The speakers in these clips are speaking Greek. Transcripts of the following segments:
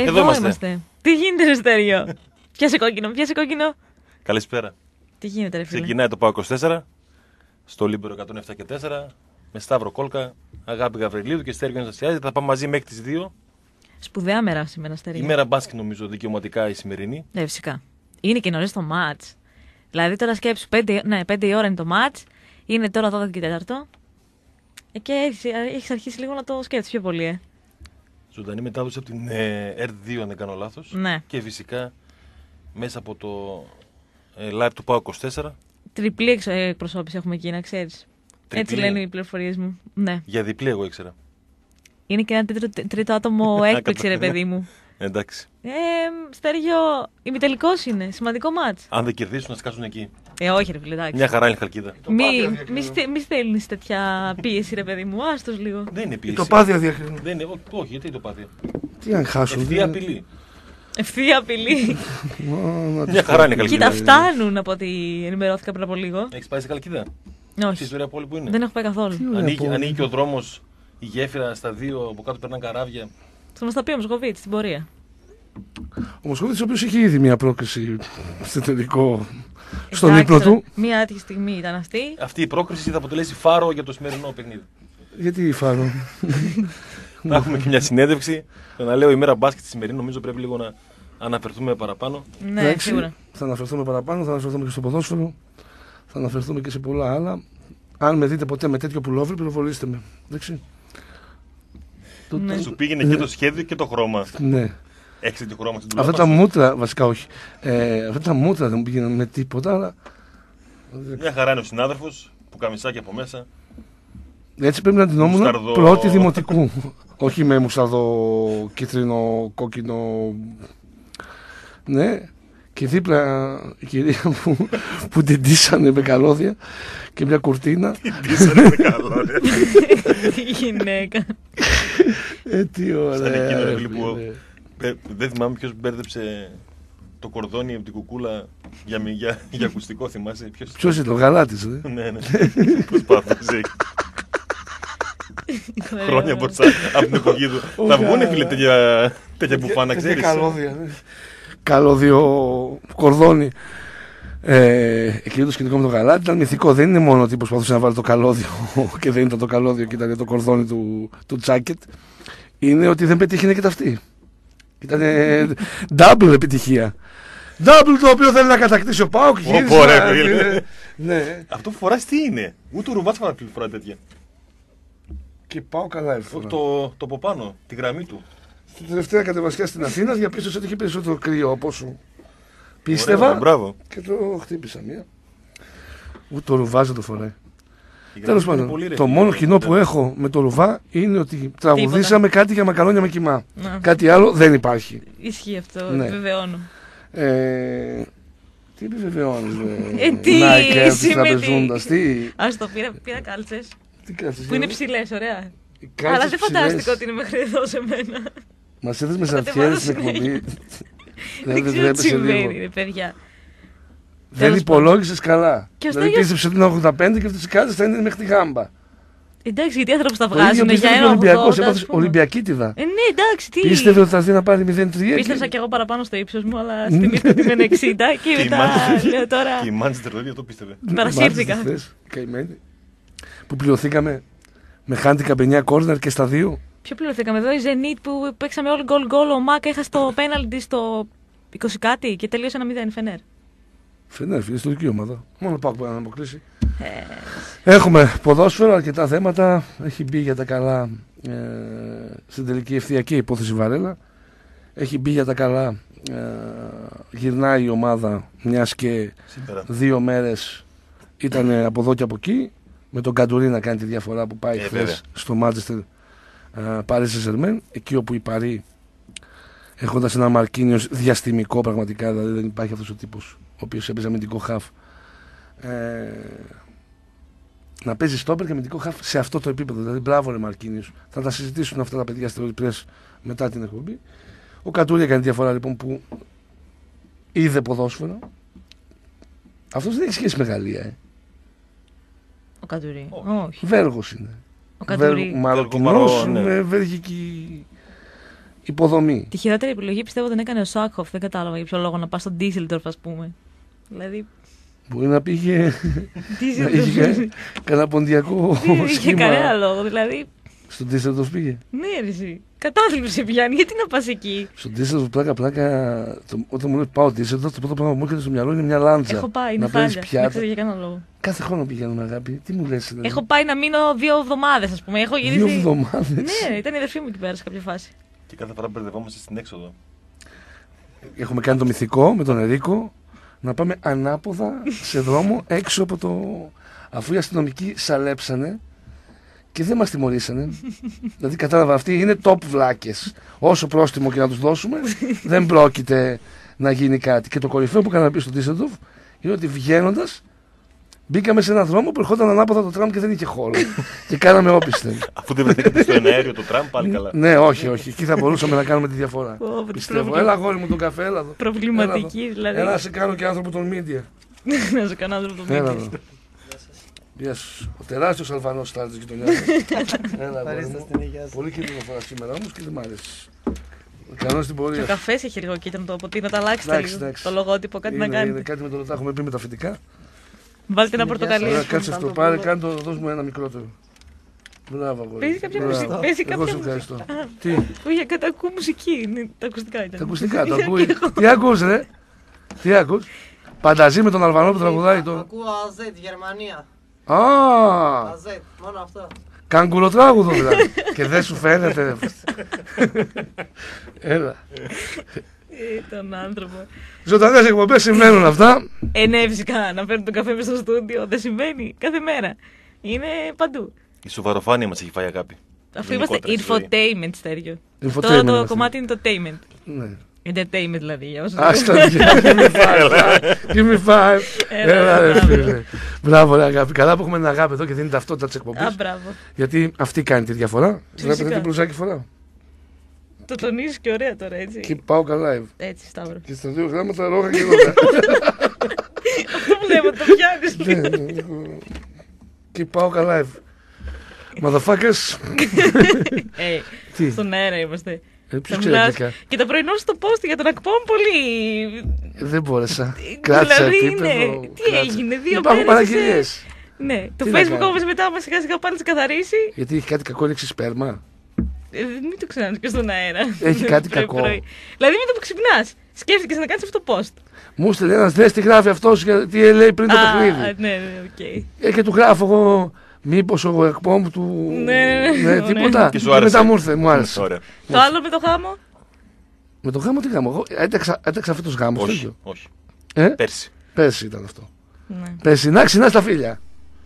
Εδώ, Εδώ είμαστε. Τι γίνεται, ρε Στέργιο; πιάσε κόκκινο, πιάσε κόκκινο. Καλησπέρα. Τι γίνεται, ρε φίλε; Ξεκινάει το ΠΑΟΚ 24 στο Λίμπερο 107 και 4 με Σταύρο Κόλκα, Αγάπη Γαβριλίδου και Στέργιο Αναστασιάδη. Θα πάμε μαζί μέχρι τις 2. Σπουδαία μέρα σήμερα, Στέργιο. Η μέρα μπάσκετ νομίζω δικαιωματικά η σημερινή. Ναι, φυσικά. Είναι και νωρίς το ματς. Δηλαδή τώρα σκέψου, 5, ναι, 5 η ώρα είναι το ματς. Είναι τώρα 12 και 4. Ε, και έχεις αρχίσει λίγο να το σκέφτεσαι πιο πολύ, ε. Ζωντανή μετάδοση από την ε, R2 αν δεν κάνω λάθος. Ναι. Και φυσικά μέσα από το ε, live του ΠΑΟ 24 Τριπλή εξ- ε, εκπροσώπηση έχουμε εκεί, να ξέρεις. Έτσι λένε οι πληροφορίες μου. Ναι. για διπλή εγώ ήξερα. Είναι και ένα τρίτο, τρίτο άτομο έκπληξη, ρε παιδί μου. Εντάξει. Ε, Στέργιο, ημιτελικός είναι. Σημαντικό μάτς. Αν δεν κερδίσουν να σκάσουν εκεί. Ε, όχι, ρε φίλε, εντάξει. Μια χαρά είναι η Χαλκίδα. Μη, μη, στε- μη στέλνεις τέτοια πίεση, ρε παιδί μου. Άστος λίγο. Δεν είναι πίεση. Το πάδια διακρίνουν. Δεν είναι, ό- όχι, γιατί το πάθει. Τι αν χάσουν. Ευθεία δεν- απειλή. Ευθεία απειλή. Μα, να Μια τους χαρά είναι η πω. Χαλκίδα. Κοίτα, φτάνουν από ό,τι ενημερώθηκα πριν από λίγο. Έχεις πάει σε Χαλκίδα; Στη Όχι, ιστορία πόλη που είναι; δεν έχω πάει καθόλου. Τι ωραία Ανοίγει, πόλη. ανοίγει και ο δρόμος, η γέφυρα στα δύο, από κάτω περνάνε καράβια. Θα μα τα πει ο Μοσχοβίτ στην πορεία. Ο Μοσχοβίτης ο οποίος είχε ήδη μια πρόκριση στο τελικό στον Εντάξει, ύπνο τώρα, του. Μία άτυχη στιγμή ήταν αυτή. Αυτή η πρόκριση θα αποτελέσει φάρο για το σημερινό παιχνίδι. Γιατί φάρω. Θα έχουμε και μια συνέντευξη. Το να λέω η μέρα μπάσκετ τη σημερινή, νομίζω πρέπει λίγο να αναφερθούμε παραπάνω. Ναι, Εντάξει, σίγουρα. Θα αναφερθούμε παραπάνω, θα αναφερθούμε και στο ποδόσφαιρο. Θα αναφερθούμε και σε πολλά άλλα. Αν με δείτε ποτέ με τέτοιο πουλόβρι, πληροφορήστε με. Εντάξει. Το- Ναι. το- Σου πήγαινε και το σχέδιο και το χρώμα. Ναι. Έχεις τέτοιο χρώμα στην Αυτά τουλάπα τα σου. μούτρα, βασικά όχι. Ε, αυτά τα μούτρα δεν μου πήγαιναν με τίποτα, αλλά Μια χαρά είναι ο συνάδελφος που καμισάκι από μέσα. έτσι πρέπει να την ήμουν Μουσταρδό. πρώτη δημοτικού. όχι με μουσταρδό κίτρινο, κόκκινο. Ναι. Και δίπλα η κυρία που, που την ντύσανε με καλώδια και μια κουρτίνα. Ντύσανε με καλό, ρε. Τι γυναίκα. Ε, τι ωραία. Σαν εκείνο, ρε, ρε, φίλε, που- φίλε. Πε- Δεν θυμάμαι ποιος μπέρδεψε το κορδόνι από την κουκούλα για, μη- για, για ακουστικό, θυμάσαι. Ποιος... Ποιος είναι ο γαλάτης, ρε; ναι, ναι. Προσπάθησε. Χρόνια μπροστά από την εποχή του. Ο Θα βγουν Γα- φίλε τέτοια, τέτοια μπουφάνα, Τέτοια ξέρεις; Καλώδια. ναι. Καλώδιο κορδόνι. Ε, εκείνο το σκηνικό με το γαλάτι ήταν μυθικό. Δεν είναι μόνο ότι προσπαθούσε να βάλει το καλώδιο και δεν ήταν το καλώδιο και ήταν το κορδόνι του, του τζάκετ. Είναι ότι δεν πετύχαινε και ταυτή. Ήταν double επιτυχία. Double το οποίο θέλει να κατακτήσει ο Πάουκ. Ω, γύρισε ωραία, να- φίλε. Ναι. Αυτό που φοράς τι είναι; Ούτε ο Ρουβάτ φορά τέτοια. Και πάω καλά εύκολα. Όχι το, το από πάνω, τη γραμμή του. Στην τελευταία κατεβασιά στην Αθήνα διαπίστωσα ότι είχε περισσότερο κρύο από όσο πίστευα. Ωραία, μπράβο. Και το χτύπησα μία. Ούτε το ρουβά δεν το φοράει. Η Τέλος γραμμή του είναι πάντων, πολύ, ρε, το φίλε. μόνο κοινό που Ναι. έχω με το ρουβά είναι ότι τραγουδήσαμε κάτι για μακαρόνια με κοιμά. Να, Κάτι άλλο δεν υπάρχει. Ισχύει αυτό, Ναι. βεβαιώνω. Ε, τι επιβεβαιώνεις, Ε, τι Νάικερ τη σημαίνει. τραπεζούντας, τι; Α το πήρα, πήρα κάλτσες. Τι κάτσε. Που είναι ψηλές, ωραία. Οι Αλλά κάλτσες δεν ψηλές. φαντάστηκα ότι είναι μέχρι εδώ σε μένα. Μας έδες με Κατεβάζω σαρτιέρες στην συνέχεια. εκπομπή. Δεν ξέρω τι έπεσε συμβαίνει, λίγο. ρε παιδιά. Δεν Τέλος υπολόγισες καλά. Και ο Δηλαδή Στέλιος- πίστεψε ότι είναι 85 και αυτέ οι κάλτσε θα είναι μέχρι τη γάμπα. Εντάξει, γιατί οι άνθρωποι τα Ο ίδιο βγάζουν για πίστευε ένα ότι ο Ολυμπιακό. 80, ας Έπαθε πούμε. Ολυμπιακίτιδα. Ε, ναι, εντάξει, τι. Πίστευε ότι θα έρθει να πάρει 0-3. Πίστεψα και- κι εγώ παραπάνω στο ύψος μου, αλλά θυμήθηκα ότι είμαι 60 και Και η μετά Manchester- λέω τώρα. Και η Manchester το ίδιο το πίστευε. Παρασύρθηκα. Μάλιστα, χθες, καημένη. Που πληρωθήκαμε με handicap 9 corner και στα δύο. Ποιο πληρωθήκαμε εδώ, η Zenit που παίξαμε όλοι γκολ γκολ. Ο Μάκα είχα στο πέναλτι στο 20 κάτι και τελείωσε ένα 0 φενέρ. Φενέρ, φίλε, ιστορική ομάδα. Μόνο πάω να αποκλείσει. Ε, Έχουμε ποδόσφαιρο, αρκετά θέματα. Έχει μπει για τα καλά ε, στην τελική ευθεία και η υπόθεση Βαρέλα. Έχει μπει για τα καλά. Ε, γυρνάει η ομάδα μιας και Σήμερα. δύο μέρες ήταν από εδώ και από εκεί. Με τον Καντουρί να κάνει τη διαφορά που πάει Ε, χθες βέβαια. στο Μάντσεστερ Paris Saint-Germain. Εκεί όπου η Παρή έχοντας ένα Μαρκίνιο διαστημικό πραγματικά, δηλαδή δεν υπάρχει αυτός ο τύπος ο οποίος έπαιζε αμυντικό χαφ. Ε, να παίζει στόπερ και αμυντικό χαφ σε αυτό το επίπεδο. Δηλαδή, μπράβο, ρε Μαρκίνιος. Θα τα συζητήσουν αυτά τα παιδιά στο Press μετά την εκπομπή. Ο Κατούρη έκανε τη διαφορά λοιπόν που είδε ποδόσφαιρο. Αυτός δεν έχει σχέση με Γαλλία. Ε. ο Κατουρί. Όχι. Όχι. Βέργος είναι. Ο Κατουρί. Βέργο- Μαροκινός Βέργο-Μαρό, ναι. με βέλγικη υποδομή. Τη χειρότερη επιλογή πιστεύω δεν έκανε ο Σάκχοφ. Δεν κατάλαβα για ποιο λόγο να πας στον Ντίσελντορφ, ας πούμε. Δηλαδή. Μπορεί να πήγε να Ντίσελντορφ. είχε κανένα ποντιακό Δεν είχε σχήμα. κανένα λόγο. Δηλαδή. Στον Ντίσσελντορφ πήγε. Ναι, ρε, εσύ. Κατάθλιψη σε πιάνει. Γιατί να πας εκεί; Στον Ντίσσελντορφ πλάκα πλάκα. Το, όταν μου λέει πάω Ντίσσελντορφ, το πρώτο πράγμα που μου έρχεται στο μυαλό είναι μια λάντζα. Έχω πάει, να είναι παίρνεις χάλια. Δεν πιάτα. ξέρω για κανένα λόγο. Κάθε χρόνο πηγαίνουμε αγάπη. Τι μου λες, δηλαδή; Έχω πάει να μείνω δύο εβδομάδες, ας πούμε. Έχω γυρίσει. Δύο εβδομάδες; Ναι, ήταν η αδερφή μου εκεί πέρα σε κάποια φάση. Και κάθε φορά μπερδευόμαστε στην έξοδο. Έχουμε κάνει το μυθικό με τον Ερίκο να πάμε ανάποδα σε δρόμο έξω από το. Αφού οι αστυνομικοί σαλέψανε και δεν μας τιμωρήσανε. δηλαδή κατάλαβα, αυτοί είναι top βλάκες. Όσο πρόστιμο και να τους δώσουμε, δεν πρόκειται να γίνει κάτι. Και το κορυφαίο που έκανα πεις στο Ντίσσελντορφ είναι ότι βγαίνοντας μπήκαμε σε έναν δρόμο που ερχόταν ανάποδα το τραμ και δεν είχε χώρο. και κάναμε όπισθεν. Αφού δεν βρεθήκατε στο εναέριο του Τραμπ, πάλι καλά. ναι, όχι, όχι. Εκεί θα μπορούσαμε να κάνουμε τη διαφορά. Ω, τι Πιστεύω. προβλημα- Έλα, αγόρι μου τον καφέ, έλα εδώ. Προβληματική, Έλα εδώ. δηλαδή. Έλα, να σε κάνω και άνθρωπο των media. Να σου κάνω άνθρωπο το Έλα μήνυμα. εδώ. Γεια σου. Ο τεράστιος Αλβανό στάρι της γειτονιάς. Έλα, αγόρι Ευχαριστώ μου. στην υγεία σας. Πολύ κίνδυνο φορά σήμερα όμως και δεν μ' αρέσει. Κανό στην Και ο πορεία. καφές έχει λίγο κίτρινο το αποτείνω, το αλλάξτε Εντάξει, λίγο. εντάξει. Το λογότυπο, κάτι να Είναι, είναι κάνετε. κάτι με το τα έχουμε πει με τα φυτικά. Βάλτε ένα Στην υγεία πορτοκαλί. Ωραία, σας. κάτσε θα αυτό. το Πάρε, πω. κάνε το, δώσ' μου ένα μικρότερο. Μπράβο, αγόρι. Παίζει κάποια Μπράβο. μουσική. Παίζει Εγώ κάποια σε μουσική. ευχαριστώ. Α, Τι, Όχι, κατά ακού μουσική. είναι- Τα ακουστικά ήταν. τα ακουστικά, το Είναι ακούει. και εγώ. Τι ακούς, ρε; Τι ακούς; Πανταζή με τον Αλβανό που τραγουδάει το. Ακούω AZ, Γερμανία. Α, AZ, μόνο αυτό. καγκουροτράγουδο δηλαδή. Και δεν σου φαίνεται. ρε. Έλα. Ε, Τον άνθρωπο. Ζωντανές εκπομπές συμβαίνουν αυτά. Ε, ναι, φυσικά να φέρνουν τον καφέ μέσα στο στούντιο. Δεν συμβαίνει κάθε μέρα. Είναι παντού. Η σοβαροφάνεια μας έχει φάει αγάπη. Αφού είμαστε Γενικότερα στη ζωή. infotainment, Στέργιο. Infotainment Τώρα το είμαστε. κομμάτι είναι το tainment. Ναι. Entertainment δηλαδή. Για όσους Άστα, give me five. Give me five. Έλα, Έλα, ρε μπράβο. φίλε. Μπράβο, ρε αγάπη. Καλά που έχουμε την αγάπη εδώ και δίνει ταυτότητα της Α, εκπομπής. μπράβο. Γιατί αυτή κάνει τη διαφορά. Φυσικά. Βλέπετε τι μπλουζάκι φοράω. Το τονίζεις και ωραία τώρα, έτσι. Και πάω καλά. live. Έτσι, Σταύρο. Και στα δύο γράμματα ρόγα και ρόγα. Αυτό βλέπω, το πιάνεις. Ναι, ναι, ναι. Και πάω καλά. live. Motherfuckers. Ε, Τι, στον αέρα είμαστε. ε, ποιος Θα ξέρει μιλάς. αγγλικά. Και το πρωινό στο post για τον ακπόμ πολύ. Δεν μπόρεσα. Κράτησα Δηλαδή επίπεδο. είναι. Τι κράτησα. έγινε, δύο Υπάρχουν μέρες παραγγελίες. είσαι- Ναι, το Τι να facebook κάνω. όμως μετά μας σιγά σιγά πάλι σε καθαρίσει. Γιατί έχει κάτι κακό λέξη σπέρμα. Ε, μην το ξανά και στον αέρα. Έχει κάτι Πρωί, κακό. πρωί. Δηλαδή με το που ξυπνάς, σκέφτηκες να κάνεις αυτό το post. Μου στείλε ένας δε τι γράφει αυτός γιατί λέει πριν το Α, παιχνίδι. ναι, ναι, οκ. Ε, και του γράφω εγώ. Μήπως ο εκπόμ του. Ναι, ναι, ναι. τίποτα. Και σου άρεσε. μετά μου ήρθε, μου άρεσε. Ωραία. Το άλλο με το χάμο. Με το γάμο τι γάμο; Εγώ έταξα, έταξα φέτο γάμος. Όχι, όχι. Ε, Πέρσι. πέρσι ήταν αυτό. Ναι, Πέρσι, να ξυνά στα φίλια,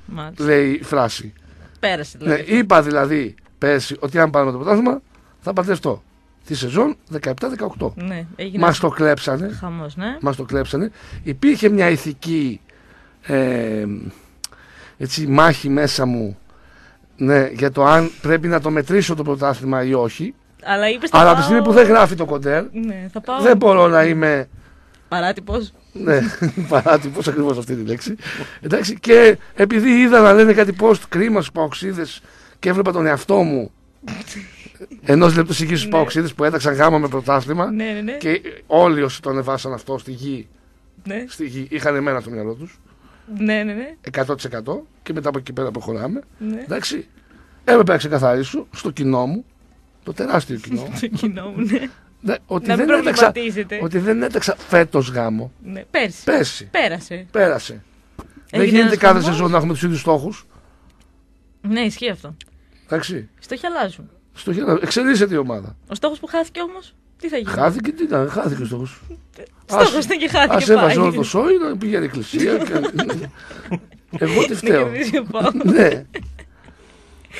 μάλιστα. λέει η φράση. Πέρασε Ναι, δηλαδή. είπα δηλαδή πέρσι ότι αν πάρουμε το πρωτάθλημα θα παντρευτώ. Τη σεζόν 17-18. Ναι, έγινε Μας το κλέψανε. χαμός, ναι. Μας το κλέψανε. Υπήρχε μια ηθική ε, έτσι, μάχη μέσα μου ναι, για το αν πρέπει να το μετρήσω το πρωτάθλημα ή όχι. Αλλά είπες Αλλά από τη στιγμή που δεν γράφει το κοντέρ, Ναι, θα πάω. δεν μπορώ να είμαι Παράτυπος. ναι, παράτυπος ακριβώς αυτή τη λέξη. Εντάξει, και επειδή είδα να λένε κάτι post κρίμα στους παοξίδες και έβλεπα τον εαυτό μου ενός λεπτού εκεί στους Ναι. παοξίδες που έταξαν γάμα με πρωτάθλημα Ναι, ναι, ναι. και όλοι όσοι τον εβάσαν αυτό στη γη, Ναι, στη γη είχαν εμένα στο μυαλό τους ναι, ναι. ναι. 100% και μετά από εκεί πέρα προχωράμε. ναι. Εντάξει. Έπρεπε να ξεκαθαρίσω στο κοινό μου, το τεράστιο κοινό, Το κοινό μου, ναι. ναι, ότι, Να μην δεν έταξα, προβληματίζετε. ότι δεν έταξα φέτος γάμο. Ναι, πέρσι. Πέρσι. Πέρασε. Πέρασε. δεν Έγινε γίνεται ένας κάθε χαμός. σεζόν να έχουμε τους ίδιους στόχους. Ναι, ισχύει αυτό. Εντάξει. Στόχοι αλλάζουν. Στο χέρι, εξελίσσεται η ομάδα. Ο στόχος που χάθηκε όμως, τι θα γίνει; Χάθηκε, τι ήταν, χάθηκε ο στόχος. Στόχος Ας- ήταν και Ας χάθηκε έβαζε πάλι. όλο το σόι να πηγαίνει εκκλησία. και... Εγώ τι Να φταίω. κερδίσει ο Πάο. ναι.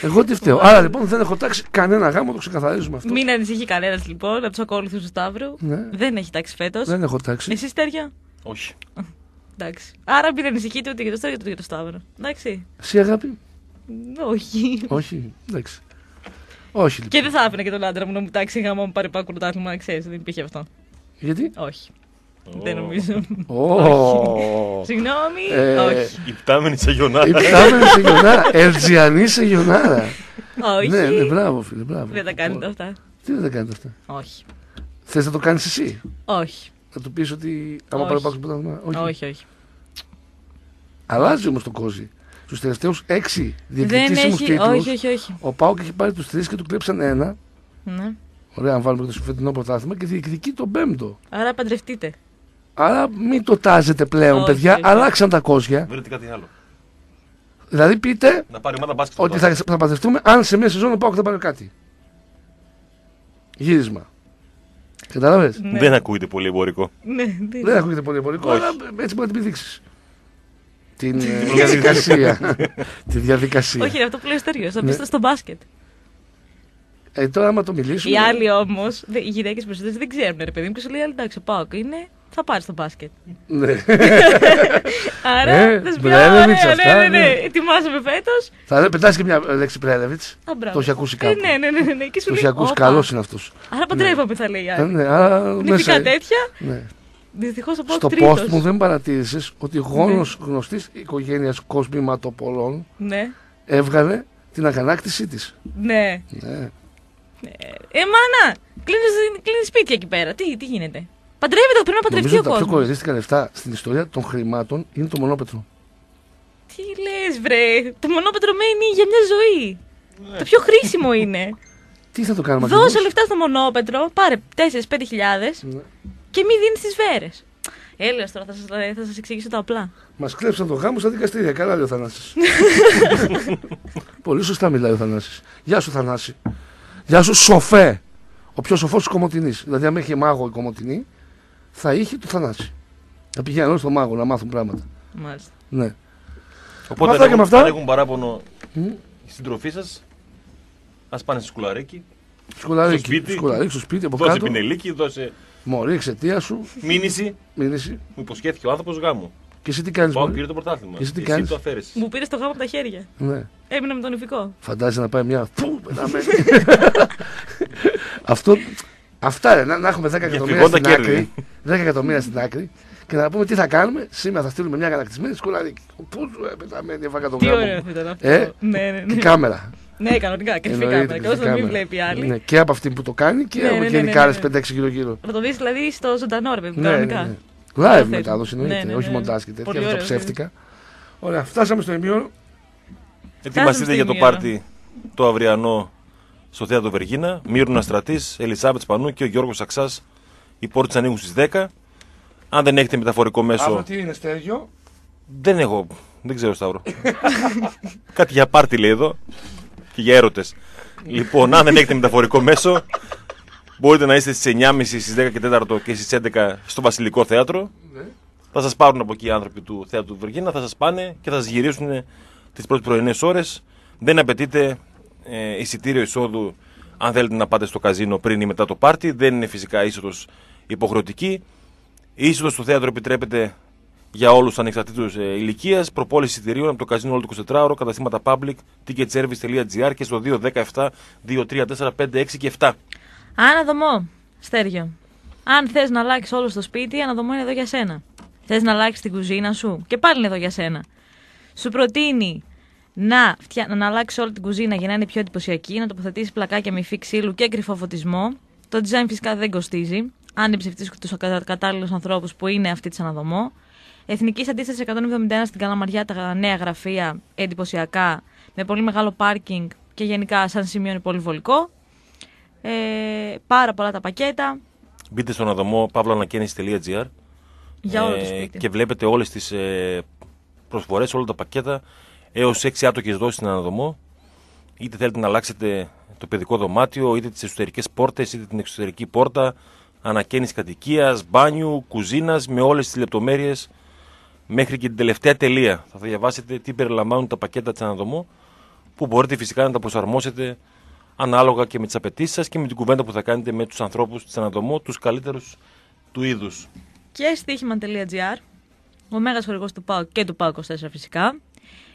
Εγώ τι φταίω. Άρα λοιπόν δεν έχω τάξει κανένα γάμο, το ξεκαθαρίζουμε αυτό. Μην ανησυχεί κανένας λοιπόν από τους ακόλουθου του Σταύρου. Ναι. Δεν έχει τάξει φέτος. Δεν έχω τάξει. Εσύ Στέρια; Όχι. Εντάξει. Άρα μην ανησυχείτε ούτε για το Στέργιο ούτε για το Σταύρο. Εντάξει. Εσύ αγάπη. Όχι. Όχι. Εντάξει. Όχι λοιπόν. Και δεν θα άφηνα και τον άντρα μου να μου τάξει γάμο μου πάρει πάω πρωτάθλημα, να ξέρεις. Δεν υπήρχε αυτό. Γιατί; Όχι. Δεν νομίζω. Ω. Συγγνώμη. Ε, Όχι. Υπτάμενη σε γιονάρα. Υπτάμενη σε γιονάρα. Ερτζιανή σε γιονάρα. Όχι. Ναι, ναι, μπράβο φίλε, μπράβο. Δεν τα κάνετε αυτά. Τι δεν τα κάνετε αυτά; Όχι. Θες να το κάνεις εσύ; Όχι. Να του πεις ότι άμα Όχι. πάρει πάω στο πρωτάθλημα. Όχι. Όχι, όχι. Αλλάζει όμως το κόζι. Στου τελευταίους έξι Δεν διεκδικήσιμου έχει. τίτλους. Όχι, όχι, όχι. Ο Πάοκ έχει πάρει τους τρεις και του κλέψαν ένα. Ναι. Ωραία, αν βάλουμε το φετινό πρωτάθλημα και διεκδικεί τον πέμπτο. Άρα παντρευτείτε. Άρα μην το τάζετε πλέον, Όχι, παιδιά. όχι. Αλλάξαν τα κόζια. Βρείτε κάτι άλλο. Δηλαδή πείτε Να πάρει ομάδα μπάσκετ. ότι τώρα. θα, θα παντρευτούμε αν σε μια σεζόν ο Πάοκ θα πάρει κάτι. Γύρισμα. Κατάλαβες; Ναι. Δεν ακούγεται πολύ εμπορικό. Ναι, ναι. Δεν ακούγεται πολύ εμπορικό, Όχι. αλλά έτσι μπορεί να την επιδείξεις. Την ε, διαδικασία. Τη διαδικασία. Όχι, είναι αυτό που λέει ο Στέργιος, Θα Ναι. πει στο μπάσκετ. Ε, τώρα, άμα το μιλήσουμε. Οι άλλοι όμως, οι γυναίκες περισσότερες δεν ξέρουν, ρε παιδί μου, και σου λέει: «Αλλά Εντάξει, ο Πάοκ είναι, θα πάρεις στο μπάσκετ. Ναι. Άρα Ε, θα σου πει: Μπρέλεβιτς, «Ωραία, αυτά, ναι, ναι, ναι, ναι. ετοιμάζομαι φέτος. Θα πετάσει και μια λέξη Πρέλεβιτ. Α, Το έχει ακούσει Ε, κάπου. ναι, ναι, ναι, ναι. Και σου Το λέει: έχει ακούσει. «Όπα, Καλός είναι αυτός. Άρα παντρεύομαι, θα λέει. η άλλη. Ναι, άρα Νηφικά μέσα. τέτοια. Ναι. Δυστυχώς ο Πάοκ Στο τρίτος. post μου δεν παρατήρησες ότι γόνος γνωστής οικογένειας κοσμηματοπολών Ναι, έβγαλε την αγανάκτησή της. ναι. Ναι. Ε, μάνα, κλείνεις σπίτια εκεί πέρα. Τι, τι γίνεται; Παντρεύεται, πρέπει να παντρευτεί Νομίζω ο ότι τα πιο κόσμος. κοροϊδίστικα λεφτά στην ιστορία των χρημάτων είναι το μονόπετρο. Τι λες, βρε; Το μονόπετρο μένει για μια ζωή. Το πιο χρήσιμο είναι. Τι θα το κάνουμε Δώσε ακριβώς; λεφτά στο μονόπετρο, πάρε 4-5 χιλιάδες Ναι. Και μην δίνεις τις βέρε. Έλεω τώρα, θα σας θα σας εξηγήσω τα απλά. Μας κλέψαν το γάμο στα δικαστήρια. Καλά λέει ο Θανάσης. Πολύ σωστά μιλάει ο Θανάσης. Γεια σου Θανάση. Γεια σου σοφέ. Ο πιο σοφός της Κομωτινής. Δηλαδή, αν είχε μάγο η Κομωτινή, θα είχε το Θανάση. Θα πηγαίνουν όλοι στο μάγο να μάθουν πράγματα. Μάλιστα. Ναι. Οπότε Με αυτά αν και έχουν, με αυτά. αν έχουν παράπονο Μμ. στην τροφή σας, ας πάνε στο σκουλαρίκι. Σκουλαρίκι. Στο σπίτι. Σκουλαρίκι στο σπίτι από Δώσε κάτω. πινελίκι, δώσε Μωρή εξαιτία σου. μήνυση. Μήνυση. Μου υποσχέθηκε ο άνθρωπος γάμου. Και εσύ τι κάνεις. Πάω πήρε το πρωτάθλημα. Εσύ τι κάνεις; το αφαίρεσαι. Μου πήρε το γάμο από τα χέρια. Ναι. Έμεινα με τον ηφικό. Φαντάζεσαι να πάει μια. Φου, πεταμένη. Αυτό. Αυτά ρε, να, να έχουμε 10 εκατομμύρια φυγόντα στην κέρδη. άκρη. 10 εκατομμύρια στην άκρη και να πούμε τι θα κάνουμε. Σήμερα θα στείλουμε μια γαλακτισμένη σκουλαρίκη. Πού σου ε, πεταμένη, έφαγα τον Τι γάμο. ωραίο μου. θα ήταν αυτό. Ε, ναι, ναι, Και ναι. κάμερα. ναι, κανονικά. Κρυφή Εννοείται, κάμερα. Και κρυφή όσο να μην κάμερα. βλέπει η άλλη. Ναι, και από αυτή που το κάνει και Ναι, από ναι, ναι, γενικά ναι, άλλες ναι. 5-6 γύρω-γύρω. Θα το δεις δηλαδή στο ζωντανό ρε παιδί, Ναι, ναι, κανονικά. ναι. Live Καταθέτει. μετάδοση εννοείται, Ναι, ναι, όχι ναι. μοντάζ και τέτοια. Πολύ Αυτό ωραίο, ψεύτικα. Ωραία, φτάσαμε στο ημίωρο. Ετοιμαστείτε στη για το μία. πάρτι το αυριανό στο θέατρο Βεργίνα. Μύρουνα Στρατής, Ελισάβετς Πανού και ο Γιώργος Αξάς. Οι πόρτες ανοίγουν στις 10. Αν δεν έχετε μεταφορικό Αύριο μέσο. τι είναι, Στέργιο; Δεν έχω. Δεν ξέρω, Σταύρο. Κάτι για πάρτι λέει εδώ. Και για έρωτες. λοιπόν, αν δεν έχετε μεταφορικό μέσο, μπορείτε να είστε στις 9.30, στις 10 και 4 και στις 11 στο Βασιλικό Θέατρο. Ναι. Θα σας πάρουν από εκεί οι άνθρωποι του Θέατρου του Βεργίνα, θα σας πάνε και θα σας γυρίσουν τις πρώτες πρωινές ώρες. Δεν απαιτείται ε, εισιτήριο εισόδου αν θέλετε να πάτε στο καζίνο πριν ή μετά το πάρτι. Δεν είναι φυσικά είσοδο υποχρεωτική. Η είσοδος στο θέατρο επιτρέπεται για όλους ανεξαρτήτω ε, ηλικίας. Προπόληση εισιτηρίων από το καζίνο όλο το 24ωρο, καταστήματα public, ticketservice.gr και στο 217 234 56 και 7. Αναδομό, Στέργιο. Αν θες να αλλάξεις όλο το σπίτι, αναδομό είναι εδώ για σένα. Θες να αλλάξεις την κουζίνα σου, και πάλι είναι εδώ για σένα. Σου προτείνει να, φτια... να αλλάξεις όλη την κουζίνα για να είναι πιο εντυπωσιακή, να τοποθετήσεις πλακάκια με υφή ξύλου και κρυφό φωτισμό. Το design φυσικά δεν κοστίζει. Αν εμπιστευτεί τους κατάλληλους ανθρώπους που είναι αυτή της αναδομό. Εθνικής αντίστασης 171 στην Καλαμαριά, τα νέα γραφεία εντυπωσιακά, με πολύ μεγάλο πάρκινγκ και γενικά σαν σημείο είναι πολύ βολικό. Ε, πάρα πολλά τα πακέτα Μπείτε στον αδομό pavlaanakenis.gr για όλο το Ε, σπίτι. και βλέπετε όλες τις ε, προσφορές, όλα τα πακέτα έως 6 άτοκες δόσεις στην αναδομό. Είτε θέλετε να αλλάξετε το παιδικό δωμάτιο, είτε τις εσωτερικές πόρτες, είτε την εξωτερική πόρτα, ανακαίνιση κατοικίας, μπάνιου, κουζίνας, με όλες τις λεπτομέρειες μέχρι και την τελευταία τελεία. Θα διαβάσετε τι περιλαμβάνουν τα πακέτα της αναδομό, που μπορείτε φυσικά να τα προσαρμόσετε ανάλογα και με τις απαιτήσεις σας και με την κουβέντα που θα κάνετε με τους ανθρώπους της αναδομό, τους καλύτερους του είδους. Και στοίχημαν.gr, ο μέγας χορηγός του ΠΑΟ και του ΠΑΟ 24 φυσικά.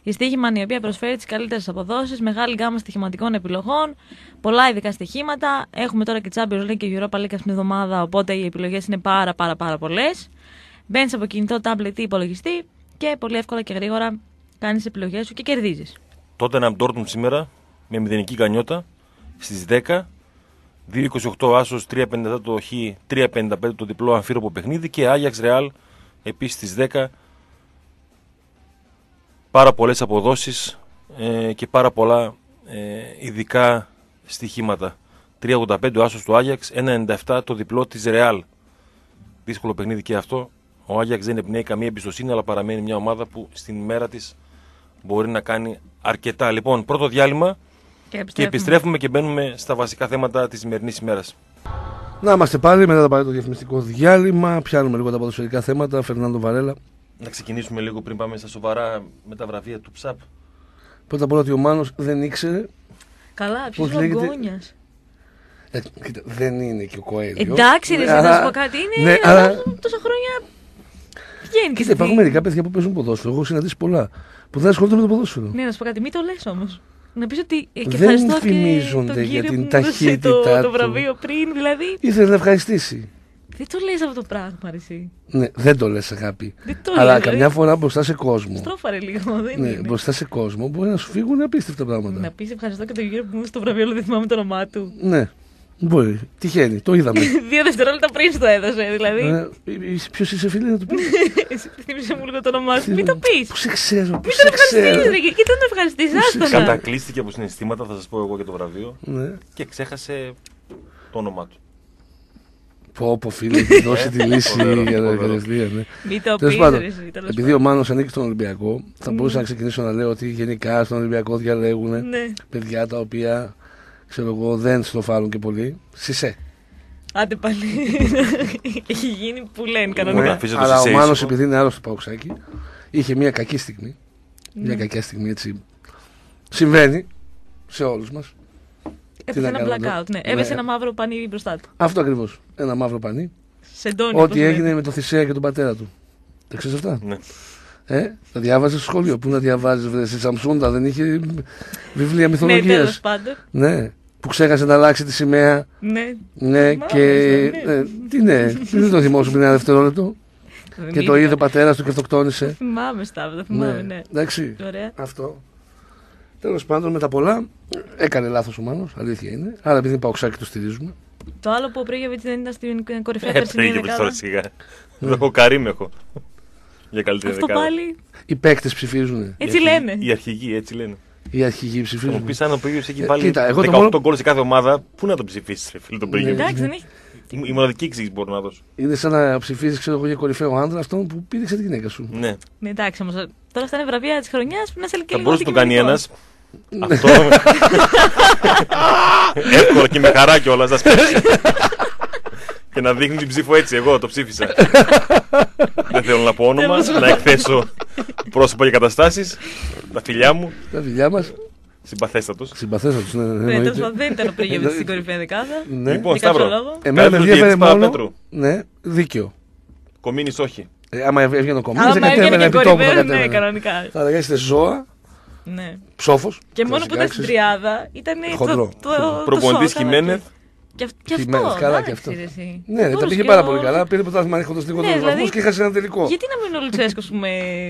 Η στοίχημαν η οποία προσφέρει τις καλύτερες αποδόσεις, μεγάλη γκάμα στοιχηματικών επιλογών, πολλά ειδικά στοιχήματα. Έχουμε τώρα και Champions League και Europa League αυτήν την εβδομάδα, οπότε οι επιλογές είναι πάρα πάρα πάρα πολλές. Μπαίνεις από κινητό, τάμπλετ ή υπολογιστή και πολύ εύκολα και γρήγορα κάνεις τις επιλογές σου και κερδίζεις. Τότε να Dortmund σήμερα με μηδενική κανιότα στις 10. 2.28 άσος, 3.57 το χ, 3.55 το διπλό αμφίροπο παιχνίδι και Άγιαξ Ρεάλ επίσης στις 10 πάρα πολλές αποδόσεις ε, και πάρα πολλά ε, ειδικά στοιχήματα. 3.85 ο Άσος του Άγιαξ, 1.97 το διπλό της Ρεάλ. Δύσκολο παιχνίδι και αυτό. Ο Άγιαξ δεν εμπνέει καμία εμπιστοσύνη, αλλά παραμένει μια ομάδα που στην ημέρα της μπορεί να κάνει αρκετά. Λοιπόν, πρώτο διάλειμμα και επιστρέφουμε και, επιστρέφουμε και μπαίνουμε στα βασικά θέματα της σημερινής ημέρας. Να είμαστε πάλι μετά το διαφημιστικό διάλειμμα. Πιάνουμε λίγο τα ποδοσφαιρικά θέματα. Φερνάντο Βαρέλα. Να ξεκινήσουμε λίγο πριν πάμε στα σοβαρά με τα βραβεία του ΨΑΠ. Πρώτα απ' όλα ότι ο Μάνος δεν ήξερε. Καλά, ποιος είναι λέγεται... ο Ε, κοίτα, δεν είναι και ο Κοέλιος. Εντάξει, δεν θα ναι, σου πω κάτι. Είναι ναι, αλλά... τόσα χρόνια βγαίνει και Κοίτα, υπάρχουν μερικά παιδιά που παίζουν ποδόσφαιρο. Έχω συναντήσει πολλά που δεν ασχολούνται με το ποδόσφαιρο. Ναι, να σου πω κάτι. Μην το λες όμως. Να πεις ότι ε, και δεν θυμίζονται και τον για την που ταχύτητα. Το, το, το βραβείο πριν, δηλαδή. Ήθελε να ευχαριστήσει. Δεν το λες αυτό το πράγμα, εσύ. Ναι, δεν το λες αγάπη. Δεν το Αλλά λες, καμιά φορά μπροστά σε κόσμο. Στρόφαρε λίγο, δεν ναι, είναι. Μπροστά σε κόσμο μπορεί να σου φύγουν απίστευτα πράγματα. Να πεις ευχαριστώ και τον κύριο που μου στο βραβείο, αλλά δεν θυμάμαι το όνομά του. Ναι. Μπορεί. Τυχαίνει. Το είδαμε. Δύο δευτερόλεπτα πριν το έδωσε, δηλαδή. Ε, ποιος είσαι φίλε να του πεις; Θύμισε μου λίγο το όνομά σου. Μην το πεις. Πού σε ξέρω. Πού σε ξέρω. Τον ευχαριστήσει. Κατακλείστηκε από συναισθήματα, θα σας πω εγώ και το βραβείο. Ναι. Και ξέχασε το όνομά του. Πω, πω φίλε, έχει δώσει τη λύση για να κατευθείαν. Ναι. Μην το πεις, επειδή ο Μανο ανήκει στον Ολυμπιακό, θα μπορούσα να ξεκινήσω να λέω ότι γενικά στον Ολυμπιακό διαλέγουν ναι. παιδιά τα οποία ξέρω εγώ, δεν στροφάρουν και πολύ. Σισε. Άντε πάλι. Έχει γίνει που λένε κανονικά. Αλλά ο Μάνος επειδή είναι άλλος του Παουξάκη, είχε μια κακή στιγμή. Μια ναι. κακιά στιγμή έτσι. Συμβαίνει σε όλους μας. Έπεσε ένα blackout. Ναι. ναι. Έπεσε ένα ναι. μαύρο πανί μπροστά του. Αυτό ακριβώς. Ένα μαύρο πανί. Σεντόνι, Ό,τι έγινε με το Θησέα και τον πατέρα του. Τα ξέρεις αυτά; Ναι. Ε, τα διάβαζε στο σχολείο; Πού να διαβάζεις, στη Σαμσούντα δεν είχε βιβλία ναι, μυθολογίας. Ναι, τέλος πάντων. Ναι. Που ξέχασε να αλλάξει τη σημαία. Ναι. ναι και. Ναι. Ε, τι ναι, δεν το θυμόσαι πριν ένα δευτερόλεπτο. και το είδε ο πατέρας του και αυτοκτόνησε. Θυμάμαι, Σταύρο, θυμάμαι, ναι. Εντάξει. Ωραία. Αυτό. Τέλος πάντων, με τα πολλά, έκανε λάθος ο Μάνος. Αλήθεια είναι. Άρα, επειδή είναι παοξάκι, το στηρίζουμε. Το άλλο που ο Πρίγεβιτ δεν ήταν στην κορυφαία ε, περσινή δεκάδα. τώρα σιγά. Ναι. έχω καρύμεχο. Για καλύτερη Αυτό δεκάδα. πάλι. Οι παίκτες ψηφίζουν. Έτσι λένε. Οι αρχηγοί, έτσι λένε. Οι αρχηγοί ψηφίζουν. Μου πει αν ο Πρίγεβιτ έχει ε, βάλει 18 μόνο... γκολ σε κάθε ομάδα, πού να τον ψηφίσεις, φίλε τον ναι, Πρίγεβιτ. Εντάξει, δεν έχει. Η μοναδική εξήγηση που μπορώ να δώσω. Είναι σαν να ψηφίζεις, ξέρω εγώ, για κορυφαίο άντρα αυτόν που πήρε τη γυναίκα σου. Ναι. ναι. Εντάξει, όμως τώρα στα είναι βραβεία της χρονιάς που να σε ελκύει. Θα μπορούσε να το κάνει ένας. Αυτό. Εύκολα και με χαρά κιόλας να σπίξει. και να δείχνει την ψήφο έτσι. Εγώ το ψήφισα. Δεν θέλω να πω όνομα, να εκθέσω πρόσωπα και καταστάσεις. Τα φιλιά μου. Τα φιλιά μας. Συμπαθέστατος. Συμπαθέστατος, ναι, ναι δεν ήταν ο πρίγευτη ε, στην κορυφαία δεκάδα. Ναι. Λοιπόν, Σταύρο. Εμένα με ενδιαφέρει μόνο. Ναι, δίκαιο. Κομίνης όχι. Ε, άμα έβγαινε ο Κομίνης, δεν κατέβαινε. Ναι, κανονικά. Θα αναγκάσει ζώα. Ναι. Ψόφος. Και μόνο που ήταν στην τριάδα ήταν Χοντρό. το, το, Προπονητής Χιμένεθ. Και, και αυτό. Καλά και αυτό. Ναι, τα πήγε πάρα πολύ καλά. Πήρε πρωτάθλημα ανοιχτό στην κοντά βαθμού και χάσε ένα τελικό. Γιατί να μην είναι ο Λουτσέσκος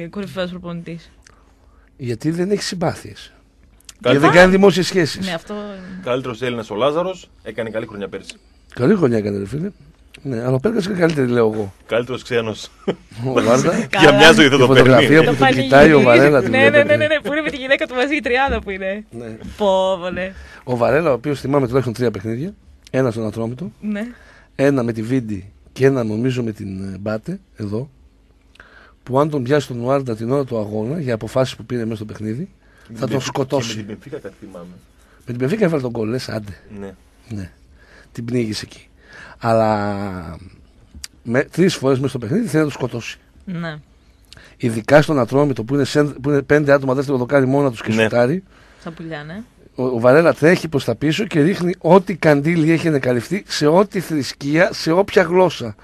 κορυφαίος προπονητής; Γιατί δεν έχει συμπάθειες. Γιατί δεν κάνει δημόσιες σχέσεις. Ναι, αυτό... Καλύτερος Έλληνας ο Λάζαρος έκανε καλή χρονιά πέρσι. Καλή χρονιά έκανε, φίλε. Ναι, αλλά ο Πέρκα είναι καλύτερη, λέω εγώ. Καλύτερος ξένος. Ο Βάρντα. Για μια ζωή δεν το παίρνει. Φωτογραφία που τον κοιτάει ο Βαρέλα. Ναι, ναι, ναι, ναι, ναι, που είναι με τη γυναίκα του μαζί, η τριάδα που είναι. Ναι. Πόβολε. Ο Βαρέλα, ο οποίος θυμάμαι τουλάχιστον τρία παιχνίδια. Ένα στον Ατρόμητο. Ναι. Ένα με τη Βίντι και ένα νομίζω με την ε, Μπάτε, εδώ. Που αν τον πιάσει τον Ουάρντα την ώρα του αγώνα για αποφάσεις που πήρε μέσα στο παιχνίδι, θα τον σκοτώσει. Με την Πενφύκα κάτι θυμάμαι. Με την Πενφύκα έβαλε τον κολλέ, άντε. Ναι. Την πνίγεις εκεί. Αλλά με, τρεις φορές μέσα στο παιχνίδι θέλει να το σκοτώσει. Ναι. Ειδικά στον Ατρόμητο που είναι, που είναι πέντε άτομα δεύτερο δοκάρι μόνο τους και ναι. σουτάρει. Πουλιά, ναι. Ο, ο Βαρέλα τρέχει προς τα πίσω και ρίχνει ό,τι καντήλι έχει ανακαλυφθεί σε ό,τι θρησκεία, σε όποια γλώσσα.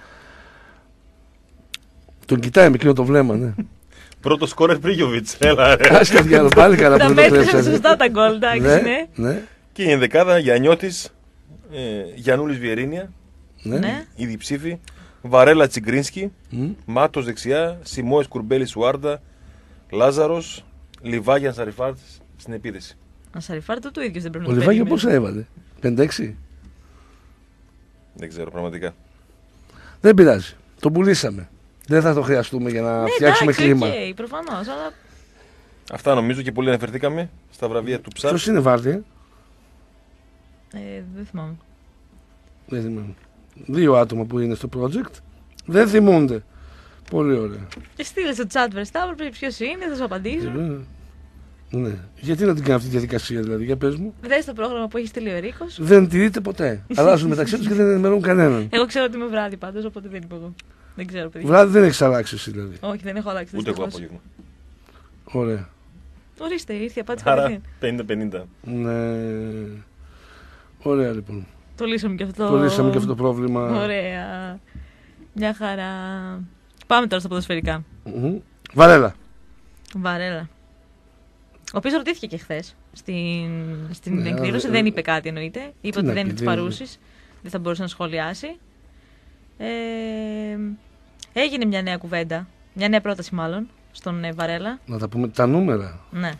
Τον κοιτάει με εκείνο το βλέμμα, ναι. Πρώτο σκόρερ Πρίγιοβιτ. Έλα, ρε. Άστα διάλο, πάλι καλά που δεν το σωστά τα γκολ, εντάξει, ναι, ναι. ναι. Και η ενδεκάδα Γιαννιώτης, ε, Γιανούλης Βιερίνια, ναι. ναι. Ήδη ψήφοι. Βαρέλα Τσιγκρίνσκι. Mm. Μάτος δεξιά. Σιμόε Κουρμπέλη Σουάρντα. Λάζαρος. Λιβάγιαν Ανσαριφάρτ στην επίδεση. Ανσαριφάρτ το ίδιος δεν πρέπει να Ο Λιβάγιαν πώ έβαλε; 5-6. Δεν ξέρω πραγματικά. Δεν πειράζει. Το πουλήσαμε. Δεν θα το χρειαστούμε για να ναι, φτιάξουμε κλίμα. Okay, προφανώς, αλλά Αυτά νομίζω και πολύ αναφερθήκαμε στα βραβεία του Ψάρ. Ποιος είναι Βάρδια; Ε, δεν θυμάμαι. Δεν θυμάμαι. Δύο άτομα που είναι στο project δεν θυμούνται. Πολύ ωραία. Και στείλε στο chat Verstappen ποιος είναι, θα σου απαντήσω. Ε, Ναι. Γιατί να την κάνω αυτή τη διαδικασία, δηλαδή, για πες μου. Δες το πρόγραμμα που έχεις στείλει ο Ρίκος. Δεν τηρείται ποτέ. Αλλάζουν μεταξύ τους και δεν ενημερώνουν κανέναν. Εγώ ξέρω ότι είμαι βράδυ πάντως, οπότε δεν είπα εγώ. Δεν ξέρω, παιδιά. Βράδυ δεν έχεις αλλάξει εσύ, δηλαδή. Όχι, δεν έχω αλλάξει. Ούτε εγώ δυστυχώς. απόγευμα. Ωραία. Ορίστε, ήρθε η απάντηση Άρα κατευθείαν. 50-50. Ναι. Ωραία, λοιπόν. Το λύσαμε και αυτό. Το λύσαμε και αυτό το πρόβλημα. Ωραία. Μια χαρά. Πάμε τώρα στα ποδοσφαιρικά. Μμμ. Βαρέλα. Βαρέλα. Ο οποίος ρωτήθηκε και χθες στην, στην Ναι, εκδήλωση. ε, δεν είπε κάτι εννοείται. Είπε ότι να δεν πει, είναι της δεν- παρούσης. Δεν θα μπορούσε να σχολιάσει. Ε, έγινε μια νέα κουβέντα. Μια νέα πρόταση, μάλλον, στον ε, Βαρέλα. Να τα πούμε τα νούμερα. Ναι.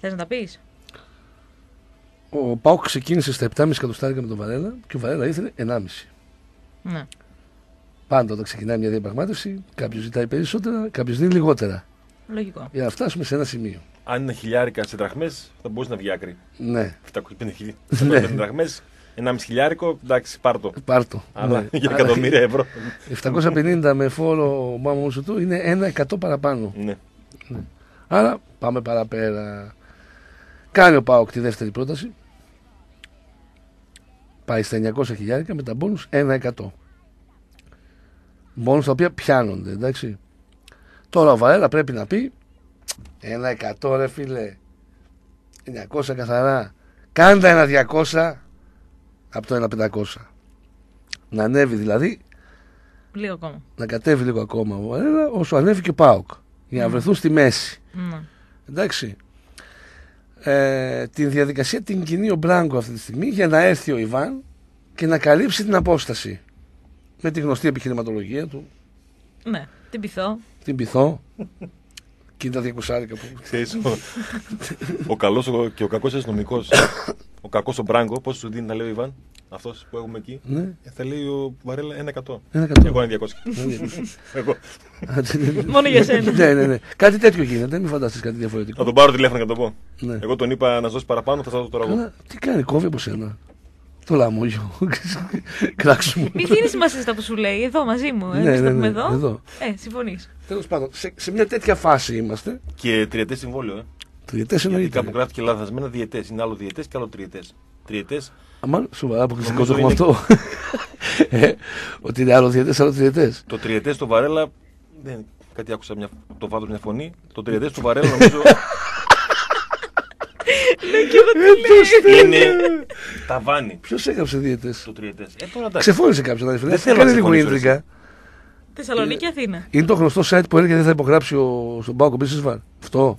Θες να τα πεις; Ο Πάουκ ξεκίνησε στα 7,5 εκατοστάρικα με τον Βαρέλα και ο Βαρέλα ήθελε 1,5. Ναι. Πάντα όταν ξεκινάει μια διαπραγμάτευση, κάποιος ζητάει περισσότερα, κάποιος δίνει λιγότερα. Λογικό. Για να φτάσουμε σε ένα σημείο. Αν είναι χιλιάρικα σε δραχμές, θα μπορούσε να βγει άκρη. Ναι, 750 δραχμές, 1,5 χιλιάρικο, εντάξει, πάρ' το. πάρτο. Αλλά ναι. για εκατομμύρια ευρώ. 750 με φόρο μάμο σου του είναι ένα 100 παραπάνω. ναι. Άρα πάμε παραπέρα. Κάνει ο Πάοκ τη δεύτερη πρόταση. Πάει στα 900 χιλιάρικα με τα μπόνους 1%. Μπόνους τα οποία πιάνονται, εντάξει. Τώρα ο Βαρέλα πρέπει να πει 1% ρε φίλε. 900 καθαρά. Κάντα ένα 200 από το 1,500. Να ανέβει δηλαδή Λίγο ακόμα. να κατέβει λίγο ακόμα ο Βαρέλα όσο ανέβει και ο Πάοκ. Για να βρεθούν στη μέση. Ναι. Εντάξει. Ε, την διαδικασία την κινεί ο Μπράγκο αυτή τη στιγμή για να έρθει ο Ιβάν και να καλύψει την απόσταση. Με τη γνωστή επιχειρηματολογία του, ναι. Την πειθώ. την πειθώ και είναι τα διακοσάρικα που. Ξέρεις, ο, ο καλός και ο κακός αστυνομικός. ο κακός ο Μπράγκο, πόσο σου δίνει να λέει ο Ιβάν, αυτός που έχουμε εκεί. Ναι, Ε, Θα λέει ο Βαρέλα 1%. ένα κατώ. Εγώ είναι 200. Εγώ. Μόνο για σένα. ναι, ναι, ναι. Κάτι τέτοιο γίνεται, μην φανταστείς κάτι Θα διαφορετικό. τον πάρω τηλέφωνο και να το πω. Ναι. Εγώ τον είπα να σου δώσει παραπάνω, θα σα δώσω τώρα εγώ. Καλά, τι κάνει, κόβει από σένα. Το λαμόγιο. Κράξου Μη δίνεις σημασία στα που σου λέει. Εδώ μαζί μου. Ε. Ναι, Εμείς ναι, τα πούμε ναι, εδώ. εδώ. Ε, συμφωνείς. Τέλος πάντων, σε, σε μια τέτοια φάση είμαστε. Και τριετές συμβόλαιο, ε. Τριετές Γιατί εννοείται. κάπου γράφτηκε λαθασμένα διαιτέ. Είναι άλλο διαιτέ και άλλο τριετές. Τριετές. Αμάν, σοβαρά αποκλειστικό το Νομίζω έχουμε αυτό. ε, ότι είναι άλλος διαιτέ, άλλος τριετέ. Το τριετές στο Βαρέλα. Δεν, κάτι άκουσα μια, το βάθο μια φωνή. Το τριετές στο Βαρέλα νομίζω είναι ταβάνι. Ποιος έγραψε διαιτέ. Το τριετές. Ε, τώρα εντάξει. Ξεφώνησε κάποιος να Δεν θέλω Κάνε να λίγο συμφωνήσω, ίντρικα. Θεσσαλονίκη, Αθήνα. Είναι το γνωστό site που έλεγε δεν θα υπογράψει ο, στον Πάο Κομπίση Βαρ. Αυτό.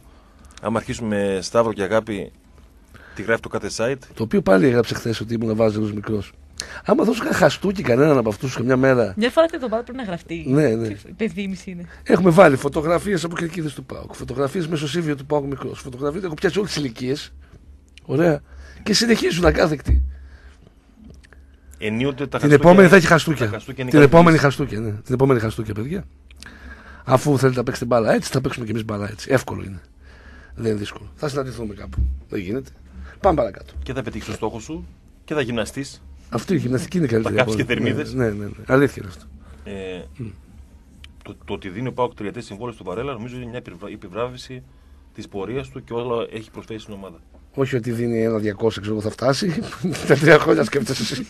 Άμα αρχίσουμε Σταύρο και Αγάπη, τι γράφει το κάθε site. Το οποίο πάλι έγραψε χθες ότι ήμουν βάζελος μικρός. Άμα δώσω κανένα χαστούκι κανέναν από αυτούς καμιά μέρα. Μια φορά την εβδομάδα πρέπει να γραφτεί. Ναι, ναι. Τι Υπενθύμηση είναι. Έχουμε βάλει φωτογραφίες από κερκίδες του Πάουκ, φωτογραφίες μεσοσύβιο του Πάουκ μικρός, φωτογραφίες. Έχω πιάσει όλες τις ηλικίες. Ωραία. Και συνεχίζουν ακάθεκτοι. Ενίοτε τα Την Χριστούγεννα- επόμενη θα έχει τα χαστούκια. Χριστούγεννα είναι Την καλή επόμενη λύση. χαστούκια, ναι. Την επόμενη χαστούκια, παιδιά. Αφού θέλετε να παίξετε μπάλα έτσι, θα παίξουμε κι εμείς μπάλα έτσι. Εύκολο είναι. Δεν είναι δύσκολο. Θα συναντηθούμε κάπου. Δεν γίνεται. Πάμε παρακάτω. Και θα πετύχεις το στόχο σου και θα γυμναστείς. Αυτή η γυμναστική είναι καλύτερη. Θα κάψεις από και όλες. θερμίδες. Ναι, ναι, ναι. Αλήθεια είναι αυτό. Ε, το, το ότι δίνει ο Πάοκ τριετές συμβόλαιο στον Βαρέλα νομίζω είναι μια επιβρα- επιβράβευση της πορείας του και όλα έχει προσφέρει στην ομάδα. Όχι ότι δίνει ένα 200, ξέρω εγώ θα φτάσει. Τα τρία χρόνια σκέφτεσαι εσύ.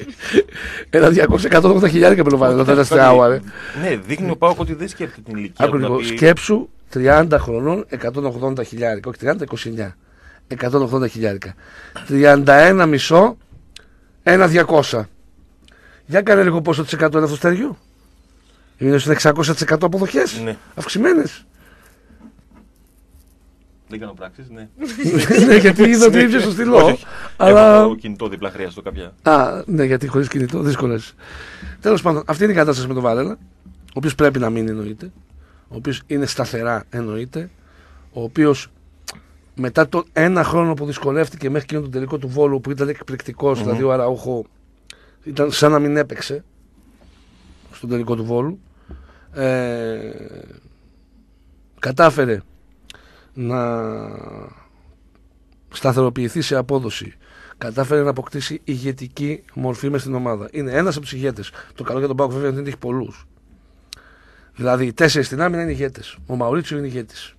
Ένα 200, 180 χιλιάρικα με το τα τελευταία ώρα. ρε. Ναι, δείχνει ο Πάοκ ότι δεν σκέφτεται την ηλικία Άκου του. να λίγο. πει- Σκέψου 30 χρονών 180 χιλιάρικα. Όχι 30, 29. 180 χιλιάρικα. 31 μισό, ένα 200. Για κάνε λίγο πόσο της εκατό είναι αυτό στο στεριού. Είναι στο 600% αποδοχές. Ναι, Αυξημένες. δεν κάνω πράξεις, ναι. ναι, γιατί είδα ότι ήρθε στο στυλό. Όχι, όχι. Αλλά. Έχω το κινητό δίπλα, χρειάζεται κάποια. Α, ναι, γιατί χωρίς κινητό δύσκολες. Τέλος πάντων, αυτή είναι η κατάσταση με τον Βαρέλα. Ο οποίος πρέπει να μείνει εννοείται. Ο οποίος είναι σταθερά εννοείται. Ο οποίος μετά το ένα χρόνο που δυσκολεύτηκε μέχρι και τον τελικό του βόλου που ήταν εκπληκτικός, δηλαδή ο Αραούχο ήταν σαν να μην έπαιξε στον τελικό του Βόλου. Ε, κατάφερε να σταθεροποιηθεί σε απόδοση. Κατάφερε να αποκτήσει ηγετική μορφή μες στην ομάδα. Είναι ένας από τους ηγέτες. Το καλό για τον Πάοκ βέβαια είναι ότι έχει πολλούς. Δηλαδή οι τέσσερις στην άμυνα είναι ηγέτες. Ο Μαουρίτσιο είναι ηγέτης.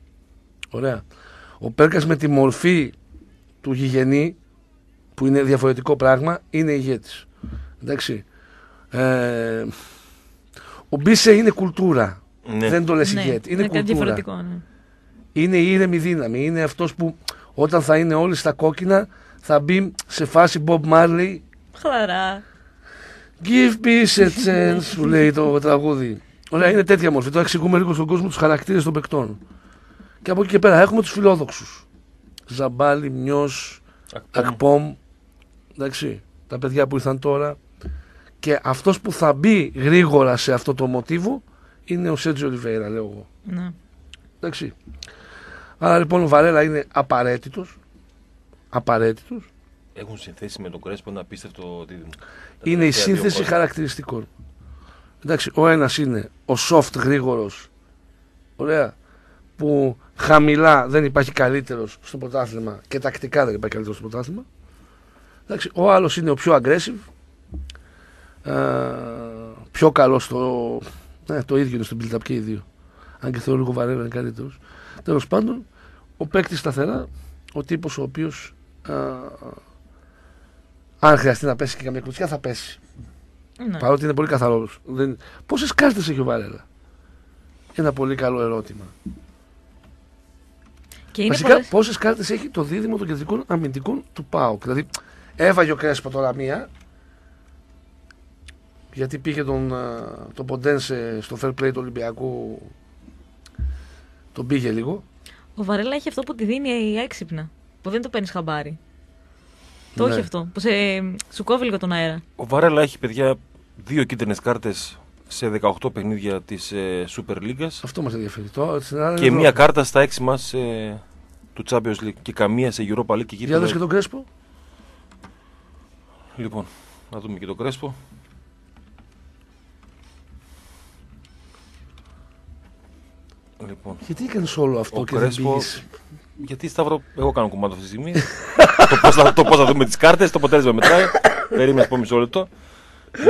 Ωραία. Ο Πέρκας με τη μορφή του γηγενή, που είναι διαφορετικό πράγμα, είναι ηγέτης. Εντάξει. Ε, ο Μπίσε είναι κουλτούρα. Ναι. Δεν το λες Ναι, ηγέτη. Είναι κάτι κουλτούρα. διαφορετικό. Ναι. Είναι η ήρεμη δύναμη. Είναι αυτός που όταν θα είναι όλοι στα κόκκινα θα μπει σε φάση Bob Marley. Χαλαρά. Give peace a chance, σου λέει το τραγούδι. Ωραία, είναι τέτοια μορφή. Τώρα εξηγούμε λίγο στον κόσμο τους χαρακτήρες των παικτών. Και από εκεί και πέρα έχουμε τους φιλόδοξους. Ζαμπάλι, Μιός, Ακπόμ. Εντάξει, τα παιδιά που ήρθαν τώρα. Και αυτός που θα μπει γρήγορα σε αυτό το μοτίβο είναι ο Σέτζι Ολιβέηρα, λέω εγώ. Ναι. Εντάξει. Άρα λοιπόν ο Βαρέλα είναι απαραίτητος. Απαραίτητος. Έχουν συνθέσει με τον Κρέσπο ένα απίστευτο δίδυμο. Τα Είναι η τελευταία δύο σύνθεση χρόνια. χαρακτηριστικών. Εντάξει, ο ένας είναι ο soft γρήγορος. Ωραία. Που χαμηλά δεν υπάρχει καλύτερος στο πρωτάθλημα και τακτικά δεν υπάρχει καλύτερος στο πρωτάθλημα. Εντάξει, ο άλλος είναι ο πιο aggressive. Ε, πιο καλός στο. Ναι, το ίδιο είναι στο build-up και οι δύο. Αν και θεωρώ λίγο βαρέλα είναι καλύτερος. Τέλος πάντων, ο παίκτης σταθερά, ο τύπος ο οποίος. αν χρειαστεί να πέσει και καμιά κλουτσιά, θα πέσει. Ναι. Παρότι είναι πολύ καθαρός. Δεν... Πόσες κάρτες έχει ο Βαρέλα, Ένα πολύ καλό ερώτημα. Και είναι Βασικά, πολλές... πόσες κάρτες έχει το δίδυμο των κεντρικών αμυντικών του ΠΑΟΚ; Δηλαδή, έβαγε ο Κρέσπο τώρα μία. Γιατί πήγε τον, α, τον Ποντένσε στο fair play του Ολυμπιακού. Τον πήγε λίγο. Ο Βαρέλα έχει αυτό που τη δίνει η έξυπνα. Που δεν το παίρνεις χαμπάρι. Το Ναι. έχει αυτό. Που σε... σου κόβει λίγο τον αέρα. Ο Βαρέλα έχει παιδιά δύο κίτρινες κάρτες σε 18 παιχνίδια της ε, Super League Αυτό μας ενδιαφέρει. Το, στην άλλη και εδώ. μία κάρτα στα 6 μας ε, του Champions League και καμία σε Europa League και Για γύρω. δώσε και τον Κρέσπο. Λοιπόν, να δούμε και τον Κρέσπο. Λοιπόν, Γιατί έκανε όλο αυτό Ο και δεν Κρέσπο- πήγες; γιατί Σταύρο, εγώ κάνω κομμάτι αυτή τη στιγμή. το πώς θα, το πώς θα δούμε τις κάρτες, το αποτέλεσμα μετράει. Περίμενες πω μισό λεπτό.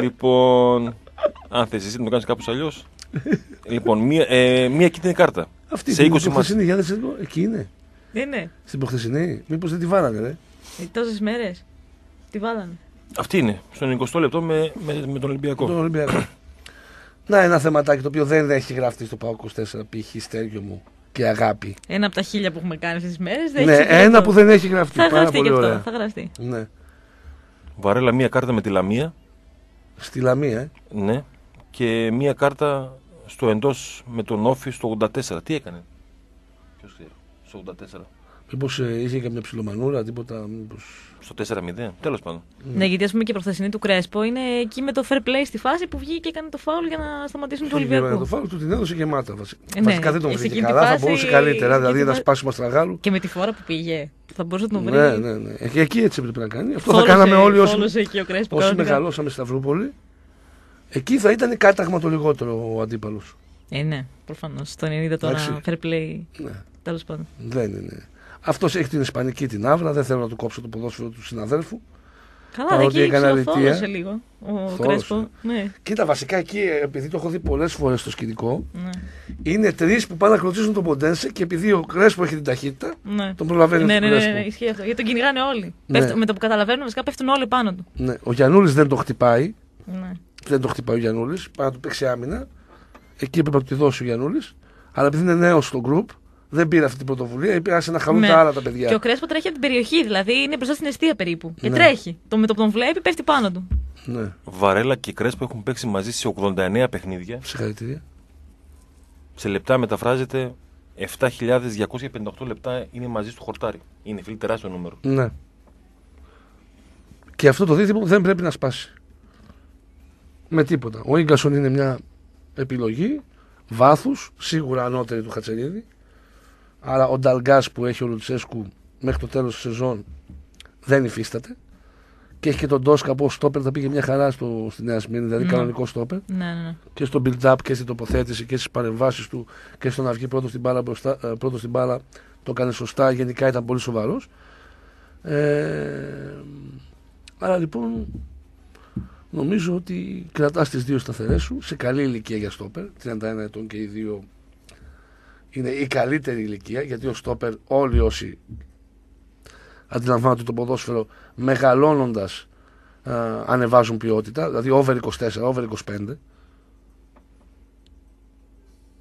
Λοιπόν, αν θες εσύ να το κάνεις κάπως αλλιώς. λοιπόν, μία, ε, μία κίτρινη κάρτα. Αυτή σε την 20 μάτς. προχθεσινή, για δες λίγο. Εκεί είναι. Είναι. Στην προχθεσινή. Μήπως δεν τη βάρανε, ρε. Τόσες μέρες. Τι βάλανε. Αυτή είναι, στον 20 λεπτό με, με, με τον Ολυμπιακό. Τον Ολυμπιακό. Να ένα θεματάκι το οποίο δεν έχει γραφτεί στο ΠΑΟ 24 π.χ. στέργιο μου και αγάπη. Ένα από τα χίλια που έχουμε κάνει αυτές τις μέρες. Δεν ναι, έχει ένα αυτό. που δεν έχει γραφτεί. Θα Πάρα γραφτεί πολύ και αυτό. ωραία. Θα γραφτεί. Ναι. Βαρέλα μία κάρτα με τη Λαμία. Στη Λαμία, ε. Ναι. Και μία κάρτα στο εντός με τον Όφη στο 84. Τι έκανε; Ποιος ξέρει. Στο 84. Μήπως ε, είχε καμιά ψιλομανούρα, τίποτα. Μήπως... Στο 4-0. Τέλος πάντων. Ναι, γιατί ας πούμε και η προχθεσινή του Κρέσπο είναι εκεί με το fair play στη φάση που βγήκε και έκανε το φάουλ για να σταματήσουν του Είχε Το Ολυμπιακού. φάουλ του την έδωσε γεμάτα. Βασικά, Ε, ναι. βασικά δεν τον Σε βρήκε εκείνη τη καλά, θα φάση- μπορούσε καλύτερα. σε Δηλαδή εκείνη ένα τη σπάσιμο στραγάλου. Και με τη φορά που πήγε. Θα μπορούσε να τον βρει. Ναι, ναι, ναι. Και εκεί έτσι έπρεπε να κάνει. Αυτό θα Φόλωσε- κάναμε όλοι όσοι, φόλωσε εκεί ο Κρέσπο. όσοι κανονικά. μεγαλώσαμε στη Σταυρούπολη. Εκεί θα ήταν κάταγμα το λιγότερο ο αντίπαλος. Ε, ναι, προφανώς. Το 90 τώρα Εντάξει. fair play. Ναι. Τέλος πάντων. Δεν είναι. Αυτός έχει την Ισπανική την άβρα. Δεν θέλω να του κόψω το ποδόσφαιρο του συναδέλφου. Καλά, Παρότι εκεί έκανε ξυλοφόρησε αλητία. λίγο ο Θόρωσε. Κρέσπο. Ναι, Κοίτα, βασικά εκεί, επειδή το έχω δει πολλές φορές στο σκηνικό, ναι, είναι τρεις που πάνε να κλωτσίσουν τον Ποντένσε και επειδή ο Κρέσπο έχει την ταχύτητα, ναι. τον προλαβαίνει Ναι, τον ναι, ναι, Κρέσπο. ναι, ισχύει αυτό. Γιατί τον κυνηγάνε όλοι. Ναι. Πέφτουν- με το που καταλαβαίνουν, βασικά πέφτουν όλοι πάνω του. Ναι. Ο Γιανούλης δεν το χτυπάει. Ναι. Δεν το χτυπάει ο Γιανούλης. Πάει να του παίξει άμυνα. Εκεί έπρεπε να του τη δώσει ο Γιανούλης. Αλλά επειδή είναι νέος στο group, δεν πήρε αυτή την πρωτοβουλία. Είπε άσε να χαλούν Ναι. τα άλλα τα Και ο παιδιά. Κρέσπο τρέχει από την περιοχή, δηλαδή είναι μπροστά στην αιστεία περίπου. Και Ναι. τρέχει. Το, με το που τον βλέπει, πέφτει πάνω του. Ναι. Βαρέλα και Κρέσπο έχουν παίξει μαζί σε 89 παιχνίδια. Συγχαρητήρια. Σε λεπτά μεταφράζεται 7.258 λεπτά είναι μαζί στο χορτάρι. Είναι φίλοι τεράστιο νούμερο. Ναι. Και αυτό το δίδυμο δεν πρέπει να σπάσει. Με τίποτα. Ο γκασον είναι μια επιλογή βάθους, σίγουρα ανώτερη του Χατσερίδη. Αλλά ο Νταλγκάς που έχει ο Λουτσέσκου μέχρι το τέλος της σεζόν δεν υφίσταται. Και έχει και τον Ντόσκα από στόπερ, θα πήγε μια χαρά στο, στη Νέα Σμύρνη, δηλαδή Ναι. κανονικό στόπερ. Ναι, ναι, ναι. Και στο build-up και στην τοποθέτηση και στις παρεμβάσεις του και στο να βγει πρώτος στην μπάλα, μπροστά, ε, πρώτος στην μπάλα το έκανε σωστά. Γενικά ήταν πολύ σοβαρός. Ε, άρα λοιπόν νομίζω ότι κρατάς τις δύο σταθερές σου σε καλή ηλικία για στόπερ 31 ετών και οι δύο είναι η καλύτερη ηλικία γιατί ο στόπερ όλοι όσοι αντιλαμβάνονται το ποδόσφαιρο μεγαλώνοντας α, ανεβάζουν ποιότητα δηλαδή over 24, over 25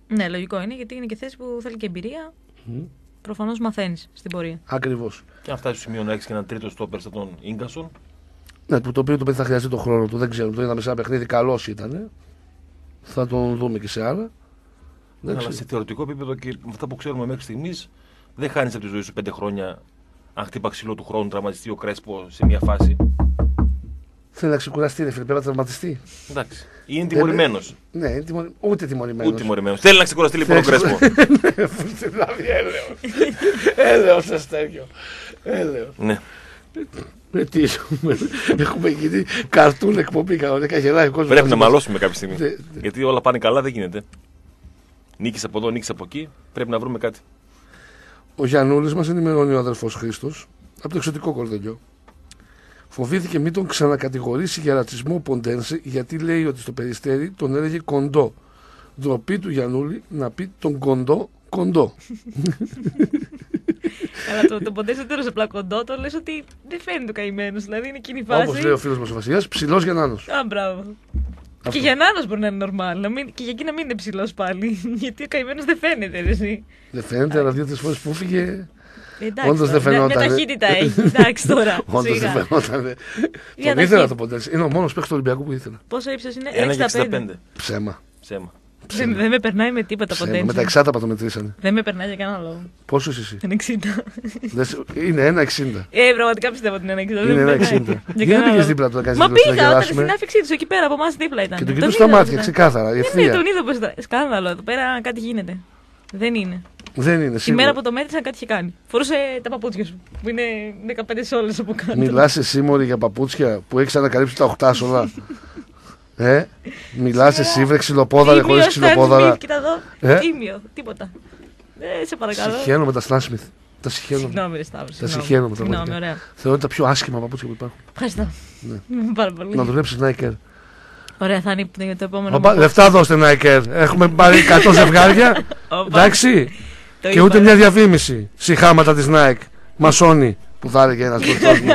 Ναι, λογικό είναι γιατί είναι και θέση που θέλει και εμπειρία. Μμ. Προφανώς μαθαίνεις στην πορεία. ακριβώς Και αν φτάσει στο σημείο να έχεις και ένα τρίτο στόπερ σαν τον γκασον. Ναι, που το οποίο το παιδί θα χρειαστεί τον χρόνο του δεν ξέρω, το είδαμε σε ένα παιχνίδι καλός ήταν θα τον δούμε και σε άλλα Δεν Αλλά ξέρω. σε θεωρητικό επίπεδο και με αυτά που ξέρουμε μέχρι στιγμής, δεν χάνεις από τη ζωή σου πέντε χρόνια αν χτύπα ξύλο του χρόνου τραυματιστεί ο Κρέσπο σε μια φάση. Θέλει να ξεκουραστεί, ρε φίλε, πρέπει να τραυματιστεί. Εντάξει. Ή είναι τιμωρημένος. Ναι, είναι τιμωρη... ούτε τιμωρημένος. Ούτε τιμωρημένος. Θέλει να ξεκουραστεί λοιπόν ο Θέλει- Κρέσπο. Δηλαδή, έλεος. Έλεος, αστέριο. Έλεος. ναι. Με τι έχουμε. Έχουμε γίνει καρτούν εκπομπή κανονικά. Γελάει ο κόσμος. Πρέπει να μαλώσουμε κάποια στιγμή. Ναι, ναι. Γιατί όλα πάνε καλά, δεν γίνεται. Νίκης από εδώ, νίκης από εκεί. Πρέπει να βρούμε κάτι. Ο Γιαννούλης μας ενημερώνει ο αδερφός Χρήστος από το εξωτικό κορδελιό. Φοβήθηκε μην τον ξανακατηγορήσει για ρατσισμό ο Ποντένσε γιατί λέει ότι στο περιστέρι τον έλεγε κοντό. Ντροπή του Γιαννούλη να πει τον κοντό κοντό. Αλλά το, το ποντές δεν σε πλακοντό, το λες ότι δεν φαίνεται ο καημένος. Δηλαδή είναι εκείνη η φάση. Όπως λέει ο φίλος μας ο Βασιλιάς, ψηλός Γιαννάνος. Α, μπράβο. Αυτό. Και για νάνος μπορεί να είναι normal. Να μην, και για εκεί να μην είναι ψηλός πάλι. Γιατί ο καημένος δεν φαίνεται, ρε, εσύ. Δεν φαίνεται, αλλά δύο-τρεις φορές που έφυγε. Εντάξει, Όντως δεν τώρα, μια- φαινόταν, Μια ε. ταχύτητα έχει. Εντάξει τώρα. Όντως δεν σιγά. φαινόταν. Για Τον να ήθελα χει- το Ποντένσε. Είναι ο μόνος παίκτης του Ολυμπιακού που ήθελα. Πόσο ύψος είναι, 1,65. 65. Ψέμα. Ψέμα. Δεν, δεν με περνάει με τίποτα Ψέμα. Με τα ποτέ. εξάταπα το μετρήσανε. Δεν με περνάει για κανένα λόγο. Πόσο είσαι εσύ; Είναι 60. Δεν σε- Είναι ένα 60. Ε, πραγματικά πιστεύω ότι είναι 60. δεν Είναι με ένα περνάει. 60. Για Γιατί δεν κανένα πήγες λόγο. δίπλα του να κάνεις Μα δίπλα του, να πήγα όταν γελάσουμε. στην άφηξή τους εκεί πέρα από εμάς δίπλα ήταν. Και τον Τον κοιτούσε στα είδα μάτια, μετά. ξεκάθαρα. Ναι, Ευθεία. τον είδα πως ήταν. Σκάνδαλο. Εδώ πέρα κάτι γίνεται. Δεν είναι. Δεν είναι Τη σίγουρα. μέρα που το μέτρησαν κάτι είχε κάνει. Φορούσε τα παπούτσια σου. Που είναι 15 σόλες από κάτω. Μιλάς εσύ μωρή για παπούτσια που έχεις ανακαλύψει τα οχτάσολα. ε, μιλάς εσύ βρε ξυλοπόδαρε χωρίς Τίμιο, Stan ξυλοπόδαρα. Smith, Κοίτα εδώ. Ε; Τίμιο. Τίποτα. Ε, σε παρακαλώ. Συχαίνω με τα Σλάνσμιθ. Τα συχαίνω. Συγγνώμη, ρε Σταύρο. Τα συγχαίρω με τα Συγγνώμη, μάτια. ωραία. Θεωρώ είναι τα πιο άσχημα παπούτσια που υπάρχουν. Ευχαριστώ. Ναι. Πάρα πολύ. Να δουλέψει Nike. Ωραία, θα είναι για το επόμενο. Οπα, μου Λεφτά δώστε Nike. Έχουμε πάρει 100 ζευγάρια. Όπα, Εντάξει. το Και είπα. ούτε μια διαφήμιση. Συχάματα της Nike. Μασόνι που θα έλεγε ένας βοηθό μου.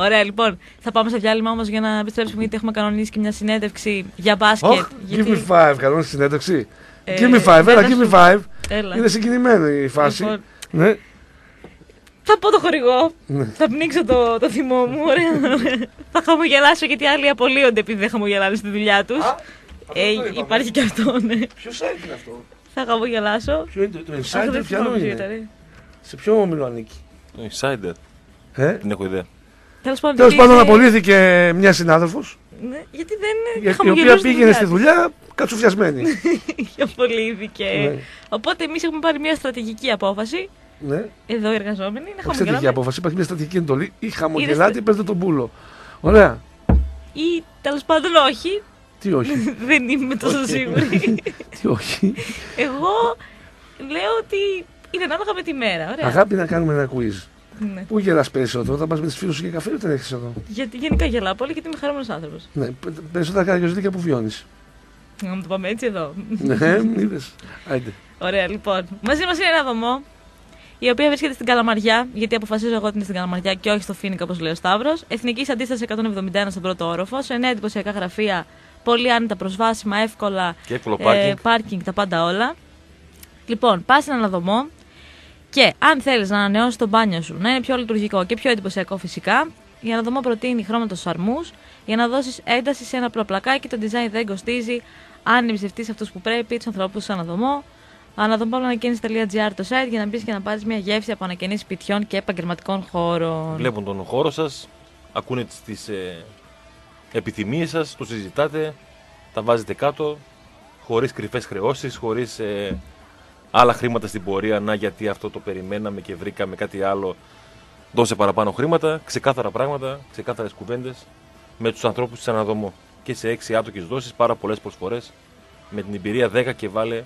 Ωραία, λοιπόν. Θα πάμε σε διάλειμμα όμως για να επιστρέψουμε γιατί έχουμε κανονίσει και μια συνέντευξη για μπάσκετ. Oh, give γιατί... me five. Καλό συνέντευξη. Ε, Give me five. δεν Έλα, θα give σου- me five. Έλα. Είναι συγκινημένη η φάση. Λοιπόν, Ναι. θα πω το χορηγό. Ναι. Θα πνίξω το, το θυμό μου. Ωραία. θα χαμογελάσω γιατί άλλοι απολύονται επειδή δεν χαμογελάνε στη δουλειά τους. Ε, υπάρχει και αυτό, ναι. Ποιος site είναι αυτό; Θα χαμογελάσω. Ποιο είναι το, το Αχ, Insider, δεν ποιανό θυμάμαι ποιο είναι; ήταν. Σε ποιο όμιλο ανήκει; Το Insider. Ε; Δεν έχω ιδέα. Τέλος πάντων. Τέλος γιατί πάντων, είναι- απολύθηκε μια συνάδελφος, Ναι, γιατί δεν η οποία χαμογελούσε πήγαινε στη δουλειά κατσουφιασμένη. Και απολύθηκε. Ναι. Οπότε εμείς έχουμε πάρει μια στρατηγική απόφαση. ναι. Εδώ οι εργαζόμενοι να Όχι στρατηγική χαμογελάμε. απόφαση, υπάρχει μια στρατηγική εντολή. Ή χαμογελάτε Είδες ή παίρνετε τον πούλο. Ωραία. Ή τέλος πάντων όχι. Τι όχι; δεν είμαι τόσο σίγουρη. Τι όχι; Εγώ λέω ότι είναι ανάλογα με τη μέρα. Ωραία. Αγάπη να κάνουμε ένα quiz. Ναι. Πού γελάς περισσότερο, θα πας με τις φίλους σου για καφέ ή όταν έχεις εδώ; Γιατί γενικά γελάω πολύ γιατί είμαι χαρούμενος άνθρωπος. Ναι, πε- περισσότερα καρδιοζητικά που βιώνεις. Να μου το πάμε έτσι εδώ. ναι, είδε. Άιντε. Ωραία, λοιπόν. Μαζί μας είναι ένα δωμό, η οποία βρίσκεται στην Καλαμαριά, γιατί αποφασίζω εγώ ότι είναι στην Καλαμαριά και όχι στο Φίνικα, όπως λέει ο Σταύρος. Εθνικής αντίστασης 171 στον πρώτο όροφο, σε νέα εντυπωσιακά γραφεία, πολύ άνετα προσβάσιμα, εύκολα. Και εύκολο ε, πάρκινγκ. πάρκινγκ, τα πάντα όλα. Λοιπόν, πας σε ένα δωμό και αν θέλεις να ανανεώσεις το μπάνιο σου, να είναι πιο λειτουργικό και πιο εντυπωσιακό φυσικά, για να δωμό προτείνει χρώματα στους αρμούς, για να δώσεις ένταση σε ένα απλό πλακάκι. Το design δεν κοστίζει. Αν εμπιστευτεί αυτούς που πρέπει, τους ανθρώπους σε αναδομό. Αναδομόπλανακίνηση.gr το site για να μπεις και να πάρεις μια γεύση από ανακαινήσεις σπιτιών και επαγγελματικών χώρων. Βλέπουν τον χώρο σας, ακούνε τις ε, επιθυμίες σας, το συζητάτε, τα βάζετε κάτω, χωρίς κρυφές χρεώσεις, χωρίς άλλα χρήματα στην πορεία. Να γιατί αυτό το περιμέναμε και βρήκαμε κάτι άλλο. δώσε παραπάνω χρήματα, ξεκάθαρα πράγματα, ξεκάθαρες κουβέντες με τους ανθρώπους τη Αναδομό. Και σε έξι άτοκες δόσεις, πάρα πολλές προσφορές με την εμπειρία 10 και βάλε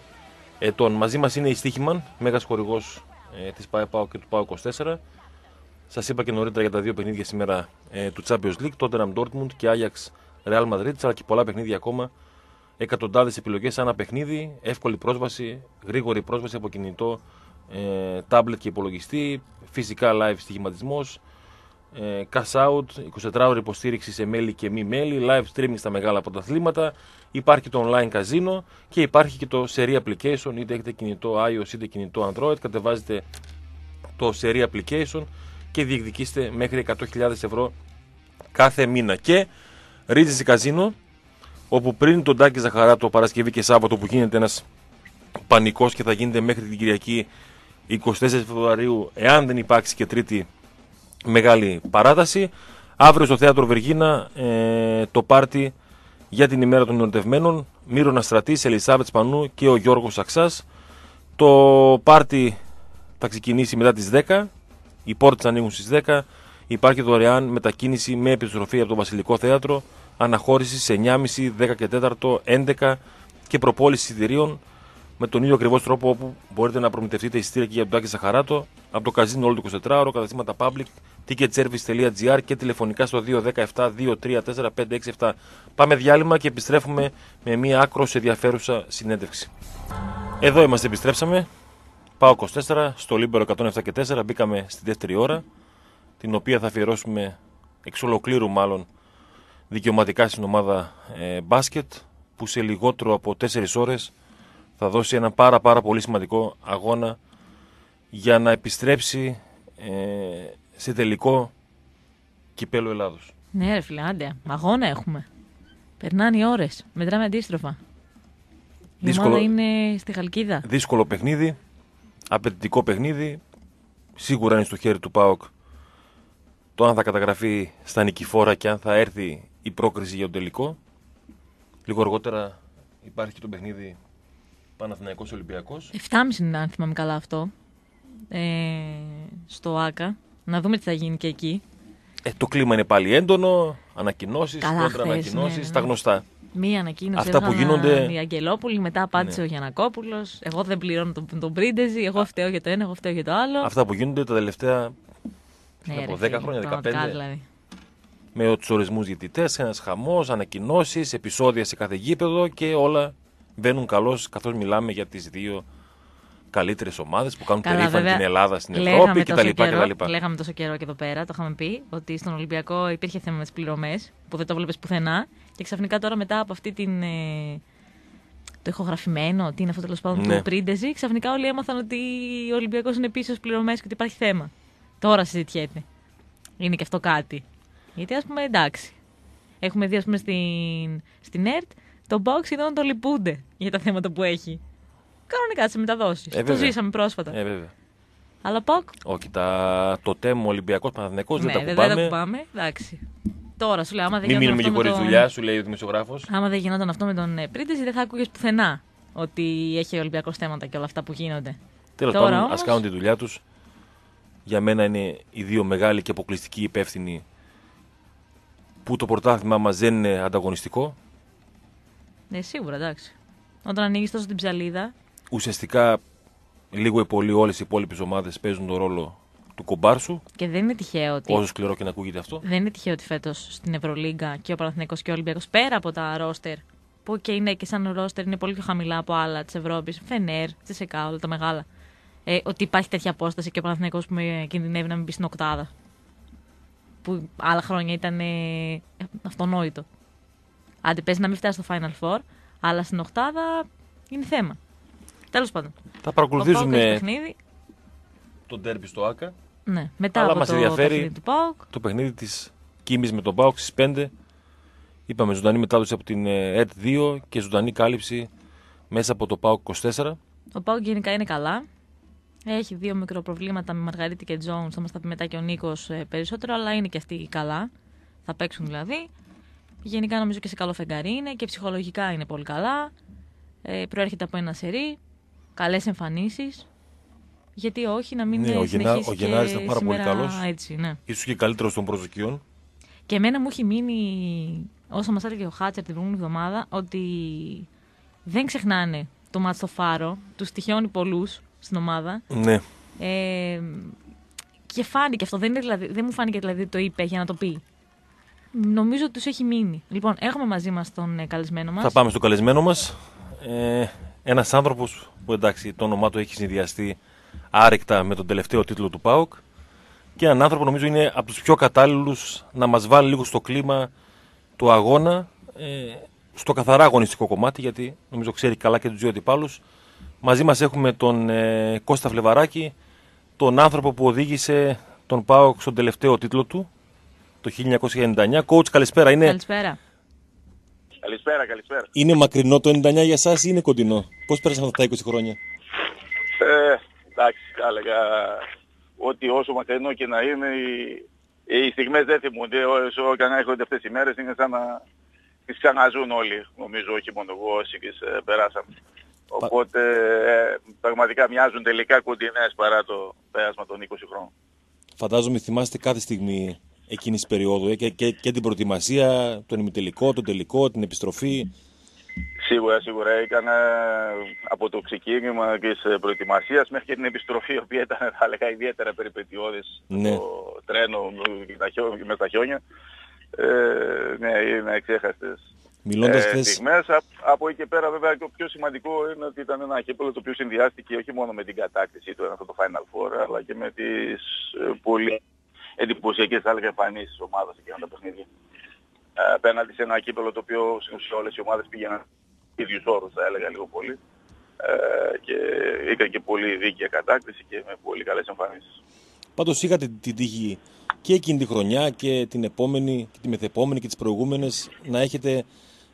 ετών. Μαζί μας είναι η Στίχημαν, μέγας χορηγός ε, της ΠΑΕ και του ΠΑΟ 24. Σας είπα και νωρίτερα για τα δύο παιχνίδια σήμερα ε, του Champions League, Tottenham Dortmund και Ajax Real Madrid, αλλά και πολλά παιχνίδια ακόμα. Εκατοντάδες επιλογές σε ένα παιχνίδι, εύκολη πρόσβαση, γρήγορη πρόσβαση από κινητό, ε, tablet και υπολογιστή, φυσικά live στοιχηματισμός, ε, cash out, 24 ώρε υποστήριξη σε μέλη και μη μέλη, live streaming στα μεγάλα πρωταθλήματα, υπάρχει το online καζίνο και υπάρχει και το Seri application, είτε έχετε κινητό iOS είτε κινητό Android, κατεβάζετε το Seri application και διεκδικήστε μέχρι 100.000 ευρώ κάθε μήνα. Και Regency Casino, όπου πριν τον Τάκη Ζαχαρά το Παρασκευή και Σάββατο που γίνεται ένας πανικός και θα γίνεται μέχρι την Κυριακή 24 Φεβρουαρίου, εάν δεν υπάρξει και τρίτη μεγάλη παράταση. Αύριο στο Θέατρο Βεργίνα ε, το πάρτι για την ημέρα των ερωτευμένων. Μύρονα Στρατής, Ελισάβετ Πανού και ο Γιώργος Αξάς. Το πάρτι θα ξεκινήσει μετά τις 10. Οι πόρτες ανοίγουν στις 10. Υπάρχει δωρεάν μετακίνηση με επιστροφή από το Βασιλικό Θέατρο. Αναχώρηση σε 9.30, 10 και 4, 11 και προπόληση εισιτηρίων με τον ίδιο ακριβώς τρόπο όπου μπορείτε να προμηθευτείτε εισιτήρια και για τον Τάκη Ζαχαράτο από το καζίνο όλο το 24ωρο, καταστήματα public, ticketservice.gr και τηλεφωνικά στο 217-234-567. Πάμε διάλειμμα και επιστρέφουμε με μια άκρως ενδιαφέρουσα συνέντευξη. Εδώ είμαστε, επιστρέψαμε. ΠΑΟΚ 24 στο Λίμπερο 107 και 4. Μπήκαμε στη δεύτερη ώρα, την οποία θα αφιερώσουμε εξ ολοκλήρου μάλλον δικαιωματικά στην ομάδα ε, μπάσκετ, που σε λιγότερο από 4 ώρες θα δώσει ένα πάρα πάρα πολύ σημαντικό αγώνα για να επιστρέψει ε, σε τελικό κυπέλο Ελλάδος. Ναι ρε φίλε, άντε, αγώνα έχουμε. Περνάνε οι ώρες, μετράμε αντίστροφα. Η Δύσκολο- ομάδα είναι στη Χαλκίδα. Δύσκολο παιχνίδι, απαιτητικό παιχνίδι. Σίγουρα είναι στο χέρι του ΠΑΟΚ το αν θα καταγραφεί στα νικηφόρα και αν θα έρθει η πρόκριση για τον τελικό. Λίγο αργότερα υπάρχει και το παιχνίδι Παναθηναϊκός Ολυμπιακός. 7.30 είναι, αν θυμάμαι καλά αυτό. Ε, στο ΆΚΑ. Να δούμε τι θα γίνει και εκεί. Ε, το κλίμα είναι πάλι έντονο, ανακοινώσεις, Καλά, κόντρα χθες, ανακοινώσεις, ναι, ναι. τα γνωστά. Μία ανακοίνωση Αυτά που έβγαλαν γίνονται- η Αγγελόπουλη, μετά απάντησε Ναι. ο Γιανακόπουλος. Εγώ δεν πληρώνω τον, τον πρίντεζι, εγώ φταίω για το ένα, εγώ φταίω για το άλλο. Αυτά που γίνονται τα τελευταία Ναι, από ρε 10 φίλε, χρόνια, πραγματικά 15. δηλαδή. Με τους ορισμούς διαιτητές, ένας χαμός, ανακοινώσεις, επεισόδια σε κάθε γήπεδο και όλα βαίνουν καλώς καθώς μιλάμε για τις δύο καλύτερες ομάδες που κάνουν Καλά, περήφανη βέβαια, την Ελλάδα στην Λέγαμε Ευρώπη τόσο, κτλ. καιρό, κτλ. λέγαμε τόσο καιρό και εδώ πέρα, το είχαμε πει, ότι στον Ολυμπιακό υπήρχε θέμα με τις πληρωμές, που δεν το βλέπεις πουθενά. Και ξαφνικά τώρα μετά από αυτή την. ε, το ηχογραφημένο, τι είναι αυτό τέλος πάντων, Ναι. του πρίντεζι, ξαφνικά όλοι έμαθαν ότι ο Ολυμπιακός είναι πίσω στις πληρωμές και ότι υπάρχει θέμα. Τώρα συζητιέται. Είναι και αυτό κάτι. Γιατί ας πούμε εντάξει. Έχουμε δει, ας πούμε, στην, στην ΕΡΤ τον Box σχεδόν το λυπούνται για τα θέματα που έχει. Κανονικά τι μεταδόσεις. Ε, το βέβαια. ζήσαμε πρόσφατα. Ε, βέβαια. Αλλά ΠΑΟΚ Όχι, τα... το τέμο Ολυμπιακός Παναθηναϊκός ναι, δεν τα δεν κουμπάμε. τα κουμπάμε. Εντάξει. Τώρα σου λέω, άμα δεν Μην γινόταν μείνουμε και αυτό με χωρίς τον- δουλειά, σου λέει ο δημοσιογράφος. Άμα δεν γινόταν αυτό με τον ε, Πρίντεζη, δεν θα άκουγες πουθενά ότι έχει Ολυμπιακός θέματα και όλα αυτά που γίνονται. Τέλος Τώρα πάντων, ας όμως- κάνουν τη δουλειά τους. Για μένα είναι οι δύο μεγάλοι και αποκλειστικοί υπεύθυνοι που το πρωτάθλημα μας δεν είναι ανταγωνιστικό. Ναι, σίγουρα, εντάξει. Όταν ανοίγεις τόσο την ψαλίδα, Ουσιαστικά λίγο ή πολύ όλες οι υπόλοιπες ομάδες παίζουν τον ρόλο του κομπάρσου. και δεν είναι τυχαίο ότι. Όσο σκληρό και να ακούγεται αυτό. Δεν είναι τυχαίο ότι φέτος στην Ευρωλίγκα και ο Παναθηναϊκός και ο Ολυμπιακός πέρα από τα ρόστερ που και είναι και σαν ρόστερ είναι πολύ πιο χαμηλά από άλλα της Ευρώπης, Φενέρ, Τσεσεκά, όλα τα μεγάλα. Ε, ότι υπάρχει τέτοια απόσταση και ο Παναθηναϊκός που με κινδυνεύει να μην μπει στην οκτάδα. Που άλλα χρόνια ήταν ε, αυτονόητο. Άντε, πες να μην φτάσει στο Final Four, αλλά στην οκτάδα είναι θέμα. Τέλος πάντων. Θα Ο Πάοκ έχει παρακολουθήσουμε παιχνίδι. το ντέρμπι στο ΑΚΑ. Ναι, μετά Αλλά από μας το ενδιαφέρει- παιχνίδι του Πάοκ. Το παιχνίδι της Κίμης με τον Πάοξ στις 5. Είπαμε ζωντανή μετάδοση από την ε, ΕΡΤ 2 και ζωντανή κάλυψη μέσα από το ΠΑΟΚ 24. Ο Πάουκ γενικά είναι καλά. Έχει δύο μικροπροβλήματα με Μαργαρίτη και Τζόουνς. Θα μας τα πει μετά και ο Νίκος περισσότερο, αλλά είναι και αυτοί καλά. Θα παίξουν δηλαδή. Γενικά νομίζω και σε καλό φεγγαρί είναι και ψυχολογικά είναι πολύ καλά. Ε, προέρχεται από ένα σερί. Καλές εμφανίσεις. Γιατί όχι, να μην Ναι, ναι, ο Γενά- συνεχίσει ο Γενάρης και ήταν πάρα πολύ σήμερα καλός. Έτσι, ναι. Ίσως και καλύτερος των προσδοκιών. Και εμένα μου έχει μείνει, όσο μας έλεγε ο Χάτσερ την προηγούμενη εβδομάδα, ότι δεν ξεχνάνε το μάτς στο Φάρο, τους τυχαιώνει πολλούς στην ομάδα. Ναι. Ε, και φάνηκε αυτό, δεν, είναι δηλαδή, δεν μου φάνηκε δηλαδή ότι το είπε για να το πει. Νομίζω ότι τους έχει μείνει. Λοιπόν, έχουμε μαζί μας τον ε, καλεσμένο μας. Θα πάμε στο καλεσμένο μας. Ε, ένας άνθρωπος που εντάξει το όνομά του έχει συνδυαστεί άρρηκτα με τον τελευταίο τίτλο του ΠΑΟΚ και έναν άνθρωπο νομίζω είναι από τους πιο κατάλληλους να μας βάλει λίγο στο κλίμα του αγώνα ε, στο καθαρά αγωνιστικό κομμάτι γιατί νομίζω ξέρει καλά και τους δύο αντιπάλους. Μαζί μας έχουμε τον ε, Κώστα Φλεβαράκη, τον άνθρωπο που οδήγησε τον ΠΑΟΚ στον τελευταίο τίτλο του το 1999. Coach, καλησπέρα. Είναι, Καλησπέρα. Καλησπέρα, καλησπέρα. είναι μακρινό το 99 για εσάς ή είναι κοντινό; Πώς πέρασαν αυτά τα 20 χρόνια; Ε, εντάξει, θα έλεγα ότι όσο μακρινό και να είναι, οι, οι στιγμές δεν θυμούνται. Όσο όταν έρχονται αυτές οι μέρες είναι σαν να τις ξαναζούν όλοι. Νομίζω όχι μόνο εγώ, όσοι τις ε, περάσαμε. Οπότε ε, πραγματικά μοιάζουν τελικά κοντινές παρά το πέρασμα των 20 χρόνων. Φαντάζομαι θυμάστε κάθε στιγμή εκείνης της περίοδου ε, και, και, και την προετοιμασία, τον ημιτελικό, τον τελικό, την επιστροφή. Σίγουρα, σίγουρα έκανα από το ξεκίνημα της ε, προετοιμασίας μέχρι και την επιστροφή, η οποία ήταν, θα έλεγα, ιδιαίτερα περιπετειώδης Ναι. το τρένο με τα χιό- με τα χιόνια. Ε, ναι, είναι εξέχαστες Μιλώντας ε, χθες, στιγμές. Α- από εκεί και πέρα βέβαια το πιο σημαντικό είναι ότι ήταν ένα κύπελο το οποίο συνδυάστηκε όχι μόνο με την κατάκτηση του αυτό το Final Four, αλλά και με τις ε, πολύ εντυπωσιακές θα έλεγα εμφανίσεις της ομάδας εκείνα τα παιχνίδια. Ε, απέναντι σε ένα κύπελο το οποίο στην ουσία όλες οι ομάδες πήγαιναν ίδιους όρους θα έλεγα λίγο πολύ. Ε, και ήταν και πολύ δίκαια κατάκτηση και με πολύ καλές εμφανίσεις. πάντως είχατε την τύχη και εκείνη τη χρονιά και την επόμενη και τη μεθεπόμενη και τις προηγούμενες να έχετε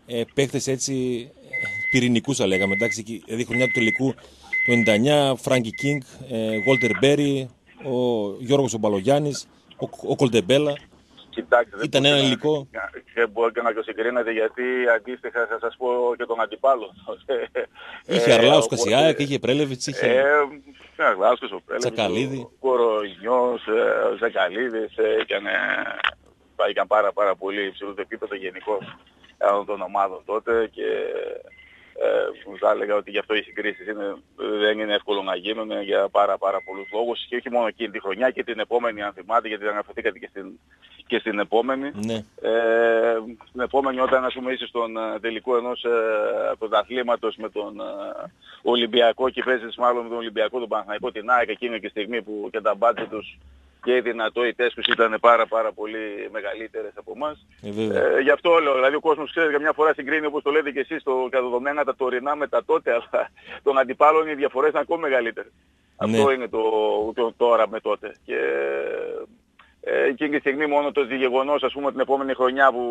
ε, παίχτες έτσι ε, πυρηνικούς θα λέγαμε. Εντάξει, και- δηλαδή η χρονιά του τελικού το 99, Φράγκη Κίνγκ, ε, Γόλτερ Μπέρι, ο Γιώργος ο Μπαλογιάννης, ο, ο Κολτεμπέλα. Κοιτάξτε, δεν Ήταν μπορεί ένα να- υλικό. Δεν μπορεί και να το συγκρίνετε γιατί αντίστοιχα θα σας πω και τον αντιπάλο. Είχε Ε, Αρλάους οπότε- Κασιάκ, είχε Πρέλεβιτς, είχε... Ε, ναι, Αρλάουσκος, ο Πρέλεβιτς, Τσακαλίδη. ο Κορονιός, ε, ο Ζακαλίδης, ε, έκανε, ήταν πάρα πάρα πολύ υψηλό το επίπεδο γενικώς αυτών των ομάδων τότε και ε, θα έλεγα ότι γι' αυτό οι συγκρίσεις είναι, δεν είναι εύκολο να γίνουν για πάρα πάρα πολλούς λόγους και όχι μόνο εκείνη τη χρονιά και την επόμενη αν θυμάται γιατί αναφερθήκατε και στην, και στην επόμενη. Ναι. Ε, στην επόμενη όταν ας πούμε είσαι στον ε, τελικό ενός ε, πρωταθλήματος με τον ε, Ολυμπιακό και παίζεις μάλλον με τον Ολυμπιακό τον Παναθηναϊκό την ΑΕΚ εκείνη τη στιγμή που και τα μπάτια τους και οι δυνατότητες τους ήταν πάρα πάρα πολύ μεγαλύτερες από εμάς. Ε, βέβαια. Ε, γι' αυτό λέω, δηλαδή ο κόσμος ξέρει για μια φορά συγκρίνει όπως το λέτε και εσείς το καταδομένα τα τωρινά με τα τότε, αλλά των αντιπάλων οι διαφορές είναι ακόμη μεγαλύτερες. Ναι. Αυτό είναι το, το τώρα με τότε. Και ε, εκείνη τη στιγμή μόνο το γεγονός ας πούμε την επόμενη χρονιά που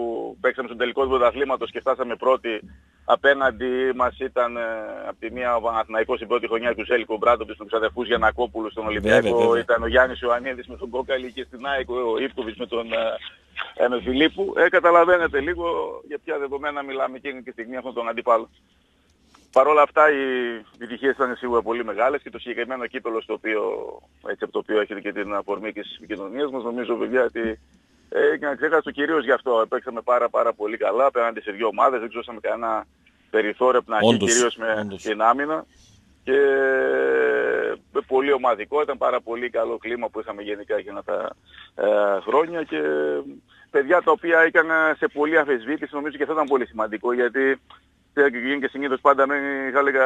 παίξαμε στον τελικό του πρωταθλήματος και φτάσαμε πρώτοι απέναντι μας ήταν ε, από τη μία ο Παναθηναϊκός στην πρώτη χρονιά του Ζέλικο Μπράντοβιτς, τους αδερφούς Γιανακόπουλους στον Ολυμπιακό, Βέβαια, βέβαια. ήταν ο Γιάννης Ιωαννίδης με τον Κόκαλη και στην ΑΕΚ ο Ιπκοβιτς με τον ε, ε, με Φιλίππου. Ε, καταλαβαίνετε λίγο για ποια δεδομένα μιλάμε εκείνη τη στιγμή αυτόν τον αντιπάλο. Παρ' όλα αυτά οι επιτυχίες ήταν σίγουρα πολύ μεγάλες και το συγκεκριμένο κύπελο στο οποίο, έτσι, από το οποίο έχετε και την αφορμή και στις επικοινωνίες μας νομίζω παιδιά ότι ε, και να ξέχαστο κυρίως γι' αυτό. Παίξαμε πάρα πάρα πολύ καλά απέναντι σε δύο ομάδες, δεν ξώσαμε κανένα περιθώριο από την αρχή Όντως, κυρίως με όντως. την άμυνα και με πολύ ομαδικό, ήταν πάρα πολύ καλό κλίμα που είχαμε γενικά εκείνα τα ε, χρόνια και παιδιά τα οποία έκαναν σε πολλή αμφισβήτηση, νομίζω και αυτό ήταν πολύ σημαντικό γιατί ξέρετε, γίνει και συνήθως πάντα μένει, θα έλεγα,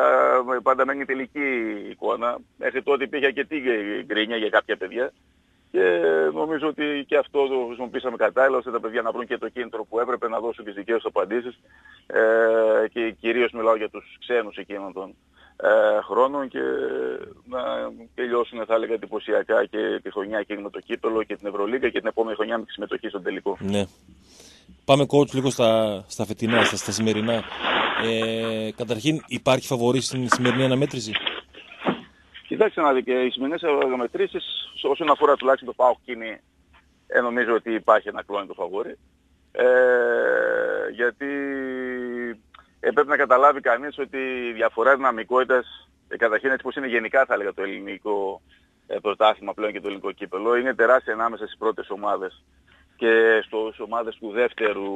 πάντα μένει τελική εικόνα. Μέχρι τότε υπήρχε αρκετή γκρίνια για κάποια παιδιά. Και νομίζω ότι και αυτό το χρησιμοποίησαμε κατάλληλα ώστε τα παιδιά να βρουν και το κίνητρο που έπρεπε να δώσουν τις δικές τους απαντήσεις. Ε, και κυρίως μιλάω για τους ξένους εκείνων των ε, χρόνων και να τελειώσουν θα έλεγα εντυπωσιακά και τη χρονιά εκείνη με το κύπελο και την Ευρωλίγα και την επόμενη χρονιά με τη συμμετοχή στον τελικό. Ναι. Πάμε coach λίγο στα, στα φετινά, στα, στα σημερινά. Ε, καταρχήν υπάρχει φαβορή στην σημερινή αναμέτρηση; Κοιτάξτε να δείτε, οι σημερινές αγαμετρήσεις όσον αφορά τουλάχιστον το ΠΑΟΚ Κίνη ε, νομίζω ότι υπάρχει ένα κλόνι το φαβόρι. Ε, γιατί ε, πρέπει να καταλάβει κανείς ότι η διαφορά δυναμικότητας ε, καταρχήν έτσι πως είναι γενικά θα έλεγα το ελληνικό ε, πρωτάθλημα πλέον και το ελληνικό κύπελο, είναι τεράστια ανάμεσα στις πρώτες ομάδες και στις ομάδες του δεύτερου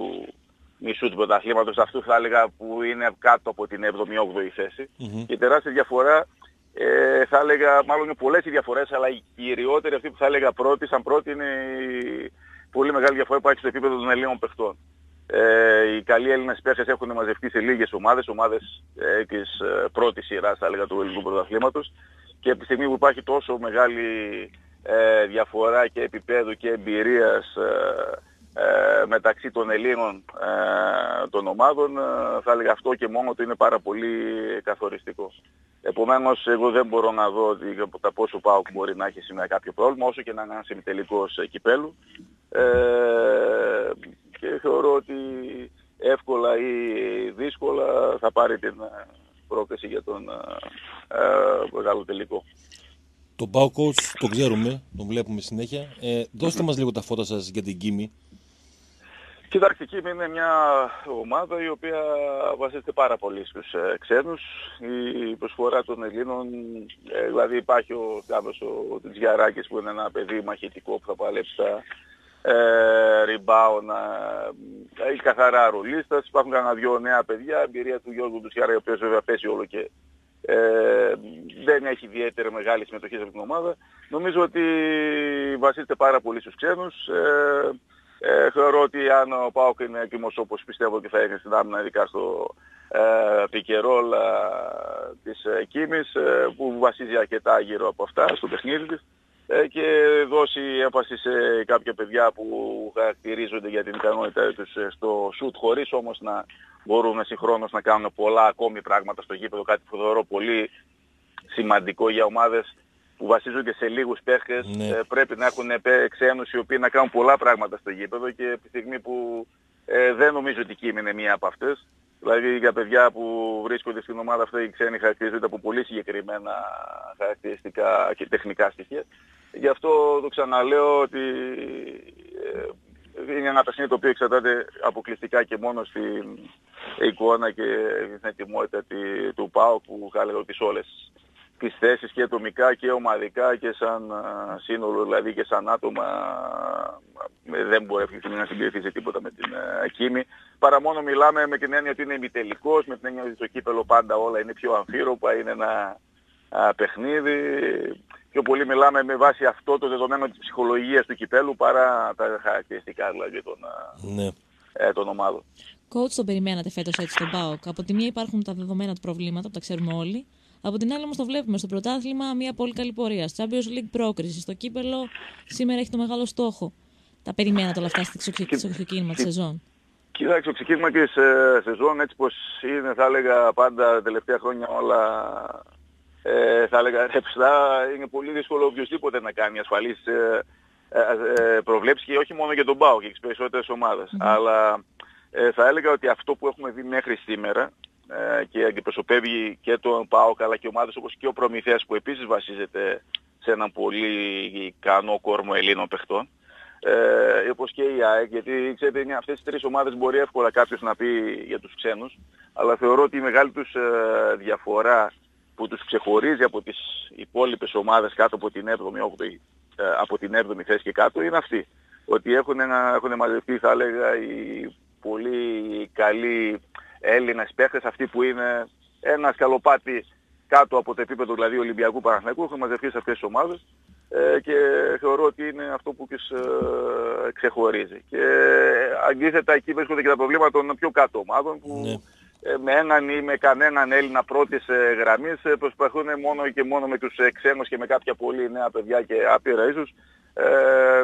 μισού του πρωταθλήματος, αυτού θα έλεγα που είναι κάτω από την 7η-8η θέση. Μμμ. Και τεράστια διαφορά, ε, θα έλεγα, μάλλον είναι πολλές οι διαφορές, αλλά η κυριότερη αυτή που θα έλεγα πρώτη, σαν πρώτη είναι η πολύ μεγάλη διαφορά που έχει στο επίπεδο των Ελλήνων παιχτών. Ε, οι καλοί Έλληνες παίχτες έχουν μαζευτεί σε λίγες ομάδες, ομάδες ε, της ε, πρώτης σειράς θα έλεγα του ελληνικού πρωταθλήματος και από τη στιγμή που υπάρχει τόσο μεγάλη ε, διαφορά και επίπεδου και εμπειρίας ε, ε, μεταξύ των Ελλήνων ε, των ομάδων, ε, θα έλεγα αυτό και μόνο του είναι πάρα πολύ καθοριστικό. Επομένως, εγώ δεν μπορώ να δω ότι τα πόσο πάω μπορεί να έχει σήμερα κάποιο πρόβλημα, όσο και να είναι ένας ημιτελικός ε, κυπέλου. Ε, και θεωρώ ότι εύκολα ή δύσκολα θα πάρει την ε, πρόκληση για τον ε, ε, μεγάλο τελικό. Τον Πάο Coach τον ξέρουμε, τον βλέπουμε συνέχεια. Ε, δώστε μας λίγο τα φώτα σας για την Κίμη. Κοιτάξτε, η Κίμη είναι μια ομάδα η οποία βασίζεται πάρα πολύ στους ε, ξένους. Η προσφορά των Ελλήνων, ε, δηλαδή υπάρχει ο Κάμος ο Τζιαράκης που είναι ένα παιδί μαχητικό που θα παλέψει τα ε, rebound, ε, έχει καθαρά ρολίστας. Υπάρχουν κανένα δυο νέα παιδιά, εμπειρία του Γιώργου Ντουσιάρα, ο οποίος βέβαια πέσει όλο και ε, δεν έχει ιδιαίτερη μεγάλη συμμετοχή σε αυτήν την ομάδα. Νομίζω ότι βασίζεται πάρα πολύ στους ξένους. Ε, ε, θεωρώ ότι αν ο Πάοκ είναι έτοιμος όπως πιστεύω ότι θα είναι στην άμυνα, ειδικά στο ε, πικερόλ ε, της ε, Κίμης, ε, που βασίζει αρκετά γύρω από αυτά στο παιχνίδι της ε, και δώσει έμφαση σε κάποια παιδιά που χαρακτηρίζονται για την ικανότητα τους ε, στο σουτ χωρίς όμως να μπορούν συγχρόνως να κάνουν πολλά ακόμη πράγματα στο γήπεδο, κάτι που θεωρώ πολύ σημαντικό για ομάδες που βασίζονται σε λίγους παίχτες Ναι. ε, πρέπει να έχουν πέ- ξένους οι οποίοι να κάνουν πολλά πράγματα στο γήπεδο και από τη στιγμή που ε, δεν νομίζω ότι η Κίμη είναι μία από αυτές. Δηλαδή για παιδιά που βρίσκονται στην ομάδα αυτή οι ξένοι χαρακτηρίζονται από πολύ συγκεκριμένα χαρακτηριστικά και τεχνικά στοιχεία. Γι' αυτό το ξαναλέω ότι ε, είναι ένα παιχνίδι το οποίο εξαρτάται αποκλειστικά και μόνο στην εικόνα και στην ετοιμότητα τη- του ΠΑΟ που θα έλεγα ότι σε όλες τις θέσεις και ατομικά και ομαδικά και σαν α, σύνολο δηλαδή και σαν άτομα ε, δεν μπορεί αυτή τη στιγμή να συγκριθεί σε τίποτα με την ε, Κίμη. Παρά μόνο μιλάμε με την έννοια ότι είναι ημιτελικός, με την έννοια ότι στο κύπελο πάντα όλα είναι πιο αμφίροπα, είναι ένα α, παιχνίδι. Πιο πολύ μιλάμε με βάση αυτό το δεδομένο της ψυχολογίας του κυπέλου παρά τα χαρακτηριστικά δηλαδή των, α, Ναι. ε, των ομάδων. Coach τον περιμένατε φέτος έτσι στον ΠΑΟΚ; Από τη μία υπάρχουν τα δεδομένα του προβλήματα που τα ξέρουμε όλοι. Από την άλλη όμως το βλέπουμε στο πρωτάθλημα μια πολύ καλή πορεία. Στο Champions League πρόκριση. Στο κύπελο σήμερα έχει το μεγάλο στόχο. Τα περιμένατε όλα αυτά στο ξε- στο ξεκίνημα της σεζόν; Κοιτάξτε, το ξεκίνημα της ε, σεζόν έτσι πως είναι θα έλεγα πάντα τα τελευταία χρόνια όλα ε, θα έλεγα ρευστά είναι πολύ δύσκολο οποιοδήποτε να κάνει ασφαλείς ε, ε, ε, προβλέψεις και όχι μόνο για τον ΠΑΟ και τις περισσότερες ομάδες. Αλλά ε, θα έλεγα ότι αυτό που έχουμε δει μέχρι σήμερα ε, και αντιπροσωπεύει και τον ΠΑΟΚ αλλά και ομάδες όπως και ο Προμηθέας που επίσης βασίζεται σε έναν πολύ ικανό κόρμο Ελλήνων παιχτών ε, όπως και η ΑΕΚ, γιατί ξέρετε είναι αυτές τις τρεις ομάδες μπορεί εύκολα κάποιος να πει για τους ξένους, αλλά θεωρώ ότι η μεγάλη τους ε, διαφορά που τους ξεχωρίζει από τις υπόλοιπες ομάδες κάτω από την 7η, 8η, ε, από την 7η θέση και κάτω είναι αυτή. Ότι έχουν, ένα, έχουν μαζευτεί θα έλεγα οι πολύ καλοί Έλληνες παίχτες, αυτοί που είναι ένα σκαλοπάτι κάτω από το επίπεδο δηλαδή Ολυμπιακού Παναθηναϊκού, έχουν μαζευτεί σε αυτές τις ομάδες ε, και θεωρώ ότι είναι αυτό που τις ε, ξεχωρίζει. Και ε, αντίθετα εκεί βρίσκονται και τα προβλήματα των πιο κάτω ομάδων που Ναι. Ε, με έναν ή με κανέναν Έλληνα πρώτης ε, γραμμής ε, προσπαθούν μόνο και μόνο με τους ε, ξένους και με κάποια πολύ νέα παιδιά και άπειρα ίσως ε,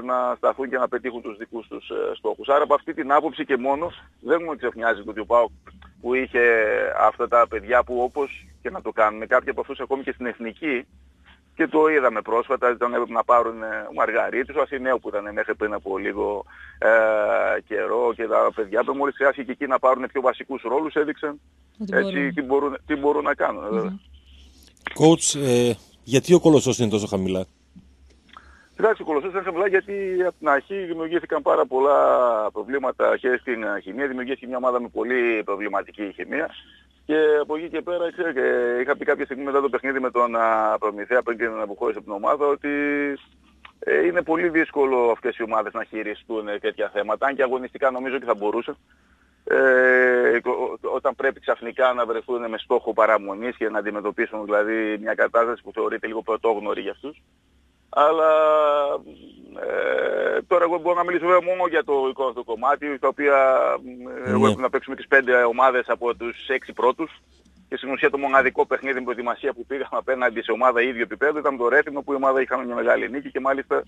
να σταθούν και να πετύχουν τους δικούς τους ε, στόχους. Άρα από αυτή την άποψη και μόνο δεν μου ξεχνιάζει το Διοπάου που είχε αυτά τα παιδιά που όπως και να το κάνουν κάποιοι από αυτούς ακόμη και στην εθνική και το είδαμε πρόσφατα, ήταν έπρεπε να πάρουν ε, ο Μαργαρίτης, ο Αθηναίου που ήταν μέχρι πριν από λίγο ε, καιρό και τα παιδιά που μόλις χρειάστηκε και εκεί να πάρουν πιο βασικούς ρόλους έδειξαν Ότι έτσι, μπορούν. τι, μπορούν, τι μπορούν να κάνουν. βέβαια. Coach, ε, γιατί ο Κολοσσός είναι τόσο χαμηλά; Κοιτάξτε, ο Κολοσσός ήταν χαμηλά γιατί από την αρχή δημιουργήθηκαν πάρα πολλά προβλήματα και στην ε, χημεία. Δημιουργήθηκε μια ομάδα με πολύ προβληματική χημεία. Και Και από εκεί και πέρα, ξέρετε, είχα πει κάποια στιγμή μετά το παιχνίδι με τον α, Προμηθέα πριν την αποχώρηση από την ομάδα ότι ε, είναι πολύ δύσκολο αυτές οι ομάδες να χειριστούν τέτοια θέματα, αν και αγωνιστικά νομίζω ότι θα μπορούσαν. Ε, όταν πρέπει ξαφνικά να βρεθούν με στόχο παραμονής και να αντιμετωπίσουν δηλαδή μια κατάσταση που θεωρείται λίγο πρωτόγνωρη για αυτούς. Αλλά ε, τώρα εγώ μπορώ να μιλήσω βέβαια μόνο για το εικόνο κομμάτι, τα οποία ε, εγώ Ναι. έχω να παίξουμε τις πέντε ομάδες από τους έξι πρώτους. Και στην ουσία το μοναδικό παιχνίδι με προετοιμασία που πήγαμε απέναντι σε ομάδα ίδιο επίπεδο ήταν το Ρέθιμο που η ομάδα είχαμε μια μεγάλη νίκη και μάλιστα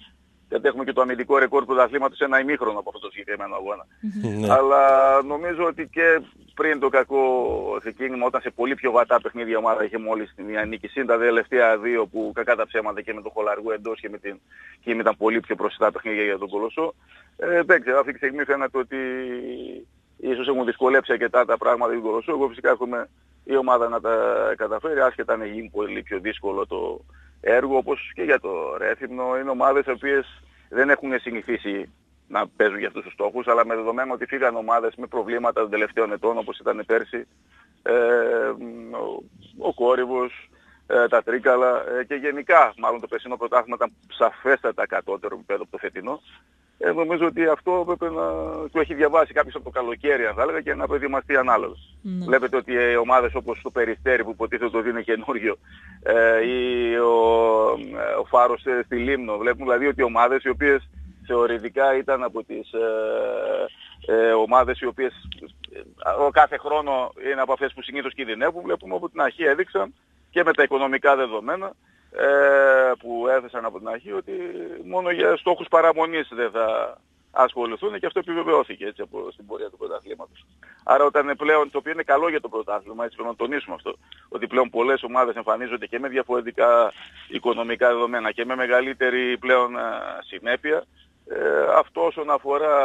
γιατί έχουμε και το αμυντικό ρεκόρ του πρωταθλήματος ένα ημίχρονο από αυτό το συγκεκριμένο αγώνα. Ναι. Αλλά νομίζω ότι και πριν το κακό ξεκίνημα, όταν σε πολύ πιο βατά παιχνίδια η ομάδα είχε μόλις την μία νίκη, συν τα τελευταία δύο που κακά τα ψέματα και με τον Χολαργού εντός και με την και ήταν πολύ πιο προσιτά παιχνίδια για τον Κολοσσό. Ε, δεν ξέρω, αυτή τη στιγμή φαίνεται ότι ίσως έχουν δυσκολέψει αρκετά τα πράγματα για τον Κολοσσό. Εγώ φυσικά έχουμε η ομάδα να τα καταφέρει, άσχετα αν γίνει πολύ πιο δύσκολο το έργο, όπως και για το Ρέθυμνο. Είναι ομάδες οι οποίες δεν έχουν συνηθίσει να παίζουν για αυτούς τους στόχους, αλλά με δεδομένο ότι φύγαν ομάδες με προβλήματα των τελευταίων ετών, όπως ήταν πέρσι, ε, ο, ο Κόρυβος, ε, τα Τρίκαλα ε, και γενικά, μάλλον το περσινό πρωτάθλημα ήταν σαφέστατα κατώτερο επίπεδο από το φετινό. Ε, νομίζω ότι αυτό πρέπει να το έχει διαβάσει κάποιος από το καλοκαίρι, αν θα έλεγα, και να προετοιμαστεί ανάλογα. Ναι. Βλέπετε ότι οι ομάδες όπως το Περιστέρι που υποτίθεται ότι είναι καινούριο ε, ή ο, ε, ο Φάρος ε, στη Λίμνο, βλέπουμε δηλαδή ότι ομάδες οι οποίες θεωρητικά ήταν από τις ε, ε, ομάδες οι οποίες ε, ο κάθε χρόνο είναι από αυτές που συνήθως κινδυνεύουν, βλέπουμε από την αρχή έδειξαν και με τα οικονομικά δεδομένα ε, που έθεσαν από την αρχή ότι μόνο για στόχους παραμονής δεν θα ασχοληθούν και αυτό επιβεβαιώθηκε έτσι από στην πορεία του πρωταθλήματος. Άρα όταν είναι πλέον, το οποίο είναι καλό για το πρωτάθλημα, έτσι πρέπει να τονίσουμε αυτό, ότι πλέον πολλές ομάδες εμφανίζονται και με διαφορετικά οικονομικά δεδομένα και με μεγαλύτερη πλέον α, συνέπεια. Ε, αυτό όσον αφορά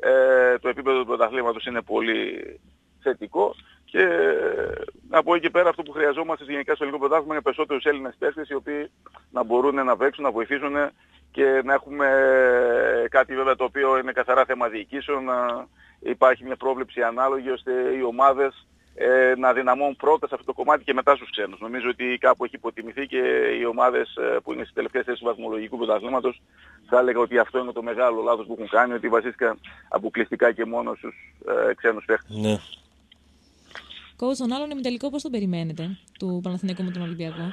ε, το επίπεδο του πρωταθλήματος είναι πολύ θετικό και ε, από εκεί και πέρα αυτό που χρειαζόμαστε γενικά στο ελληνικό πρωτάθλημα είναι περισσότερους Έλληνες παίχτες οι οποίοι να μπορούν να παίξουν, να βοηθήσουν και να έχουμε κάτι βέβαια το οποίο είναι καθαρά θέμα διοικήσεων, να υπάρχει μια πρόβλεψη ανάλογη ώστε οι ομάδες ε, να δυναμώνουν πρώτα σε αυτό το κομμάτι και μετά στους ξένους. Νομίζω ότι κάπου έχει υποτιμηθεί και οι ομάδες ε, που είναι στις τελευταίες θέσεις του βαθμολογικού πρωταθλήματος θα έλεγα ότι αυτό είναι το μεγάλο λάθος που έχουν κάνει, ότι βασίστηκαν αποκλειστικά και μόνο στους ε, ξένους παίχτες. Ναι. Coach, τον άλλον ημιτελικό πώς τον περιμένετε, του Παναθηναϊκού με τον Ολυμπιακό;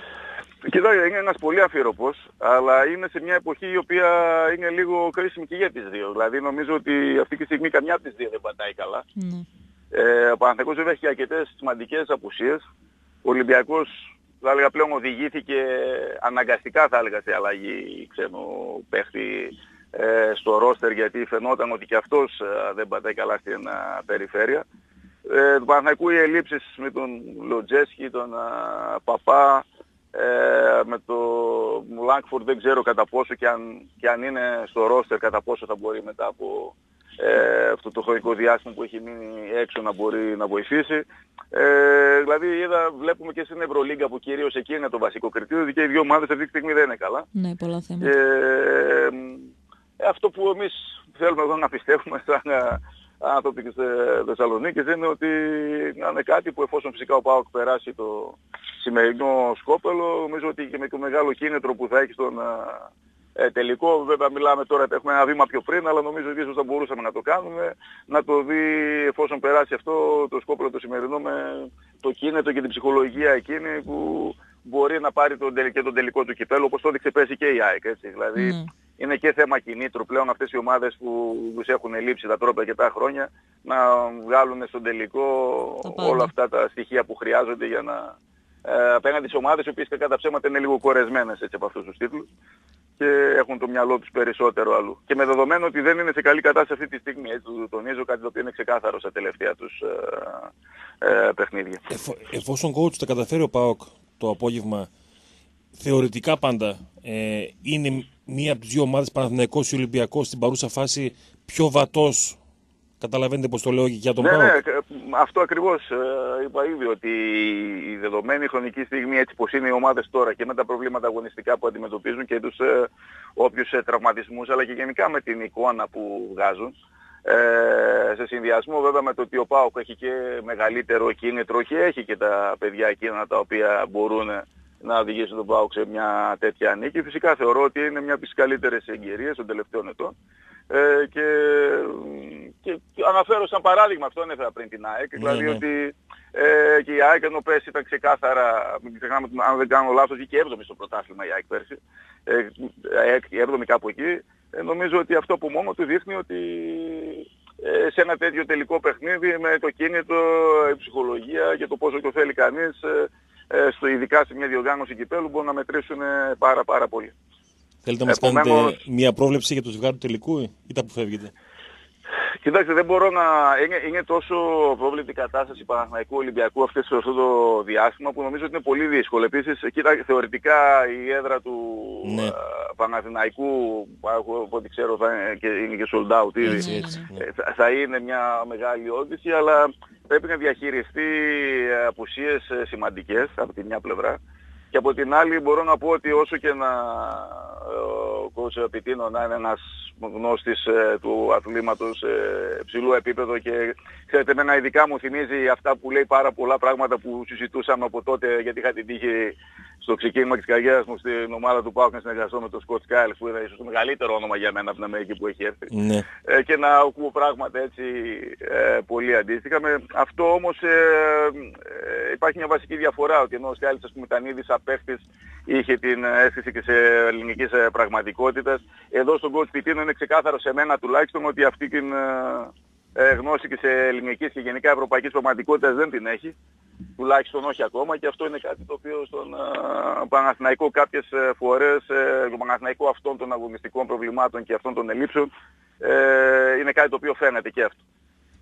Κοιτάξτε, είναι ένας πολύ αφιεροπός, αλλά είναι σε μια εποχή η οποία είναι λίγο κρίσιμη και για τις δύο. Δηλαδή νομίζω ότι αυτή τη στιγμή καμιά από τις δύο δεν πατάει καλά. Ναι. Ε, ο Παναθηναϊκός βέβαια έχει αρκετές σημαντικές απουσίες. Ο Ολυμπιακός θα έλεγα πλέον οδηγήθηκε αναγκαστικά θα έλεγα σε αλλαγή ξένου παίχτη ε, στο ρόστερ γιατί φαινόταν ότι και αυτός ε, δεν πατάει καλά στην ε, περιφέρεια. Ε, του Παναθηναϊκού οι ελλείψεις με τον Λοτζέσκι, τον ε, Παπά, ε, με το Λάγκφορντ δεν ξέρω κατά πόσο και αν, και αν είναι στο ρόστερ κατά πόσο θα μπορεί μετά από ε, αυτό το χρονικό διάστημα που έχει μείνει έξω να μπορεί να βοηθήσει. Ε, δηλαδή είδα, βλέπουμε και στην Ευρωλίγκα που κυρίως εκεί είναι το βασικό κριτήριο ότι και οι δύο ομάδες αυτή τη στιγμή δεν είναι καλά. Ναι, πολλά Και, θέματα. ε, αυτό που εμείς θέλουμε εδώ να πιστεύουμε σαν ε, άνθρωποι της ε, Θεσσαλονίκης είναι ότι είναι κάτι που εφόσον φυσικά ο ΠΑΟΚ περάσει το σημερινό σκόπελο νομίζω ότι και με το μεγάλο κίνητρο που θα έχει στον ε, ε, τελικό βέβαια μιλάμε τώρα έχουμε ένα βήμα πιο πριν αλλά νομίζω ότι ίσως θα μπορούσαμε να το κάνουμε να το δει εφόσον περάσει αυτό το σκόπελο το σημερινό με το κίνητρο και την ψυχολογία εκείνη που μπορεί να πάρει τον, τελ- και τον τελικό του κυπέλο όπως το έδειξε πέρσι και η ΑΕΚ έτσι. Δηλαδή Ναι. Είναι και θέμα κινήτρου πλέον αυτές οι ομάδες που τους έχουν λείψει τα τρόπια και τα χρόνια να βγάλουν στον τελικό Τα πάντα. όλα αυτά τα στοιχεία που χρειάζονται για να ε, απέναντι σε ομάδες οι οποίες και κατά ψέματα είναι λίγο κορεσμένες έτσι από αυτούς τους τίτλους και έχουν το μυαλό τους περισσότερο αλλού. Και με δεδομένο ότι δεν είναι σε καλή κατάσταση αυτή τη στιγμή, έτσι το τονίζω κάτι το οποίο είναι ξεκάθαρο στα τελευταία τους ε, ε, παιχνίδια. Εφο- εφόσον coach τα καταφέρει ο ΠΑΟΚ το απόγευμα, θεωρητικά πάντα ε, είναι μία από τις δύο ομάδες Παναθηναϊκός ή Ολυμπιακός στην παρούσα φάση πιο βατός. Καταλαβαίνετε πώς το λέω για τον Ναι, ΠΑΟΚ. ναι, ε, αυτό ακριβώς ε, είπα ήδη ότι η δεδομένη χρονική στιγμή έτσι πως είναι οι ομάδες τώρα και με τα προβλήματα αγωνιστικά που αντιμετωπίζουν και τους ε, όποιους ε, τραυματισμούς αλλά και γενικά με την εικόνα που βγάζουν Ε, σε συνδυασμό βέβαια με το ότι ο ΠΑΟΚ έχει και μεγαλύτερο κίνητρο και έχει και τα παιδιά εκείνα τα οποία μπορούν να οδηγήσουν τον ΠΑΟΚ σε μια τέτοια νίκη. Φυσικά θεωρώ ότι είναι μια από τις καλύτερες εγκαιρίες των τελευταίων ετών. Ε, και, και, αναφέρω σαν παράδειγμα, αυτό έφερα πριν την ΑΕΚ, δηλαδή ναι. ότι ε, και η ΑΕΚ ενώ πέρσι ήταν ξεκάθαρα, μην ξεχνάμε, αν δεν κάνω λάθος, βγήκε 7η στο πρωτάθλημα η ΑΕΚ πέρσι, ε, η 7η κάπου εκεί, ε, νομίζω ότι αυτό που μόνο του δείχνει ότι ε, σε ένα τέτοιο τελικό παιχνίδι με το κίνητο, η ψυχολογία και το πόσο το θέλει κανείς, ε, ε, στο, ειδικά σε μια διοργάνωση κυπέλου, μπορούν να μετρήσουν πάρα πάρα πολύ. Θέλετε να μας κάνετε μια πρόβλεψη για το ζευγάρι του τελικού ή τα που φεύγετε; Κοιτάξτε, δεν μπορώ να... Είναι, είναι τόσο πρόβλητη η κατάσταση Παναθηναϊκού Ολυμπιακού αυτές, σε αυτό το διάστημα που νομίζω ότι είναι πολύ δύσκολο. Επίσης, κοίτα, θεωρητικά η έδρα του ναι. Παναθηναϊκού, από ό,τι ξέρω θα είναι και, είναι και sold out ήδη, ναι. ε, θα, θα είναι μια μεγάλη όντιση, αλλά πρέπει να διαχειριστεί ε, απουσίες ε, σημαντικές από τη μια πλευρά. Και από την άλλη μπορώ να πω ότι όσο και να ο κότσο Πιτίνο να είναι ένας γνώστης ε, του αθλήματος ε, ψηλού επίπεδο και ξέρετε εμένα ειδικά μου θυμίζει αυτά που λέει πάρα πολλά πράγματα που συζητούσαμε από τότε γιατί είχα την τύχη στο ξεκίνημα της καριέρας μου στην ομάδα του Πάουκ να συνεργαστώ με τον Σκοτ Σκάιλς που είναι ίσως το μεγαλύτερο όνομα για μένα από την Αμερική που έχει έρθει ναι. ε, και να ακούω πράγματα έτσι ε, πολύ αντίστοιχα. Με αυτό όμως ε, ε, υπάρχει μια βασική διαφορά ότι ενώ ο Σκάιλς ας πούμε ήταν ήδη σαν είχε την αίσθηση και σε ελληνικής ε, πραγματικότητας εδώ στον Coach Πιτίνο είναι ξεκάθαρο σε μένα τουλάχιστον ότι αυτή την ε, γνώση και σε ελληνικής και γενικά ευρωπαϊκής πραγματικότητας δεν την έχει τουλάχιστον όχι ακόμα και αυτό είναι κάτι το οποίο στον uh, Παναθηναϊκό κάποιες ε, φορές, ε, το Παναθηναϊκό αυτών των αγωνιστικών προβλημάτων και αυτών των ελλείψεων ε, είναι κάτι το οποίο φαίνεται και αυτό.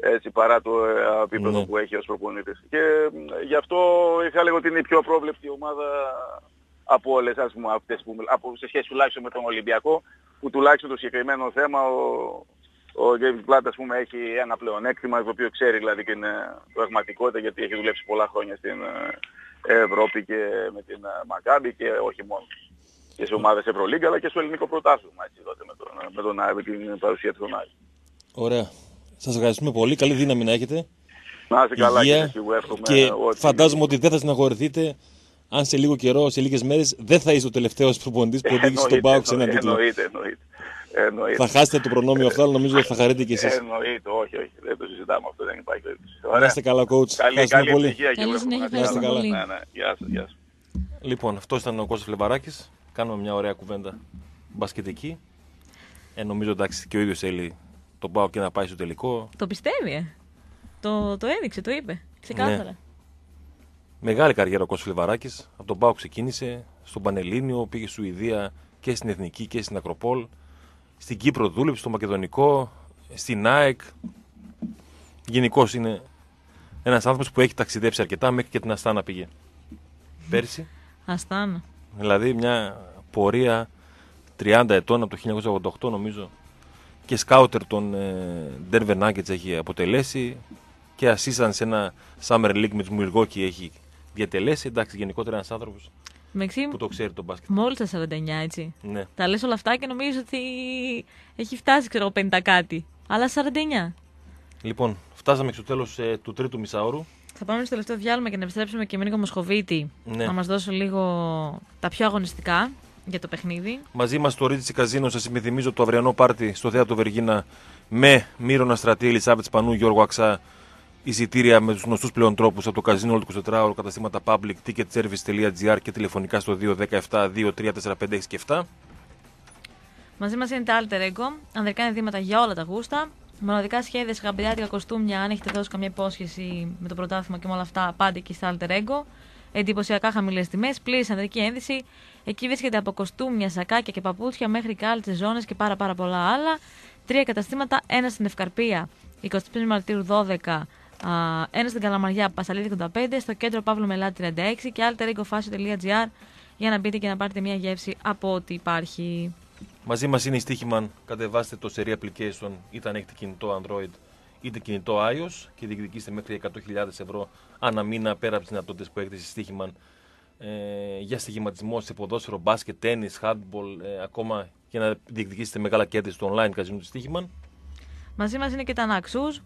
Έτσι, παρά το ε, επίπεδο ναι. που έχει ως προπονήτης. Και ε, γι' αυτό είχα λέγω ότι είναι η πιο πρόβλεπτη ομάδα από όλες ας πούμε, αυτές που, από, σε σχέση τουλάχιστον με τον Ολυμπιακό, που τουλάχιστον το συγκεκριμένο θέμα ο, ο David Platt ας πούμε έχει ένα πλεονέκτημα το οποίο ξέρει δηλαδή και είναι πραγματικότητα γιατί έχει δουλέψει πολλά χρόνια στην ε, Ευρώπη και με την ε, Μακάμπη και όχι μόνο και σε ομάδες Ευρωλίγκα αλλά και στο ελληνικό πρωτάθλημα έτσι τότε με τον, με τον με την παρουσία του Άρη. Ωραία. Σας ευχαριστούμε πολύ. Καλή δύναμη να έχετε. Να είστε καλά Υγεία, και εύχομαι. Και φαντάζομαι ότι δεν θα συναγορηθείτε αν σε λίγο καιρό, σε λίγες μέρες, δεν θα είσαι ο τελευταίος προπονητής που οδήγησε τον Πάουκ σε έναν τίτλο. Εννοείται, εννοείται. Εννοείται. Θα χάσετε το προνόμιο αυτό, αλλά νομίζω ότι θα χαρείτε κι εσείς. Εννοείται, όχι, όχι. Δεν το συζητάμε αυτό, δεν υπάρχει περίπτωση. Να είστε καλά, coach. Καλή, καλή πολύ. ευτυχία και Καλή συνέχεια, Να είστε καλά. πολύ. Ναι, ναι. Γεια σας, γεια σας. Λοιπόν, αυτός ήταν ο Κώστας Φλεβαράκης. Κάνουμε μια ωραία κουβέντα μπασκετική. Ε, νομίζω εντάξει και ο ίδιος θέλει τον Πάο και να πάει στο τελικό. Το πιστεύει, ε. Το, το έδειξε, το είπε. Ξεκάθαρα. Ναι. Μεγάλη καριέρα ο Κώστας Φλεβαράκης. Από τον Πάο ξεκίνησε, στον Πανελλήνιο, πήγε στη Σουηδία και στην Εθνική και στην Ακροπόλ. Στην Κύπρο δούλεψε, στο Μακεδονικό, στην ΑΕΚ. Γενικώς είναι ένας άνθρωπος που έχει ταξιδέψει αρκετά, μέχρι και την Αστάνα πήγε. Πέρσι. Αστάνα. Δηλαδή μια πορεία 30 ετών από το 1988 νομίζω και σκάουτερ των ε, Denver Nuggets έχει αποτελέσει και assistant σε ένα Summer League με τους Milwaukee έχει διατελέσει. Εντάξει, γενικότερα ένας άνθρωπος Μεξί, που το ξέρει τον μπάσκετ. μόλις τα 49, έτσι. Ναι. Τα λες όλα αυτά και νομίζω ότι έχει φτάσει, ξέρω, 50 κάτι. Αλλά 49. Λοιπόν, φτάσαμε στο τέλος ε, του τρίτου μισάωρου. Θα πάμε στο τελευταίο διάλειμμα και να επιστρέψουμε και με Νίκο Μοσχοβίτη Ναι. να μας δώσει λίγο τα πιο αγωνιστικά για το παιχνίδι. Μαζί μας στο Ρίτσι Καζίνο σας υπενθυμίζω το αυριανό πάρτι στο Θέατρο Βεργίνα με Μύρονα Στρατή, Ελισάβετ Πανού, Γιώργο Αξά. Εισιτήρια με τους γνωστούς πλέον τρόπους από το καζίνο όλο το 24ωρο, καταστήματα public, ticketservice.gr και τηλεφωνικά στο 217 2345 και 7. Μαζί μας είναι τα Alter Ego, ανδρικά ενδύματα για όλα τα γούστα. Μοναδικά σχέδια σε γαμπριάτικα κοστούμια, αν έχετε δώσει καμία υπόσχεση με το πρωτάθλημα και με όλα αυτά, πάντε εκεί στα Alter Ego. Εντυπωσιακά χαμηλές τιμές, πλήρης ανδρική ένδυση. Εκεί βρίσκεται από κοστούμια, σακάκια και παπούτσια μέχρι κάλτσε, ζώνες και πάρα, πάρα πολλά άλλα. Τρία καταστήματα, ένα στην Ευκαρπία, 25 Μαρτίου 12, α, ένα στην Καλαμαριά, Πασαλίδη 85, στο κέντρο Παύλο Μελάτη 36 και alteregofashion.gr για να μπείτε και να πάρετε μια γεύση από ό,τι υπάρχει. Μαζί μας είναι η Στίχημαν. Κατεβάστε το Seri Application είτε αν έχετε κινητό Android είτε κινητό iOS και διεκδικήστε μέχρι 100.000 ευρώ ανά μήνα πέρα από τις δυνατότητες που έχετε στη Στίχημαν ε, για στοιχηματισμό σε ποδόσφαιρο, μπάσκετ, τέννις, handball, ε, ακόμα για να διεκδικήσετε μεγάλα κέρδη στο online καζίνο της Στίχημαν. Μαζί μας είναι και τα Ναξούς.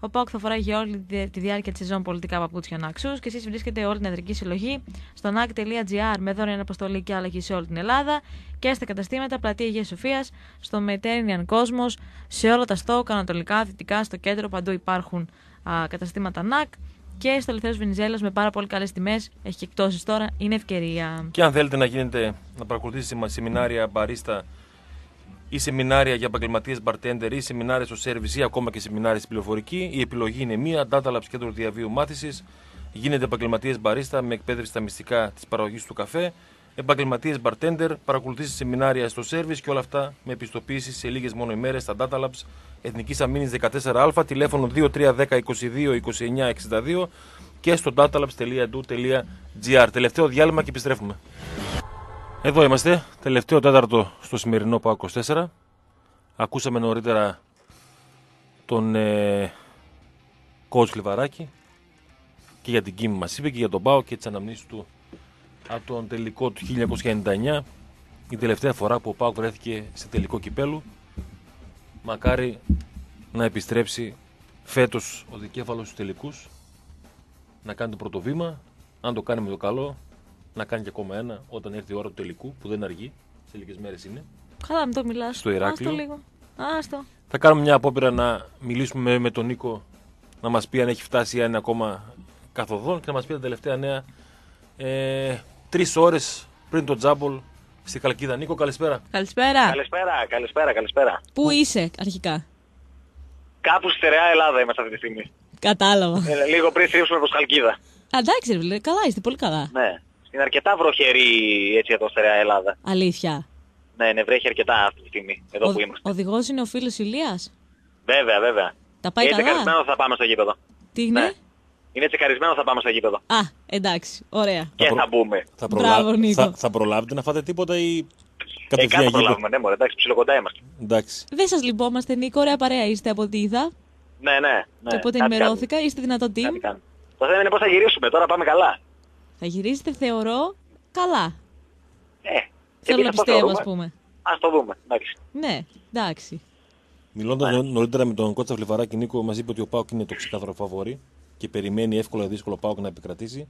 Ο Πάοκ θα φοράει για όλη τη τη διάρκεια της σεζόν πολιτικά παπούτσια Ναξού και εσείς βρίσκετε όλη την εδρική συλλογή στο nac.gr με δωρεάν αποστολή και αλλαγή σε όλη την Ελλάδα και στα καταστήματα Πλατεία Αγία Σοφίας, στο Mediterranean Cosmos, σε όλα τα στόκ, ανατολικά, δυτικά, στο κέντρο, παντού υπάρχουν α, καταστήματα NAC και στο Λιθέος Βενιζέλο με πάρα πολύ καλές τιμές. Έχει και εκτόσεις τώρα, είναι ευκαιρία. Και αν θέλετε να γίνετε, να παρακολουθήσετε σεμινάρια μπαρίστα ή σεμινάρια για επαγγελματίες bartender ή σεμινάρια στο service ή ακόμα και σεμινάρια στην πληροφορική, η επιλογή είναι μία. Data Labs Κέντρο Διαβίου Μάθησης. Γίνετε επαγγελματίες μπαρίστα με εκπαίδευση στα μυστικά της παραγωγής του καφέ. Επαγγελματίες bartender, παρακολουθήσεις σεμινάρια στο service και όλα αυτά με επιστοποίηση σε λίγες μόνο ημέρες στα Data Labs Εθνικής Αμήνης 14α, τηλέφωνο 2310 22 29 62 και στο datalabs.edu.gr. Τελευταίο διάλειμμα και επιστρέφουμε. Εδώ είμαστε, τελευταίο τέταρτο στο σημερινό ΠΑΟ 24. Ακούσαμε νωρίτερα τον ε, coach Λιβαράκη και για την Κίμη μας είπε και για τον ΠΑΟ και τις αναμνήσεις του από τον τελικό του 1999 η τελευταία φορά που ο ΠΑΟ βρέθηκε σε τελικό κυπέλου μακάρι να επιστρέψει φέτος ο δικέφαλος στους τελικούς να κάνει το πρώτο βήμα αν το κάνει με το καλό να κάνει και ακόμα ένα όταν έρθει η ώρα του τελικού που δεν αργεί σε λίγες μέρες είναι Καλά, μην το μιλάς. Στο Ηράκλειο. Άστο λίγο. Άστο. θα κάνουμε μια απόπειρα να μιλήσουμε με, με τον Νίκο να μας πει αν έχει φτάσει ή αν είναι ακόμα καθοδόν και να μας πει τα τελευταία νέα ε, τρεις ώρες πριν το τζάμπολ στη Καλκίδα. Νίκο, καλησπέρα. Καλησπέρα. Καλησπέρα, καλησπέρα, καλησπέρα. Πού είσαι αρχικά; Κάπου στη στερεά Ελλάδα είμαστε αυτή τη στιγμή. Κατάλαβα. Ε, λίγο πριν στρίψουμε προς Χαλκίδα. Α, Εντάξει, ρε, φίλε, καλά είστε, πολύ καλά. Ναι. Είναι αρκετά βροχερή έτσι εδώ στερεά Ελλάδα. Αλήθεια. Ναι, ναι, βρέχει αρκετά αυτή τη στιγμή, εδώ Ο που είμαστε. οδηγός είναι ο φίλος Ηλίας; Βέβαια, βέβαια. Τα πάει είναι καλά; τσεκαρισμένο θα πάμε στο γήπεδο. Τι είναι; Ναι. Είναι τσεκαρισμένο θα πάμε στο γήπεδο. Α, εντάξει, ωραία. Και προ- θα μπούμε. Θα, Μπράβο, Νίκο. θα, θα προλάβετε να φάτε τίποτα ή Ε, κατευθείαν κάπου γύρω. προλάβουμε, ναι, μωρέ, εντάξει, ψιλοκοντά είμαστε. Εντάξει. Δεν σας λυπόμαστε, Νίκο, ωραία παρέα είστε από ό,τι είδα. Ναι, ναι. ναι. και οπότε κάτι ενημερώθηκα, είστε δυνατό team. κάνουμε, κάτι κάνουμε. Το θέμα είναι πώς θα γυρίσουμε, τώρα πάμε καλά. Θα γυρίσετε, θεωρώ, καλά. Ε, Θέλω να εμείς αυτό πιστεύω, θεωρούμε. ας πούμε. Ας το δούμε, εντάξει. Ναι, εντάξει. Μιλώντας νωρίτερα με τον Κώτσα Φλιβαράκη, Νίκο μας είπε ότι ο Πάοκ είναι το ξεκάθαρο φαβόρη και περιμένει εύκολα ή δύσκολο Πάοκ να επικρατήσει.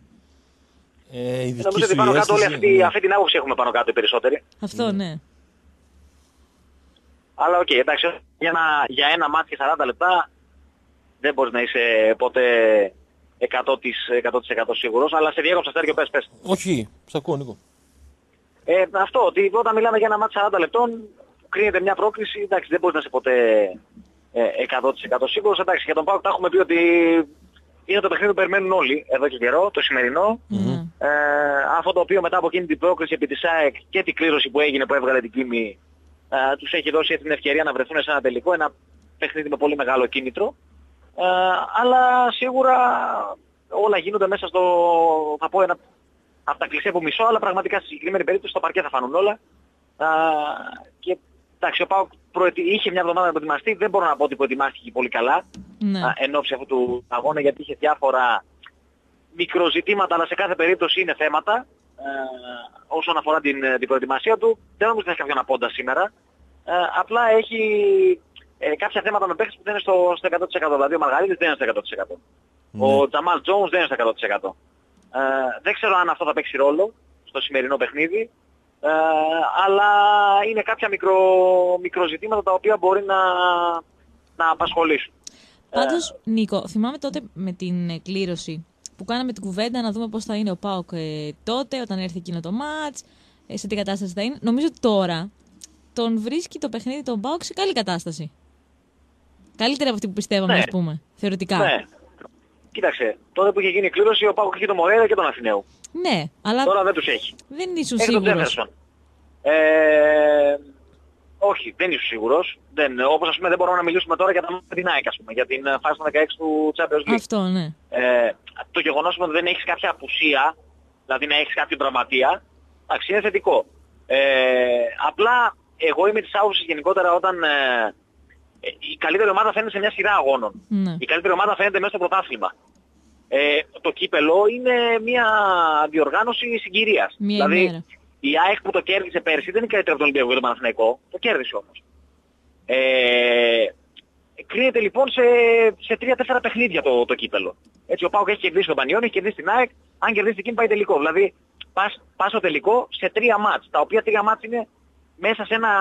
Ε, η δική Νομίζω ότι σου πάνω η κάτω όλη αίσθηση- αυτή, αυτή την άποψη έχουμε πάνω κάτω οι περισσότεροι. Αυτό, ναι. Αλλά οκ, εντάξει, για ένα, για ένα ματς 40 λεπτά δεν μπορείς να είσαι ποτέ 100%, της, 100% σίγουρος, αλλά σε διέκοψα Στέργιο, πες, πες. Όχι, σ' ακούω, Νίκο. Ε, αυτό, ότι όταν μιλάμε για ένα ματς 40 λεπτών, που κρίνεται μια πρόκριση, εντάξει, δεν μπορείς να είσαι ποτέ ε, 100% σίγουρος. Εντάξει, για τον Πάοκ τα έχουμε πει ότι είναι το παιχνίδι που περιμένουν όλοι εδώ και καιρό, το σημερινό. Ναι. Ε, αυτό το οποίο μετά από εκείνη την πρόκληση επί της ΑΕΚ και την κλήρωση που έγινε που έβγαλε την Κίμη ε, τους έχει δώσει έτσι την ευκαιρία να βρεθούν σε ένα τελικό, ένα παιχνίδι με πολύ μεγάλο κίνητρο. Ε, αλλά σίγουρα όλα γίνονται μέσα στο, θα πω ένα, από τα κλεισέ από μισό, αλλά πραγματικά στη συγκεκριμένη περίπτωση στο παρκέ θα φανούν όλα. Ε, και εντάξει, ο Πάοκ προετι... είχε μια εβδομάδα να προετοιμαστεί, δεν μπορώ να πω ότι προετοιμάστηκε πολύ καλά ναι. α, εν ώψη αυτού του αγώνα γιατί είχε διάφορα μικροζητήματα αλλά σε κάθε περίπτωση είναι θέματα ε, όσον αφορά την, ε, την προετοιμασία του. Δεν νομίζω ότι θα έχει κάποιον απόντα σήμερα. Ε, απλά έχει ε, κάποια θέματα με παίκτες που δεν είναι στο, στο 100%. Δηλαδή ο Μαργαρίτης δεν είναι στο 100%. Ο Τζαμάλ Τζόουνς δεν είναι στο 100%. Ε, δεν ξέρω αν αυτό θα παίξει ρόλο στο σημερινό παιχνίδι. Ε, αλλά είναι κάποια μικρο, μικροζητήματα τα οποία μπορεί να, να απασχολήσουν. Πάντως, Νίκο, θυμάμαι τότε με την ε, κλήρωση που κάναμε την κουβέντα να δούμε πώς θα είναι ο Πάοκ ε, τότε, όταν έρθει εκείνο το μάτς, ε, σε τι κατάσταση θα είναι. Νομίζω ότι τώρα τον βρίσκει το παιχνίδι τον Πάοκ σε καλή κατάσταση. Καλύτερα από αυτή που πιστεύαμε, Ναι. ας πούμε, θεωρητικά. Ναι. Κοίταξε, τότε που είχε γίνει η κλήρωση ο Πάκο είχε τον Μορέρα και τον Αθηναίου. Ναι, αλλά Τώρα δεν τους έχει. δεν ήσουν Έχεις τον σίγουρος. Τζέφερσον. Ε, όχι, δεν είσαι σίγουρος. Δεν, όπως ας πούμε δεν μπορούμε να μιλήσουμε τώρα για τα- την ΑΕΚ, ας πούμε, για την ε, φάση των 16 του Champions League. Αυτό, ναι. Ε, το γεγονός ότι δεν έχεις κάποια απουσία, δηλαδή να έχεις κάποιον τραυματία, εντάξει, είναι θετικό. Ε, απλά εγώ είμαι της άποψης γενικότερα όταν ε, ε, η καλύτερη ομάδα φαίνεται σε μια σειρά αγώνων. ναι. Η καλύτερη ομάδα φαίνεται μέσα στο πρωτάθλημα. Ε, το κύπελο είναι μια διοργάνωση συγκυρίας. Μια δηλαδή ημέρα. η ΑΕΚ που το κέρδισε πέρσι δεν είναι καλύτερη από τον Ολυμπιακό και τον Παναθηναϊκό. Το κέρδισε όμως. Ε, κρίνεται λοιπόν σε, σε τρία-τέσσερα παιχνίδια το, το κύπελο. Έτσι, ο Πάουκ έχει κερδίσει τον Πανιόνι, έχει κερδίσει την ΑΕΚ, αν κερδίσει την Κίνη πάει τελικό. Δηλαδή, πας, πας στο τελικό σε τρία μάτς, τα οποία τρία μάτς είναι μέσα σε ένα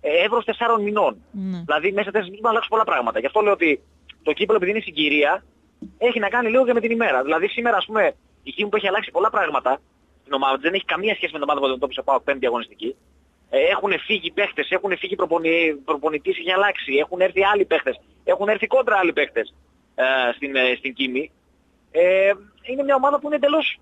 ε, εύρος τεσσάρων μηνών. Ναι. Δηλαδή, μέσα σε τέσσερις μήνες να αλλάξουν πολλά πράγματα. Γι' αυτό λέω ότι το κύπελο, επειδή είναι συγκυρία, έχει να κάνει λίγο και με την ημέρα. Δηλαδή, σήμερα, ας πούμε, η Κίνη που έχει αλλάξει πολλά πράγματα, την ομάδα της, δεν έχει καμία σχέση με την ομάδα που αντιμετώπισε ο Πάουκ πέμπτη αγωνιστική. Ε, έχουν φύγει παίχτες, έχουν φύγει προπονη, προπονητής, έχει αλλάξει, έχουν έρθει άλλοι παίχτες, έχουν έρθει κόντρα άλλοι παίχτες ε, στην, ε, στην Κίμη. Ε, είναι μια ομάδα που είναι εντελώς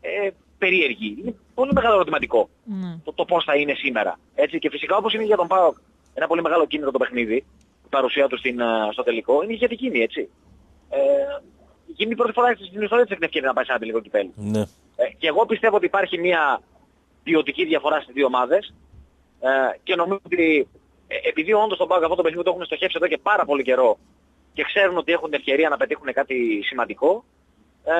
ε, περίεργη. Είναι πολύ μεγάλο ερωτηματικό Ναι. το, το πώς θα είναι σήμερα. Έτσι, και φυσικά όπως είναι για τον ΠΑΟΚ ένα πολύ μεγάλο κίνητρο το παιχνίδι, η παρουσία του στην, ε, στο τελικό, είναι για την Κίνη, έτσι. Ε, η Κίνη πρώτη φορά στην ιστορία της έχει την ευκαιρία να πάει σε ένα τελικό κυπέλου. Ναι. Ε, και εγώ πιστεύω ότι υπάρχει μια ποιοτική διαφορά στις δύο ομάδες ε, και νομίζω ότι ε, επειδή όντως τον Πάοκ αυτό το παιχνίδι το έχουν στοχεύσει εδώ και πάρα πολύ καιρό και ξέρουν ότι έχουν την ευκαιρία να πετύχουν κάτι σημαντικό ε,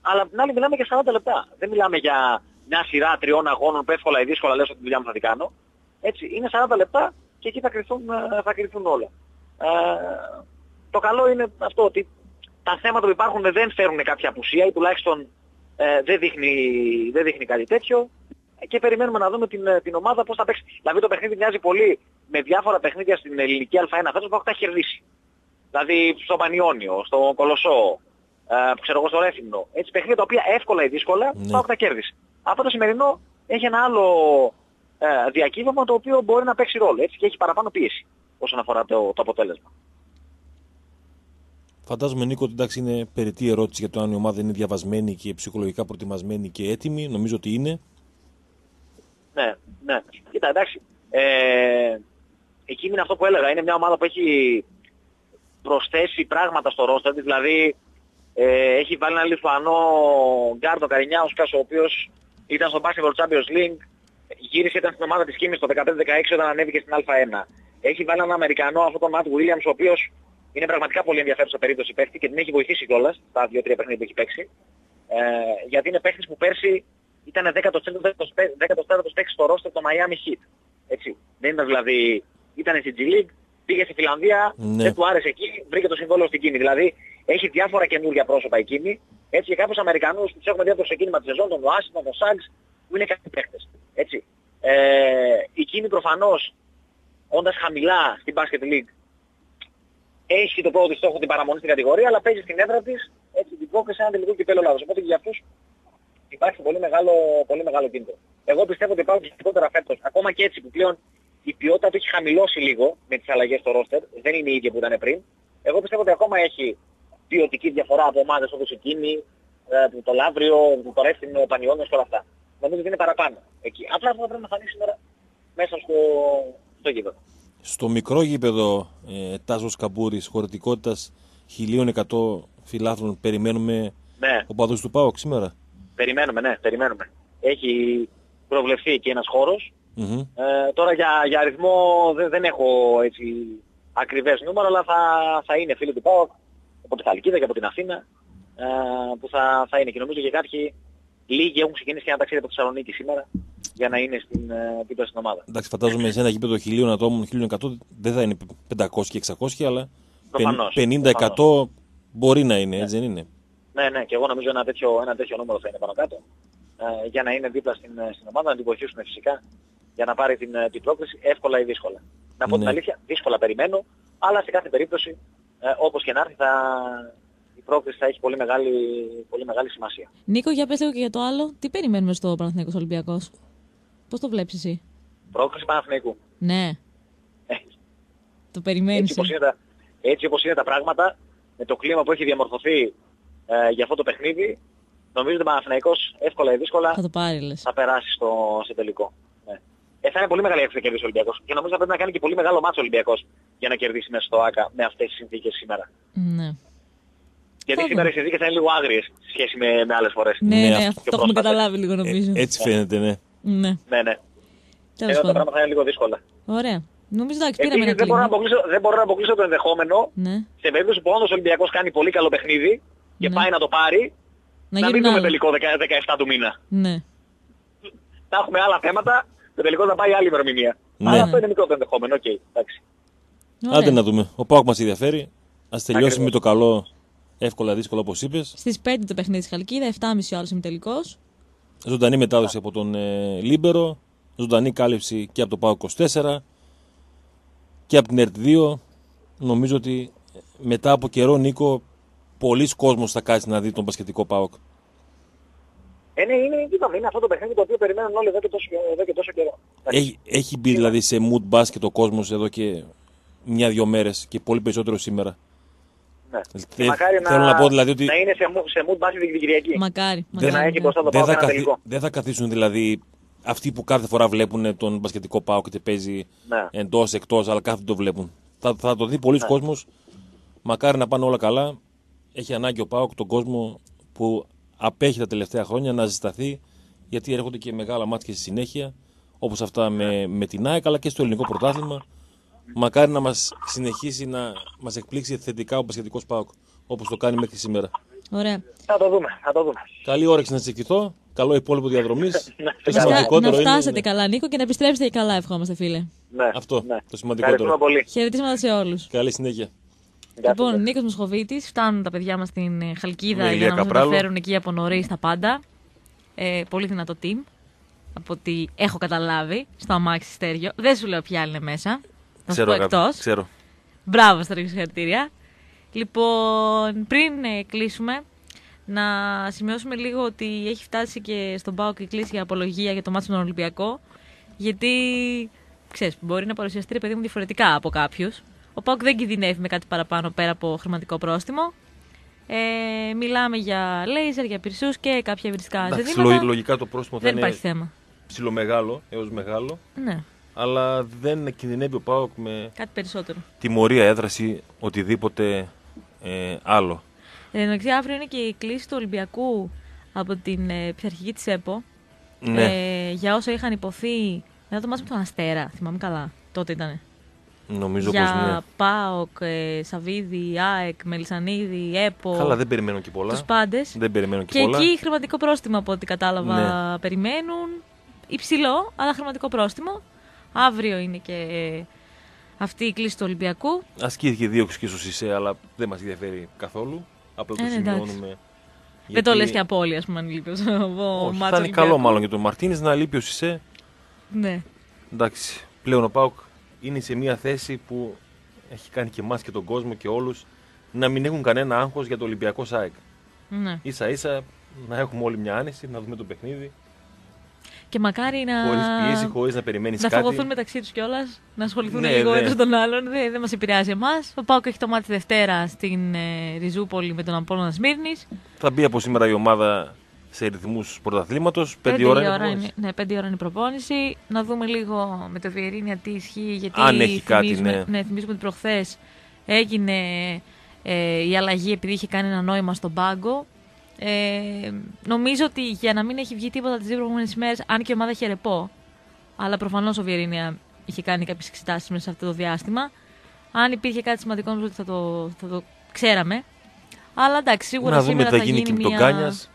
αλλά απ' την άλλη μιλάμε για 40 λεπτά. Δεν μιλάμε για μια σειρά τριών αγώνων που εύκολα ή δύσκολα λες ότι τη δουλειά μου θα την κάνω. Έτσι, είναι 40 λεπτά και εκεί θα κρυθούν, ε, θα κρυθούν όλα. Ε, το καλό είναι αυτό ότι τα θέματα που υπάρχουν δεν φέρουν κάποια απουσία ή τουλάχιστον ε, δεν, δείχνει, δεν δείχνει κάτι τέτοιο ε, και περιμένουμε να δούμε την, ε, την ομάδα πώς θα παίξει. Δηλαδή το παιχνίδι μοιάζει πολύ με διάφορα παιχνίδια στην ελληνική Α1 φέτος που έχουν τα έχει κερδίσει. Δηλαδή στο Πανιόνιο, στο Κολοσσό, ε, ξέρω εγώ στο Ρέθυμνο. Έτσι παιχνίδια τα οποία εύκολα ή δύσκολα Ναι. ναι. τα κέρδισε. Αυτό το σημερινό έχει ένα άλλο ε, διακύβευμα το οποίο μπορεί να παίξει ρόλο έτσι, και έχει παραπάνω πίεση όσον αφορά το, το αποτέλεσμα. Φαντάζομαι, Νίκο, ότι εντάξει είναι περιττή ερώτηση για το αν η ομάδα είναι διαβασμένη και ψυχολογικά προετοιμασμένη και έτοιμη. Νομίζω ότι είναι. Ναι, ναι. Κοίτα, εντάξει. Ε, εκεί είναι αυτό που έλεγα. Είναι μια ομάδα που έχει προσθέσει πράγματα στο ρόστερ της. Δηλαδή, ε, έχει βάλει ένα Λιθουανό Γκάρντο Καρινιάουσκας, ο οποίος ήταν στο Basketball Champions League. Γύρισε, ήταν στην ομάδα της Κίμης το 15-16 όταν ανέβηκε στην Α1. Έχει βάλει έναν Αμερικανό, αυτόν τον Ματ Williams, ο οποίος είναι πραγματικά πολύ ενδιαφέρουσα περίπτωση παίχτη και την έχει βοηθήσει κιόλας στα 2-3 παιχνίδια που έχει παίξει. Ε, γιατί είναι παίχτης που πέρσι ήταν 14ος παίκτης στο ρόστερ το Miami Heat. Έτσι. Δεν ήταν δηλαδή, ήταν στη G League, πήγε στη Φιλανδία, Ναι. δεν του άρεσε εκεί, βρήκε το συμβόλαιο στην Κίνη. Δηλαδή έχει διάφορα καινούργια πρόσωπα η Κίνη, έτσι και κάποιους Αμερικανούς που τους έχουμε δει από το ξεκίνημα της σεζόν, τον Ουάσινγκ, τον Σάγκς, που είναι κάποιοι παίχτες. Έτσι. Ε, η Κίνη προφανώς, όντας χαμηλά στην Basket League, έχει το πρώτο της στόχο την παραμονή στην κατηγορία, αλλά παίζει στην έδρα της, έτσι την πρόκριση ένα τελικό κυπέλλο Ελλάδος. Οπότε και για αυτούς υπάρχει πολύ μεγάλο, πολύ μεγάλο κίνητρο. Εγώ πιστεύω ότι υπάρχουν γενικότερα φέτος, ακόμα και έτσι που πλέον η ποιότητα του έχει χαμηλώσει λίγο με τις αλλαγές στο ρόστερ, δεν είναι η ίδια που ήταν πριν. Εγώ πιστεύω ότι ακόμα έχει ποιοτική διαφορά από ομάδες όπως η Κίνη, ε, που το Λαύριο, που το Ρεύθυνο, ο Πανιόνιος και όλα αυτά. Νομίζω ότι είναι παραπάνω εκεί. Απλά αυτό θα πρέπει να φανεί σήμερα μέσα στο, στο γήπεδο. Στο μικρό γήπεδο ε, Τάσος Καμπούρης, χωρητικότητας 1100 φιλάθλων, περιμένουμε Ναι. ο παδούς του ΠΑΟΚ σήμερα; Περιμένουμε, ναι, περιμένουμε. Έχει προβλεφθεί εκεί ένας χώρος. Μμμ. Ε, τώρα για, για αριθμό δεν, δεν έχω έτσι ακριβές νούμερα, αλλά θα, θα είναι φίλοι του ΠΑΟΚ από τη Θαλκίδα και από την Αθήνα ε, που θα, θα είναι. Και νομίζω και κάποιοι λίγοι έχουν ξεκινήσει και ένα ταξίδι από τη Θεσσαλονίκη σήμερα για να είναι στην, ε, δίπλα στην ομάδα. Εντάξει, φαντάζομαι σε ένα γήπεδο 1000 ατόμων, 1100 δεν θα είναι 500 και 600, αλλά Προφανώς, 50-100 μπορεί να είναι, έτσι δεν είναι; Ναι, ναι, και εγώ νομίζω ένα τέτοιο, ένα τέτοιο νούμερο θα είναι πάνω κάτω. Ε, για να είναι δίπλα στην, ε, στην ομάδα, να την βοηθήσουν φυσικά για να πάρει την, ε, την πρόκληση εύκολα ή δύσκολα. Να πω Ναι. την αλήθεια, δύσκολα περιμένω, αλλά σε κάθε περίπτωση, ε, όπως και να έρθει, θα, η πρόκληση θα έχει πολύ μεγάλη, πολύ μεγάλη σημασία. Νίκο, για πες λίγο και για το άλλο. Τι περιμένουμε στο Παναθηναϊκός Ολυμπιακός; Πώς το βλέπεις εσύ; Πρόκληση Παναθηναϊκού. Ναι, Ε, το περιμένεις. έτσι, όπως είναι τα, έτσι όπως είναι τα πράγματα, με το κλίμα που έχει διαμορφωθεί ε, για αυτό το παιχνίδι, νομίζω ότι ο Παναθηναϊκός εύκολα ή δύσκολα Θα το πάρει, λες. θα περάσει στο, στο τελικό. Ναι. Ε, θα είναι πολύ μεγάλη έκθεση να κερδίσει ο Ολυμπιακός. Και νομίζω θα πρέπει να κάνει και πολύ μεγάλο μάτσο ο Ολυμπιακός για να κερδίσει μέσα στο ΆΚΑ με αυτές τις συνθήκες σήμερα. Ναι. Γιατί Θα σήμερα οι δούμε. συνθήκες θα είναι λίγο άγριες σε σχέση με, με άλλες φορές. Ναι, Ναι, ναι, αυτό αυτό πιο το έχουμε πρόσφατα. καταλάβει λίγο νομίζω. Ε, έτσι φαίνεται, ναι. Ναι, Ναι, ναι. τέλος Εδώ τα πάντων. πράγματα θα είναι λίγο δύσκολα. Ωραία. Νομίζω εντάξει, πήραμε Επίσης ένα δεν μπορώ, να κλίμα. αποκλείσω, δεν μπορώ να αποκλείσω το ενδεχόμενο Ναι, σε περίπτωση που όντως ο Ολυμπιακός κάνει πολύ καλό παιχνίδι και Ναι. πάει να το πάρει, να να, μην γίνουν δούμε άλλα. τελικό 10 17 του μήνα. Ναι. Θα έχουμε άλλα θέματα, το τελικό θα πάει άλλη ημερομηνία. Ναι. Αλλά αυτό είναι μικρό το ενδεχόμενο, οκ. εντάξει. Ωραία. Άντε να δούμε. Ο Πάοκ μας ενδιαφέρει. Α τελειώσει Ακριβώς. με το καλό, εύκολα, δύσκολα όπως είπες. Στις 5 το παιχνίδι στη Χαλκίδα, 7,5 ώρα ημιτελικός. Ζωντανή μετάδοση από τον ε, Λίμπερο. Ζωντανή κάλυψη και από το ΠΑΟΚ 24 και από την ΕΡΤ 2. Νομίζω ότι μετά από καιρό, Νίκο, πολύς κόσμος θα κάτσει να δει τον μπασκετικό ΠΑΟΚ. Ε, ναι, είναι, είπαμε, είναι αυτό το παιχνίδι το οποίο περιμένουν όλοι εδώ και τόσο, εδώ και τόσο καιρό. Έχει, έχει μπει δηλαδή σε mood μπάσκετ ο κόσμος εδώ και μια-δυο μέρες και πολύ περισσότερο σήμερα. Ναι. Θε- Μακάρι θέλω να πω δηλαδή ότι να είναι σε, μου- σε mood basket την Κυριακή. Μακάρι. Και να μακάρι, έχει ναι. μπροστά το δεν πάω θα, ένα καθι- τελικό. δεν θα καθίσουν δηλαδή αυτοί που κάθε φορά βλέπουν τον μπασκετικό ΠΑΟΚ και παίζει Ναι. εντός, εκτός, αλλά κάθε το βλέπουν. Θα, θα το δει πολλοί Ναι. κόσμος. Μακάρι να πάνε όλα καλά. Έχει ανάγκη ο ΠΑΟΚ τον κόσμο που απέχει τα τελευταία χρόνια να ζεσταθεί γιατί έρχονται και μεγάλα μάτια στη συνέχεια όπως αυτά με, με την ΑΕΚ αλλά και στο ελληνικό πρωτάθλημα. Μακάρι να μας συνεχίσει να μας εκπλήξει θετικά ο μπασκετικός ΠΑΟΚ όπως το κάνει μέχρι σήμερα. Ωραία. Θα το δούμε, θα το δούμε. Καλή όρεξη να τσεκηθώ. Καλό υπόλοιπο διαδρομής. το Βασικά, σημαντικότερο να είναι. φτάσετε ναι, καλά, Νίκο, και να επιστρέψετε και καλά, ευχόμαστε, φίλε. Ναι, Αυτό. ναι. Το σημαντικότερο. Ευχαριστούμε πολύ. Χαιρετίσματα σε όλους. Καλή συνέχεια. Γεια σας. Λοιπόν, Νίκος Μοσχοβίτης, φτάνουν τα παιδιά μας στην ε, Χαλκίδα Με για Ηλία να μας Καπράλο. μεταφέρουν εκεί από νωρίς τα πάντα. Ε, πολύ δυνατό team. Από ό,τι έχω καταλάβει στο αμάξι στέργιο. Δεν σου λέω ποια άλλη είναι μέσα. Θα σου πω αγάπη, εκτός. Ξέρω. Μπράβο, στα ρίξω συγχαρητήρια. Λοιπόν, πριν ε, κλείσουμε, να σημειώσουμε λίγο ότι έχει φτάσει και στον Πάο και κλείσει η απολογία για το μάτσο με τον Ολυμπιακό. Γιατί, ξέρεις, μπορεί να παρουσιαστεί ρε παιδί μου διαφορετικά από κάποιους. Ο Πάοκ δεν κινδυνεύει με κάτι παραπάνω πέρα από χρηματικό πρόστιμο. Ε, μιλάμε για λέιζερ, για πυρσούς και κάποια ευρυστικά Εντάξει, ζητήματα. λο- λογικά το πρόστιμο θα δεν υπάρχει είναι θέμα. ψιλομεγάλο έως μεγάλο. Ναι, Αλλά δεν κινδυνεύει ο Πάοκ με κάτι περισσότερο. τιμωρία, έδραση, οτιδήποτε ε, άλλο. Ε, εντάξει, αύριο είναι και η κλίση του Ολυμπιακού από την ε, πειθαρχική της ΕΠΟ. Ναι, Ε, για όσα είχαν υποθεί μετά το μάτι με τον Αστέρα, θυμάμαι καλά. Τότε ήταν. νομίζω για πως ναι. ΠΑΟΚ, ε, Σαββίδη, ΑΕΚ, Μελισανίδη, ΕΠΟ. Καλά, δεν περιμένω και πολλά. Τους πάντες. Δεν περιμένω και, Και πολλά. εκεί χρηματικό πρόστιμο από ό,τι κατάλαβα Ναι. περιμένουν. Υψηλό, αλλά χρηματικό πρόστιμο. Αύριο είναι και ε, αυτή η κλίση του Ολυμπιακού. Ασκήθηκε δίωξη και στο ΣΥΣΕ, αλλά δεν μας ενδιαφέρει καθόλου. Απλά το Ε, ναι, εντάξει. σημειώνουμε. Δεν το γιατί- λες και απώλεια, ας πούμε, αν λείπει ο Όχι, μάτσο θα είναι καλό μάλλον για τον Μαρτίνες να λείπει ο ΣΥΣΕ. Ναι. Εντάξει, πλέον ο Πάουκ είναι σε μια θέση που έχει κάνει και εμάς και τον κόσμο και όλους να μην έχουν κανένα άγχος για το Ολυμπιακό ΣΑΕΚ. ναι. σα ίσα να έχουμε όλοι μια άνεση, να δούμε το παιχνίδι. Και μακάρι να. Χωρίς πίεση, χωρίς να περιμένεις Να κάτι. φαγωθούν μεταξύ τους κιόλας, να ασχοληθούν Ναι, λίγο ναι. ένα τον άλλον. Δεν, δεν μας επηρεάζει εμάς. Ο Πάοκ έχει το μάτι Δευτέρα στην ε, Ριζούπολη με τον Απόλλωνα Σμύρνης. Θα μπει από σήμερα η ομάδα σε ρυθμούς πρωταθλήματος. Πέντε ώρα, είναι είναι, προπόνηση. ναι, πέντε ώρα είναι η προπόνηση. Να δούμε λίγο με το Βιερίνια τι ισχύει. Γιατί Αν έχει κάτι, θυμίζουμε, ναι. θυμίζουμε ότι προχθές έγινε ε, η αλλαγή επειδή είχε κάνει ένα νόημα στον πάγκο. Ε, νομίζω ότι για να μην έχει βγει τίποτα τις δύο προηγούμενες ημέρε, αν και η ομάδα είχε ρεπό, αλλά προφανώς ο Βιερίνια είχε κάνει κάποιες εξετάσεις μέσα σε αυτό το διάστημα. Αν υπήρχε κάτι σημαντικό, νομίζω ότι θα το, θα το ξέραμε. Αλλά εντάξει, σίγουρα Να δούμε σήμερα τι θα γίνει γίνει και με τον μια... Κάνιας.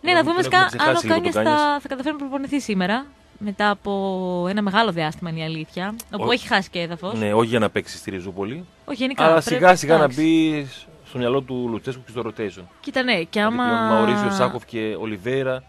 Ναι, να δούμε Τον σκα, έχουμε αν ο ξεχάσει λίγο Κάνιας τον θα, Κάνιας. θα καταφέρει να προπονηθεί σήμερα. Μετά από ένα μεγάλο διάστημα είναι η αλήθεια. Όπου Ο- έχει χάσει και έδαφος. Ναι, όχι για να παίξει στη Ριζούπολη. Όχι, γενικά. Αλλά πρέπει- σιγά σιγά να εντάξει. μπεις στο μυαλό του Λουτσέσκου και στο rotation. Κοίτα, ναι, και Γιατί άμα. πλέον Μαωρίσιο Σάκοφ και Ολιβέρα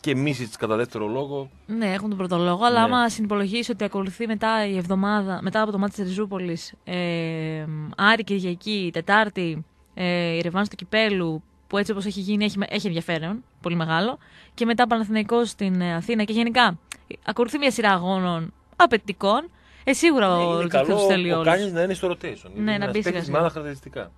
και Μίσιτς κατά δεύτερο λόγο. Ναι, έχουν τον πρώτο λόγο, αλλά Ναι. άμα συνυπολογίσεις ότι ακολουθεί μετά η εβδομάδα, μετά από το μάτι της Ριζούπολης, ε, Άρη Κυριακή, Τετάρτη, ε, η Ρεβάνς του Κυπέλου, που έτσι όπως έχει γίνει έχει, έχει ενδιαφέρον, πολύ μεγάλο. Και μετά Παναθηναϊκός στην ε, Αθήνα και γενικά ακολουθεί μια σειρά αγώνων απαιτητικών. Ε, σίγουρα ο είναι Λουτσέσκου καλό τους θέλει ο όλους. Κάνιας να είναι στο rotation. Ναι, είναι να ένας μπει παίκτης σιγά-σιγά. με άλλα χαρακτηριστικά.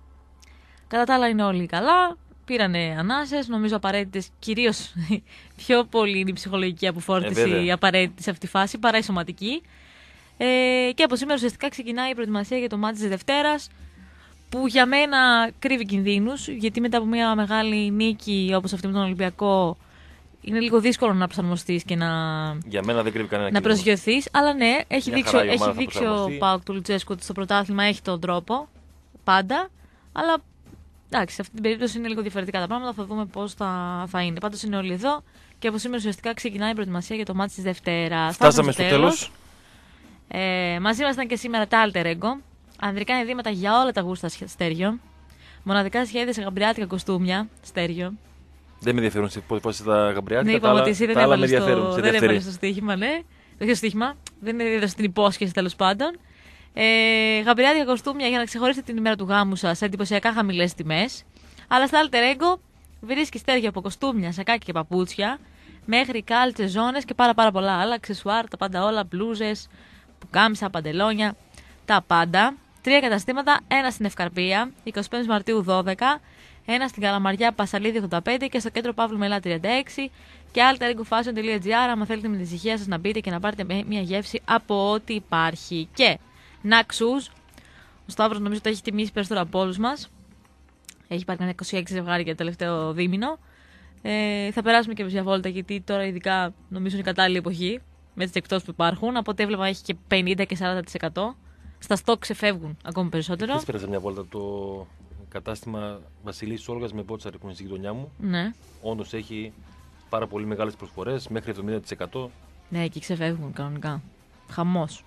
Κατά τα άλλα είναι όλοι καλά. Πήρανε ανάσες, νομίζω απαραίτητες. Κυρίως πιο πολύ είναι η ψυχολογική Ε, αποφόρτιση βέβαια. απαραίτητη σε αυτή τη φάση παρά η σωματική. Ε, και από σήμερα ουσιαστικά ξεκινάει η προετοιμασία για το μάτι της Δευτέρας. Που για μένα κρύβει κινδύνους, γιατί μετά από μια μεγάλη νίκη όπως αυτή με τον Ολυμπιακό, είναι λίγο δύσκολο να προσαρμοστείς και να, Για μένα δεν κρύβει κανένα να κίνδυνο. προσγειωθείς. Αλλά ναι, έχει Μια δείξει, χαρά η έχει ομάδα θα δείξει ο προσαρμοστεί. Πάοκ του Λουτσέσκου ότι στο πρωτάθλημα έχει τον τρόπο. Πάντα. Αλλά εντάξει, σε αυτή την περίπτωση είναι λίγο διαφορετικά τα πράγματα. Θα δούμε πώς θα, θα είναι. Πάντως είναι όλοι εδώ και από σήμερα ουσιαστικά ξεκινάει η προετοιμασία για το μάτι της Δευτέρα. Φτάσαμε στο τέλος. Ε, μαζί μας ήταν και σήμερα τα Alter Ego. Ανδρικά ενδύματα για όλα τα γούστα στέριο. Μοναδικά σχέδια σε γαμπριάτικα κοστούμια στέριο. Δεν με ενδιαφέρουν σε πότε πας τα γαμπριάτικα. Ναι, τα είπαμε άλλα- ότι εσύ δεν τα άλλα με έβαλε ενδιαφέρουν. στο, σε δεν δεύτερη. έβαλες στο στοίχημα, ναι. Όχι στο στοίχημα. Δεν έδωσε την υπόσχεση τέλο πάντων. Ε, γαμπριάτικα κοστούμια για να ξεχωρίσετε την ημέρα του γάμου σας σε εντυπωσιακά χαμηλές τιμές. Αλλά στα Alter Ego βρίσκεις στέρια από κοστούμια, σακάκια και παπούτσια, μέχρι κάλτσες, ζώνες και πάρα, πάρα πολλά άλλα. Αξεσουάρ, τα πάντα όλα, μπλούζες, πουκάμισα, παντελόνια, τα πάντα. Τρία καταστήματα, ένα στην Ευκαρπία, 25 Μαρτίου 12, ένα στην Καλαμαριά Πασαλίδη 85 και στο κέντρο Παύλου Μελά 36 και alteregofashion.gr άμα θέλετε με την ησυχία σας να μπείτε και να πάρετε με- μια γεύση από ό,τι υπάρχει. Και Naxus, ο Σταύρος νομίζω το έχει τιμήσει περισσότερο από όλους μας. Έχει πάρει κανένα 26 ζευγάρια το τελευταίο δίμηνο. Ε, θα περάσουμε και μια βόλτα γιατί τώρα ειδικά νομίζω είναι η κατάλληλη εποχή με τις εκτός που υπάρχουν. Από ό,τι έβλεπα έχει και 50 και 40%. Στα στόκ ξεφεύγουν ακόμη περισσότερο. Χθες πέρασα μια βόλτα το κατάστημα Βασιλής Σόλγας με Μπότσαρη που είναι στη γειτονιά μου. Ναι. Όντως έχει πάρα πολύ μεγάλες προσφορές, μέχρι 70%. Ναι, εκεί ξεφεύγουν κανονικά. Χαμός.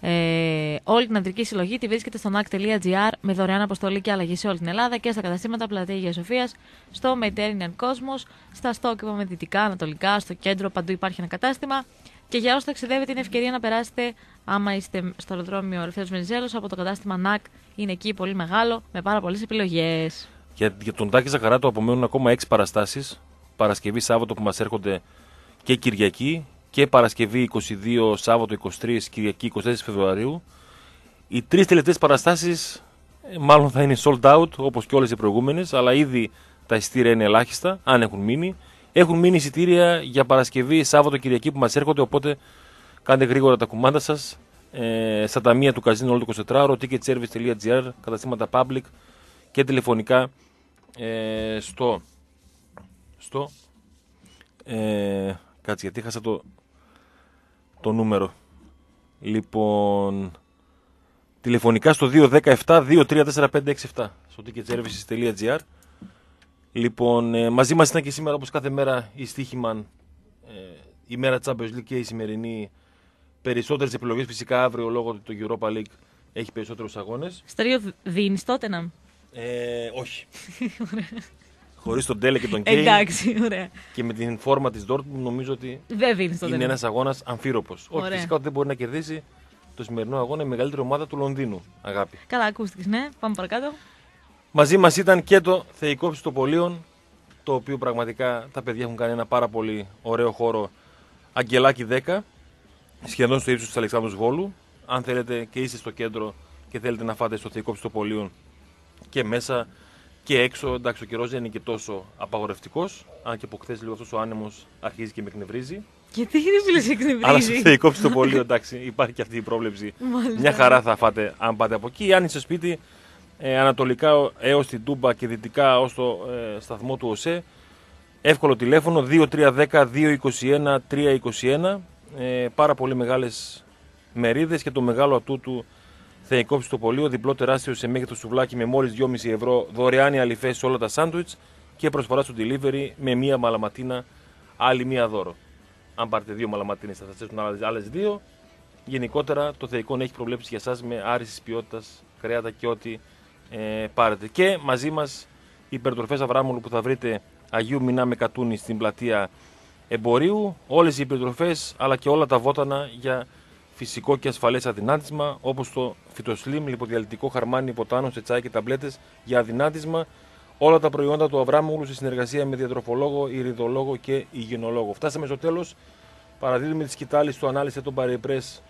Ε, όλη την αντρική συλλογή τη βρίσκεται στο nac.gr με δωρεάν αποστολή και αλλαγή σε όλη την Ελλάδα και στα καταστήματα Πλατεία Αγίας Σοφίας, στο Mediterranean Cosmos, στα στόκ είπαμε δυτικά, ανατολικά, στο κέντρο, παντού υπάρχει ένα κατάστημα. Και για όσους ταξιδεύετε, είναι ευκαιρία να περάσετε, άμα είστε στο αεροδρόμιο Ελευθέρω Μενιζέλος, από το κατάστημα NAC. Είναι εκεί πολύ μεγάλο, με πάρα πολλές επιλογές. Για, για τον Τάκη Ζαχαράτο απομένουν ακόμα 6 παραστάσεις. Παρασκευή, Σάββατο που μας έρχονται και Κυριακή και Παρασκευή 22, Σάββατο 23, Κυριακή 24 Φεβρουαρίου. Οι τρεις τελευταίες παραστάσεις ε, μάλλον θα είναι sold out όπως και όλες οι προηγούμενες αλλά ήδη τα εισιτήρια είναι ελάχιστα αν έχουν μείνει. Έχουν μείνει εισιτήρια για Παρασκευή, Σάββατο, Κυριακή που μας έρχονται οπότε κάντε γρήγορα τα κουμάντα σας ε, στα ταμεία του καζίνου όλο το 24ωρο, ticketservice.gr, καταστήματα public και τηλεφωνικά ε, στο στο ε, κάτσε γιατί χάσα το το νούμερο. Λοιπόν τηλεφωνικά στο 217-234567 στο ticketservices.gr λοιπόν ε, μαζί μας ήταν και σήμερα όπως κάθε μέρα η Στίχημαν ε, η μέρα Champions League και η σημερινή. Περισσότερες επιλογές φυσικά αύριο λόγω ότι το Europa League έχει περισσότερους αγώνες. Στέριο δίνει τότε να. ε, όχι. Χωρίς τον Τέλε και τον Κέιν Εντάξει, ωραία. και με την φόρμα της Dortmund νομίζω ότι Δεν δίνει τότε. είναι ένας αγώνας αμφίροπος. Όχι, Ωραία. φυσικά ότι δεν μπορεί να κερδίσει το σημερινό αγώνα η μεγαλύτερη ομάδα του Λονδίνου. Αγάπη. Καλά, ακούστηκες, ναι. Πάμε παρακάτω. Μαζί μας ήταν και το Θεϊκό Ψητοπολίων, το οποίο πραγματικά τα παιδιά έχουν κάνει ένα πάρα πολύ ωραίο χώρο. Αγγελάκι 10, σχεδόν στο ύψος της Αλεξάνδρου Βόλου. Αν θέλετε και είστε στο κέντρο και θέλετε να φάτε στο Θεϊκό Ψητοπολίων και μέσα και έξω, εντάξει, ο καιρός δεν είναι και τόσο απαγορευτικός. Αν και από χθες λίγο αυτός ο άνεμος αρχίζει και με εκνευρίζει. Γιατί είναι φίλε Αλλά στο εκνευρίζει. θεϊκό ψητοπολείο, εντάξει, υπάρχει και αυτή η πρόβλεψη. Μάλιστα. Μια χαρά θα φάτε αν πάτε από εκεί. Αν είστε στο σπίτι, ε, ανατολικά έως την Τούμπα και δυτικά ως το ε, σταθμό του ΟΣΕ, εύκολο τηλέφωνο 2310-221-321. Ε, πάρα πολύ μεγάλες μερίδες και το μεγάλο ατούτου θεϊκό ψητοπολείο, διπλό τεράστιο σε μέγεθος σουβλάκι με μόλις 2,5 ευρώ, δωρεάν οι αληφέ σε όλα τα σάντουιτς και προσφορά στο delivery με μία μαλαματίνα, άλλη μία δώρο. Αν πάρετε δύο μαλαματίνες, θα σα έρθουν άλλες δύο. Γενικότερα το θεϊκό έχει προβλέψεις για εσάς με άριστη ποιότητας κρέατα και ό,τι ε, πάρετε. Και μαζί μας οι υπερτροφέ Αβράμολου που θα βρείτε Αγίου Μινά με κατούνι στην πλατεία Εμπορίου. Όλες οι υπερτροφές αλλά και όλα τα βότανα για φυσικό και ασφαλές αδυνάτισμα όπως το φυτοσλίμ, λιποδιαλυτικό χαρμάνι, ποτάνο σε τσάι και ταμπλέτες για αδυνάτισμα όλα τα προϊόντα του Αβράμογλου σε συνεργασία με διατροφολόγο, ηριδολόγο και υγιεινολόγο. Φτάσαμε στο τέλος. Παραδίδουμε τη σκυτάλη στο ανάλυση των Παρεπρές.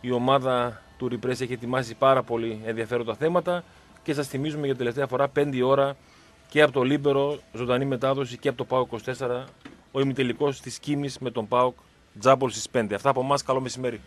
Η ομάδα του Repress έχει ετοιμάσει πάρα πολύ ενδιαφέροντα θέματα και σας θυμίζουμε για τελευταία φορά 5 ώρα και από το Λίμπερο ζωντανή μετάδοση και από το ΠΑΟΚ 24 ο ημιτελικός της Κίμης με τον ΠΑΟΚ τζάμπολ στις 5. Αυτά από εμάς, καλό μεσημέρι.